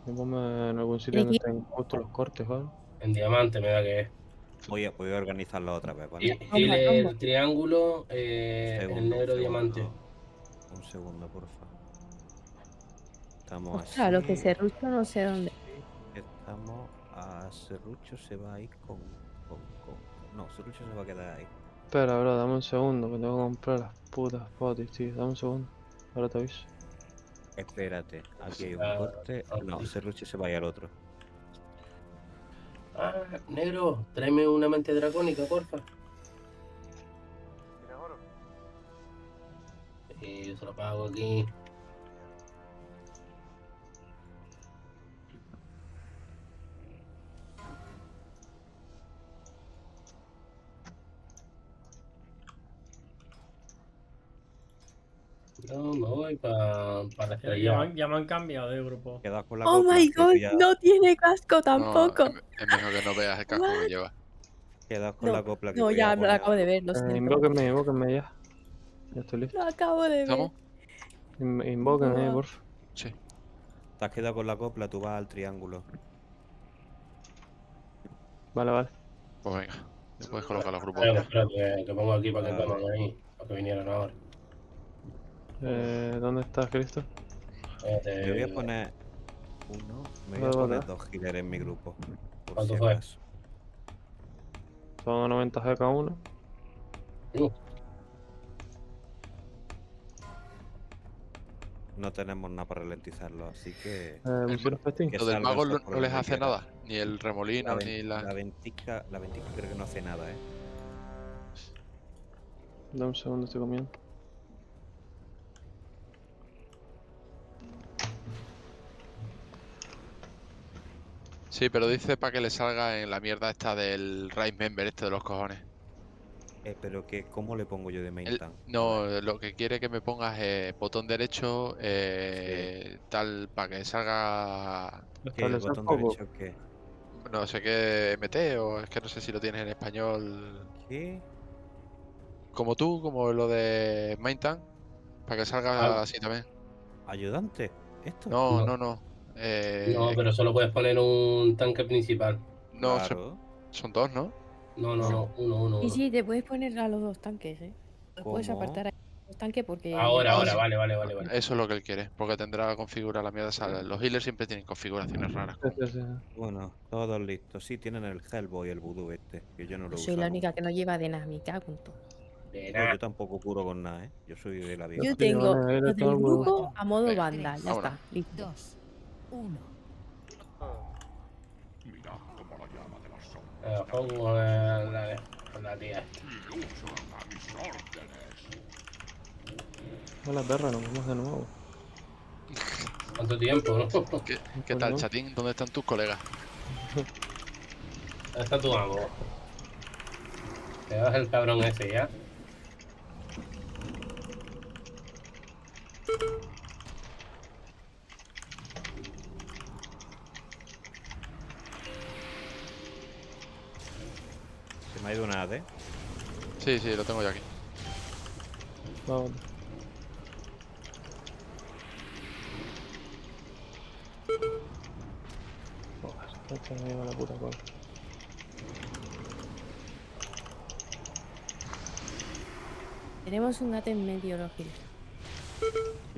En algún sitio donde estén justo los cortes, ¿vale? En diamante me da que es. Voy a, voy a organizarlo otra vez, ¿vale? Dile el triángulo, eh, el Segundo, negro un diamante. Un segundo, porfa. Estamos Ostras, lo que así, se rucho no sé dónde. Estamos a Serrucho se va a ir con- No, Serrucho se va a quedar ahí. Espera, bro, dame un segundo, que tengo que comprar las putas potis, tío. Dame un segundo. Ahora te aviso. Espérate, aquí hay un Ah, corte. No. Serrucho se va a ir al otro. Ah, negro, tráeme una mente dracónica, porfa. ¿Tienes oro? Y yo se lo pago aquí. No, me voy para pa la Ya, estrella. me han- ya me han cambiado de grupo. Con la Oh my que god, ya- no tiene casco No, tampoco. es, es mejor que no veas el casco que lleva. Quedas con No, la copla que no, ya me lo acabo de ver, lo Eh, siento. invóquenme, invóquenme ya. Ya estoy listo. Lo acabo de ver. ¿Estamos? In- Invóquenme, Buah. porfa. Sí. Te has quedado con la copla, tú vas al triángulo. Vale, vale. Pues venga. Puedes colocar los grupos. Espérate, espérate, que pongo aquí para que tomen ahí. Para que vinieran ahora. Eh, ¿Dónde estás, Cristo? Espérate, Me voy a poner uno, me voy a poner dos healers en mi grupo. Por ¿Cuánto si fue? acaso. Son 90 G cada uno. Uh, No tenemos nada para ralentizarlo, así que. Eh. Que Lo del mago no, les hace nada. Ni el remolino, La, ni la. la ventisca, la ventisca creo que no hace nada, eh. Dame un segundo, estoy comiendo. Sí, pero dice para que le salga en la mierda esta del Raid Member, este de los cojones. Eh, pero que, ¿cómo le pongo yo de main El- tank? no, lo que quiere que me pongas es botón derecho, eh, tal, para que salga, ¿Qué Establecer botón derecho qué? no sé qué, MT, o es que no sé si lo tienes en español, ¿Qué? como tú, como lo de Main Tank, para que salga Ah. así también. ¿Ayudante? ¿Esto? No, No. no, no. Eh, No, pero solo puedes poner un tanque principal. no, son, Claro. son dos, ¿no? No, no, no, uno, uno, Y sí, te puedes poner a los dos tanques, ¿eh? Los puedes apartar a los tanques porque... Ahora, ahora, vale, vale, vale, vale. Eso es lo que él quiere, porque tendrá configurada la mierda. esa- Los healers siempre tienen configuraciones raras. Bueno, todos listos. Sí, tienen el Hellboy, el Voodoo este, que yo no lo Soy la única que no lleva dinámica, punto. De No, yo tampoco curo con nada, ¿eh? Yo soy de la vieja. Yo tengo huevo. grupo a modo banda, ya está, listo. Dos. Uno. Mirad como la llama de. Venga, fuego con la, la, con la tía. a mis órdenes. Hola, perra, nos vemos de nuevo. ¿Cuánto tiempo, no? ¿Qué, qué tal, chatín? ¿Dónde están tus colegas? ¿Dónde está tu amo? Te vas el cabrón ese ya. Me ha ido una AD. Sí, sí, lo tengo yo aquí. Vamos. Joder, esta me lleva la puta cola. Tenemos un gato en medio, los giles.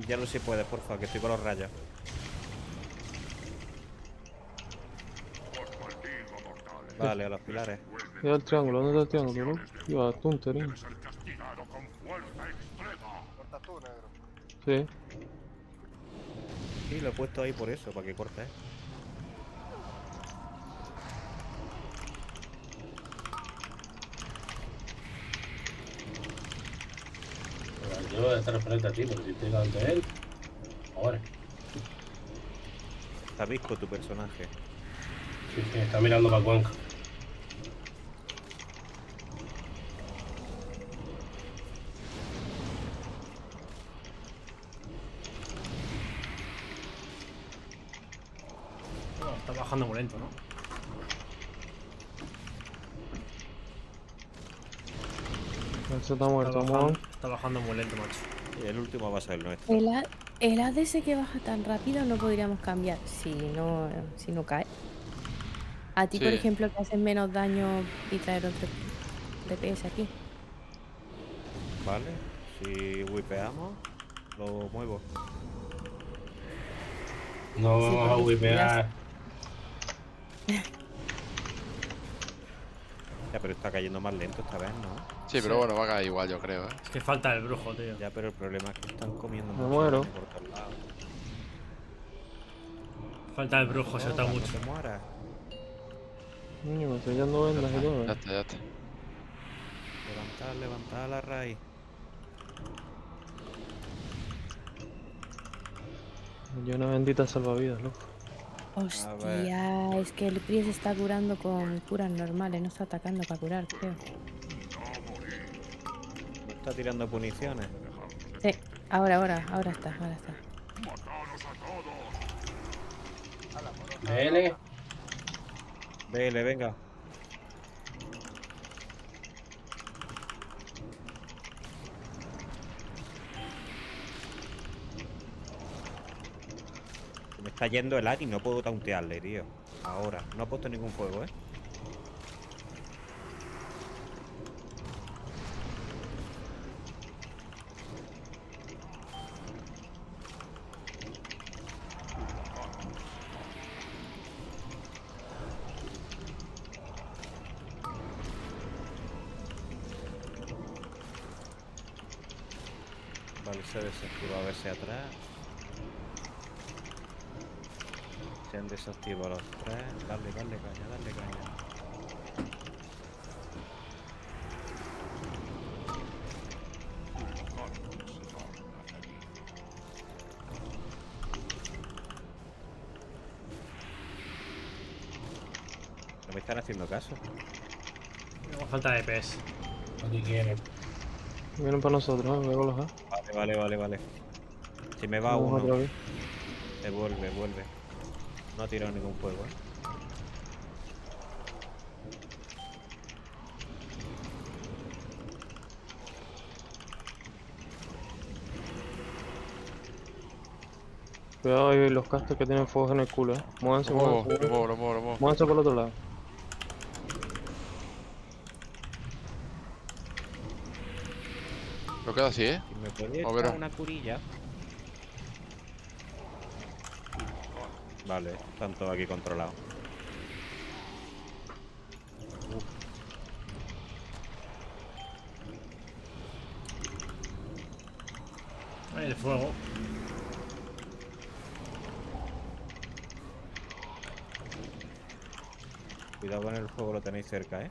Ya no se puede, porfa, que estoy con los rayos. Vale, a los pilares. Mira el triángulo, ¿dónde está el triángulo? no? Iba tunterín. Cortas tú, negro. Sí. Sí, lo he puesto ahí por eso, para que corte. Yo voy a estar frente a ti, pero si estoy delante de él. Ahora. Está visco tu personaje. Sí, sí, está mirando para Cuenca. Oh, está bajando muy lento, ¿no? Está Está muerto, bajando, mon. está bajando muy lento, macho. Y el último va a ser el nuestro. El, A- el ADS que baja tan rápido no podríamos cambiar si no, si no cae. A ti, por Sí. ejemplo, que haces menos daño y traer otro DPS aquí. Vale. Si wipeamos, lo muevo. No Sí, vamos a wipear. (laughs) (laughs) Ya, pero está cayendo más lento esta vez, ¿no? Sí, pero bueno, va a caer igual, yo creo, ¿eh? Es que falta el brujo, tío. Ya, pero el problema es que están comiendo Me mucho muero. por todos lados. Falta el brujo, se está no mucho. te mueras. Niño, me estoy echando vendas y todo. Ya está, ya está. Levantar, levantar la raíz. Yo una bendita salvavidas, loco. Hostia, es que el PRI se está curando con curas normales, no está atacando para curar, creo. No está tirando puniciones. Sí, ahora, ahora, ahora está, ahora está. Mataros a todos. BL. Vele, venga. Está yendo el lag y no puedo tauntearle, tío. Ahora. No ha puesto ningún fuego, ¿eh? Están haciendo caso. Tengo falta de PS. Que quieren. Vienen para nosotros, ¿eh? Voy a colocar. Vale, vale, vale, vale. Si me va Vamos uno, devuelve, vuelve. No ha tirado ningún fuego, ¿eh? Cuidado ahí los castos que tienen fuegos en el culo, eh. Muévanse, muévanse. lo muevo, lo muevo, lo muevo. Muévanse por el otro lado. Lo queda así, ¿eh? Si me puede echar una curilla. Vale, están todos aquí controlados. Ahí el fuego. Cuidado con el fuego, lo tenéis cerca, ¿eh?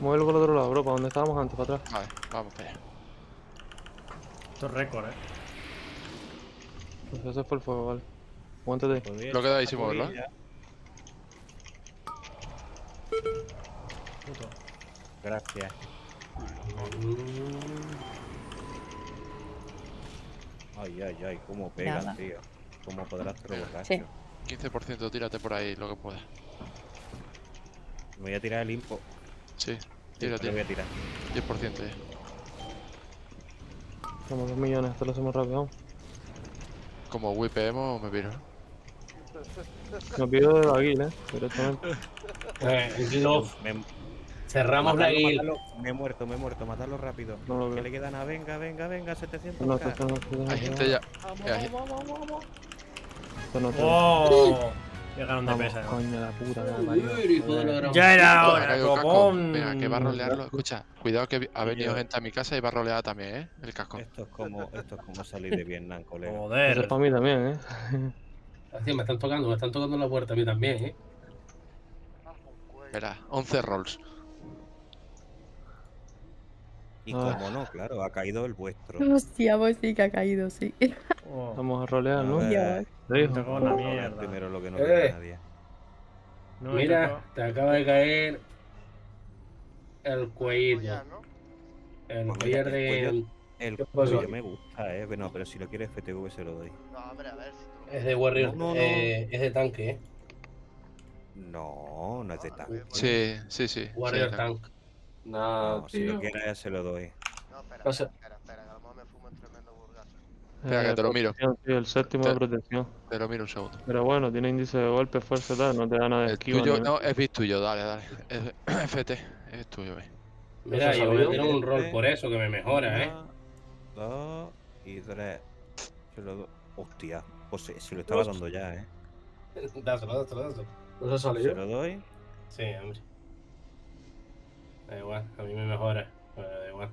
Muévelo por el otro lado, bro, para donde estábamos antes, para atrás. Vale, vamos para allá. Esto es récord, eh. Pues ese fue el fuego, vale. Aguántate. Podría Lo queda ahí sin moverlo, ¿eh? Puto. Gracias. Ay, ay, ay, cómo pegan, Nada. tío. ¿Cómo podrás provocar? Sí. 15% tírate por ahí lo que puedas. Me voy a tirar el impo. Sí, Sí, tira, lo voy tira. a tirar. 10% ya. Somos dos millones, esto lo hacemos rápido. vamos. Como whipeemos, me piro. Me pido de Aguil, eh. Directamente. (laughs) Eh, el glove. Me, Cerramos la matadlo, guild. matadlo. Me he muerto, me he muerto. Matarlo rápido. No lo Que le quedan a venga, venga, venga, 700 No, no, Hay gente ya. esto no, esto no. ¡Oh! Llegaron de Vamos, pesa. coño, la puta que me Uy, parió. hijo de la gran- Ya era hora, copón. Venga, que va a rolearlo. Escucha, cuidado que ha venido gente a mi casa y va a rolear también, ¿eh? El casco. Esto es como, esto es como salir de Vietnam, colega. Eso es Joder. para mí también, eh. Así, me están tocando, me están tocando la puerta a mí también, ¿eh? Verá, 11 rolls. Y Ah. como no, claro, ha caído el vuestro. (laughs) Hostia, pues sí que ha caído, sí. Oh, Vamos a rolear, ¿no? dijo. me tocó una rolear mierda. primero lo que no Eh. nadie. No Mira, te acaba de caer el cuello. El Pues mira, collar el de. cuello- El ¿Qué pasó? cuello me gusta, eh. No, pero si lo quieres FTV se lo doy. No, hombre, a ver si tú lo Es de Warrior. No, no, no. eh, es de tanque, ¿eh? No, no es de tanque. Sí, sí, sí. sí, Warrior tengo. tank. Nah, No, si lo quieres se lo doy. No, espera, O sea- espera, espera, que a lo mejor me fumo un tremendo burgazo. Espera, que te lo miro. el séptimo Te- de protección. Te lo miro un segundo. Pero bueno, tiene índice de golpe, fuerza y tal, no te da nada de esquiva. tuyo, no, es bit tuyo, dale, dale. Es, FT, (clears throat) es tuyo, ve. Mira, yo voy a tirar un rol por eso, que me mejora, ¿eh? Una, dos y tres. Se lo doy. Hostia, pues se, se lo estaba dando ya, eh. (laughs) Dáselo, dáselo, dáselo. ¿No se ha Se lo doy. Sí, hombre. Da igual, a mí me mejora. Pero da igual.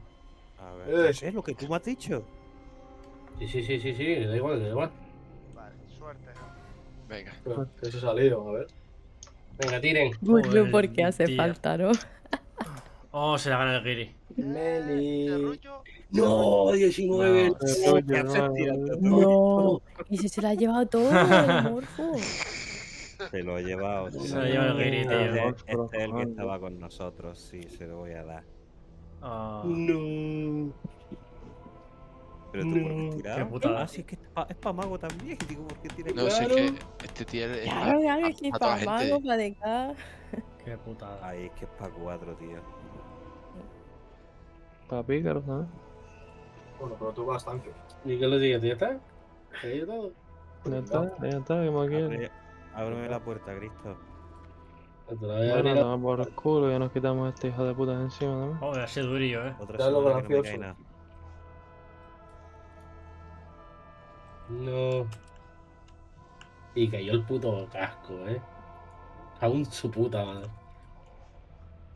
A Eh. ver. ¿Es lo que tú me has dicho? Sí, sí, sí, sí, sí, da igual, da igual. Vale, suerte. ¿no? Venga. Eso ha salido, a ver. Venga, tiren. Bueno, Joder, porque hace tía. falta, ¿no? (laughs) Oh, se la gana el Giri. Eh, ¿Te rollo? No, 19. No. Y si se la ha llevado todo, el morfo. (laughs) Se lo he llevado. Se tío. lo lleva el Giri, tío. Este, este es el que estaba con nosotros, sí, se lo voy a dar. Ah, No. Pero tú, ¿por qué No. tirado? Qué putada. Ah, sí, es que es pa- es para mago también. Digo, ¿por qué tiene No sé Claro. que este tier es Claro, claro, es que toda para mago, para de acá. qué putada. Ay, es que es para cuatro, tío. Para pícaros también. Bueno, pero tú vas tanque. ¿Y qué le digas? ¿Ya está? ¿Ya está todo? Ya está, ya está, quieres. Abre- Ábreme la puerta, Cristo. Te la voy a Bueno, toma por el culo, ya nos quitamos a este hijo de puta de encima también. Joder, sido durillo, eh. Otra lo semana que no me cae nada. No. Y cayó el puto casco, eh. Aún su puta madre.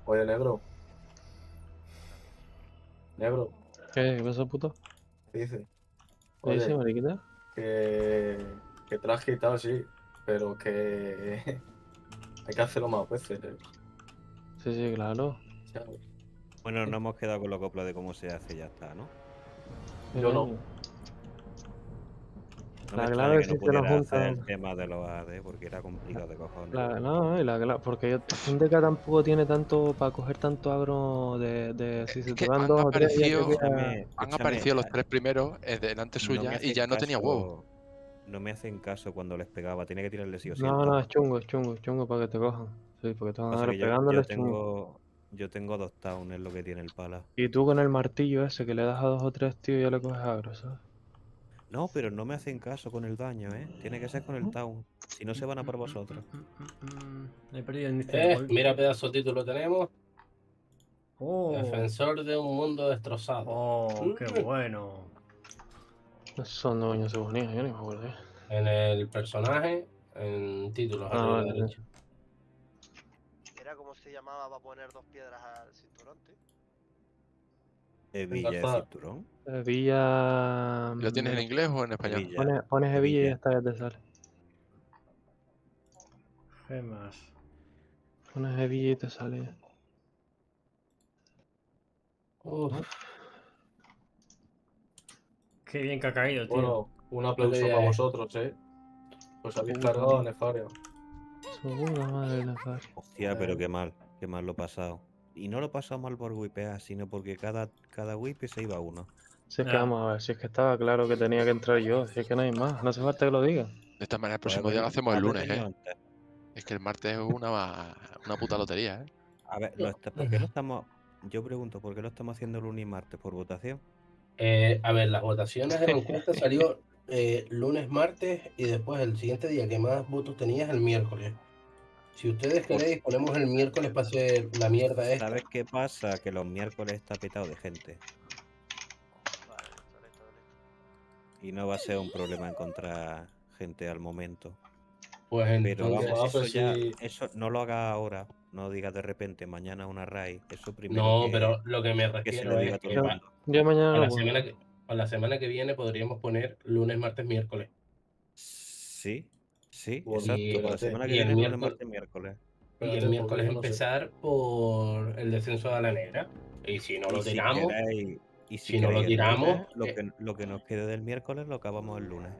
Oye, negro. Negro, ¿Qué? ¿Qué pasa, puto? ¿qué dices? ¿Qué dice, mariquita? que, que traje y tal, sí, pero que (laughs) hay que hacerlo más veces. eh. Sí, sí, claro. Bueno, no hemos quedado con lo copla de cómo se hace, ya está, ¿no? Yo no. No La clave es que no pudiera hacer juntan. el tema de los AD porque era complicado de cojones. La, no, y la, la- porque yo, un DK tampoco tiene tanto para coger tanto agro de, de si se te van dos o tres Han aparecido los tres primeros eh, delante suya y ya no tenía huevo. No me hacen caso cuando les pegaba, tenía que tirarle sí o sí. No, no, es chungo, es chungo, es chungo para que te cojan. Sí, porque te van a Pasa dar que yo, yo chungo. tengo, yo tengo dos towns, es lo que tiene el pala. Y tú con el martillo ese que le das a dos o tres, tío, ya le coges agro, ¿sabes? No, pero no me hacen caso con el daño, ¿eh? Tiene que ser con el town. Si no se van a por vosotros. Mm, He perdido en Eh, mira pedazo de título tenemos. Oh, Defensor de un mundo destrozado. oh, qué bueno. Eso no coño se ponía, yo ni me acuerdo. En el personaje, en títulos. Ah, vale, derecha. Era como se llamaba para poner dos piedras al cinturón, tío. Hebilla de cinturón. Eh, Villa. ¿Lo tienes en inglés o en español? Hebilla. Pones, pones Evilla y Hebilla. ya está, ya te sale. Gemas. Pones Evilla y te sale. Uf, Qué bien que ha caído, tío. Bueno, un aplauso para eh. vosotros, eh. Os habéis cargado a. Su puta madre la far. Hostia, pero qué mal, qué mal lo he pasado. Y no lo he pasado mal por wipear, sino porque cada, cada wipe se iba uno. Si es que vamos a ver, si es que estaba claro que tenía que entrar yo, si es que no hay más, no hace falta que lo diga. De esta manera, el próximo día lo hacemos el lunes, ¿eh? antes. Es que el martes es una, una puta lotería, ¿eh? A ver, lo está- ¿por qué lo estamos...? Yo pregunto, ¿por qué lo estamos haciendo lunes y martes? ¿Por votación? Eh, a ver, las votaciones de la encuesta (laughs) salió eh, lunes, martes y después el siguiente día que más votos tenía es el miércoles. Si ustedes queréis, ponemos el miércoles para hacer la mierda esta. ¿Sabes qué pasa? Que los miércoles está petado de gente. Y no va a ser un problema encontrar gente al momento. Pues Pero entonces, vamos, eso pues ya, sí. eso no lo haga ahora, no digas de repente mañana una raid, eso primero no, que, pero lo que me que se refiero lo diga a es todo que. Yo mañana para la, semana que, para la semana que viene podríamos poner lunes, martes, miércoles. Sí, sí, Pues, exacto, para la semana que y el viene lunes, miércoles- martes, miércoles. Y el porque miércoles yo no sé. empezar por el descenso de la negra. Y si no Y lo si tiramos, queréis- y si, si no lo lunes, tiramos, lo, eh. que, lo que nos quede del miércoles lo acabamos el lunes.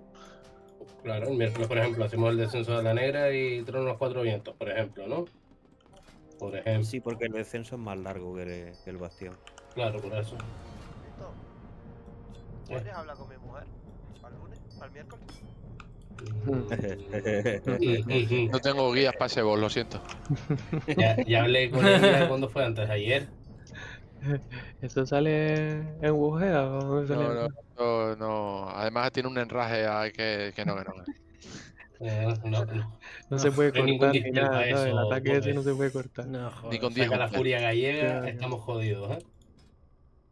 Claro, el miércoles, por ejemplo, hacemos el descenso de la negra y trono los cuatro vientos, por ejemplo, ¿no? Por ejemplo, Sí, porque el descenso es más largo que el, que el bastión. claro, por eso. Listo. ¿Quieres hablar con mi mujer? ¿Para el lunes? ¿Para el miércoles? (laughs) (laughs) No tengo guías para ese boss, lo siento. ya, ya hablé con ella cuando fue antes, ayer. (laughs) ¿Eso sale en Wujea o dónde sale? No, no, no, no. Además tiene un enraje que, que no, que no. (laughs) Eh, no, no. No se puede cortar ni nada. El ataque ese no se puede cortar. No, joder. Ni con Saca 10 la furia gallega, ya. estamos jodidos, ¿eh?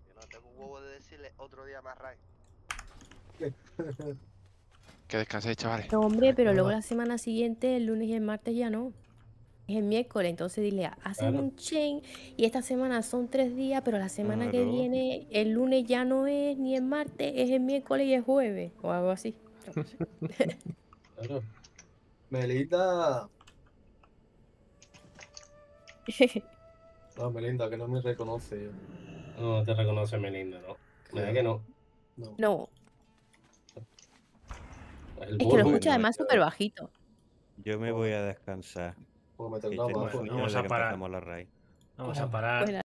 Yo no tengo un huevo de decirle otro día más raid. Que descanséis, chavales. No, hombre, pero luego la semana siguiente, el lunes y el martes ya no. Es el miércoles, entonces dile, hacen Claro. un chain y esta semana son tres días, pero la semana que Claro. viene, el lunes ya no es ni el martes, es el miércoles y el jueves, o algo así. Yo no sé. Claro. Melita. (laughs) No, Melinda, que no me reconoce. No te reconoce Melinda, ¿no? ¿Verdad que no? No. No, El es que lo burro. escucha además súper bajito. Yo me voy a descansar. Sueño Vamos a parar. Vamos a parar. Pues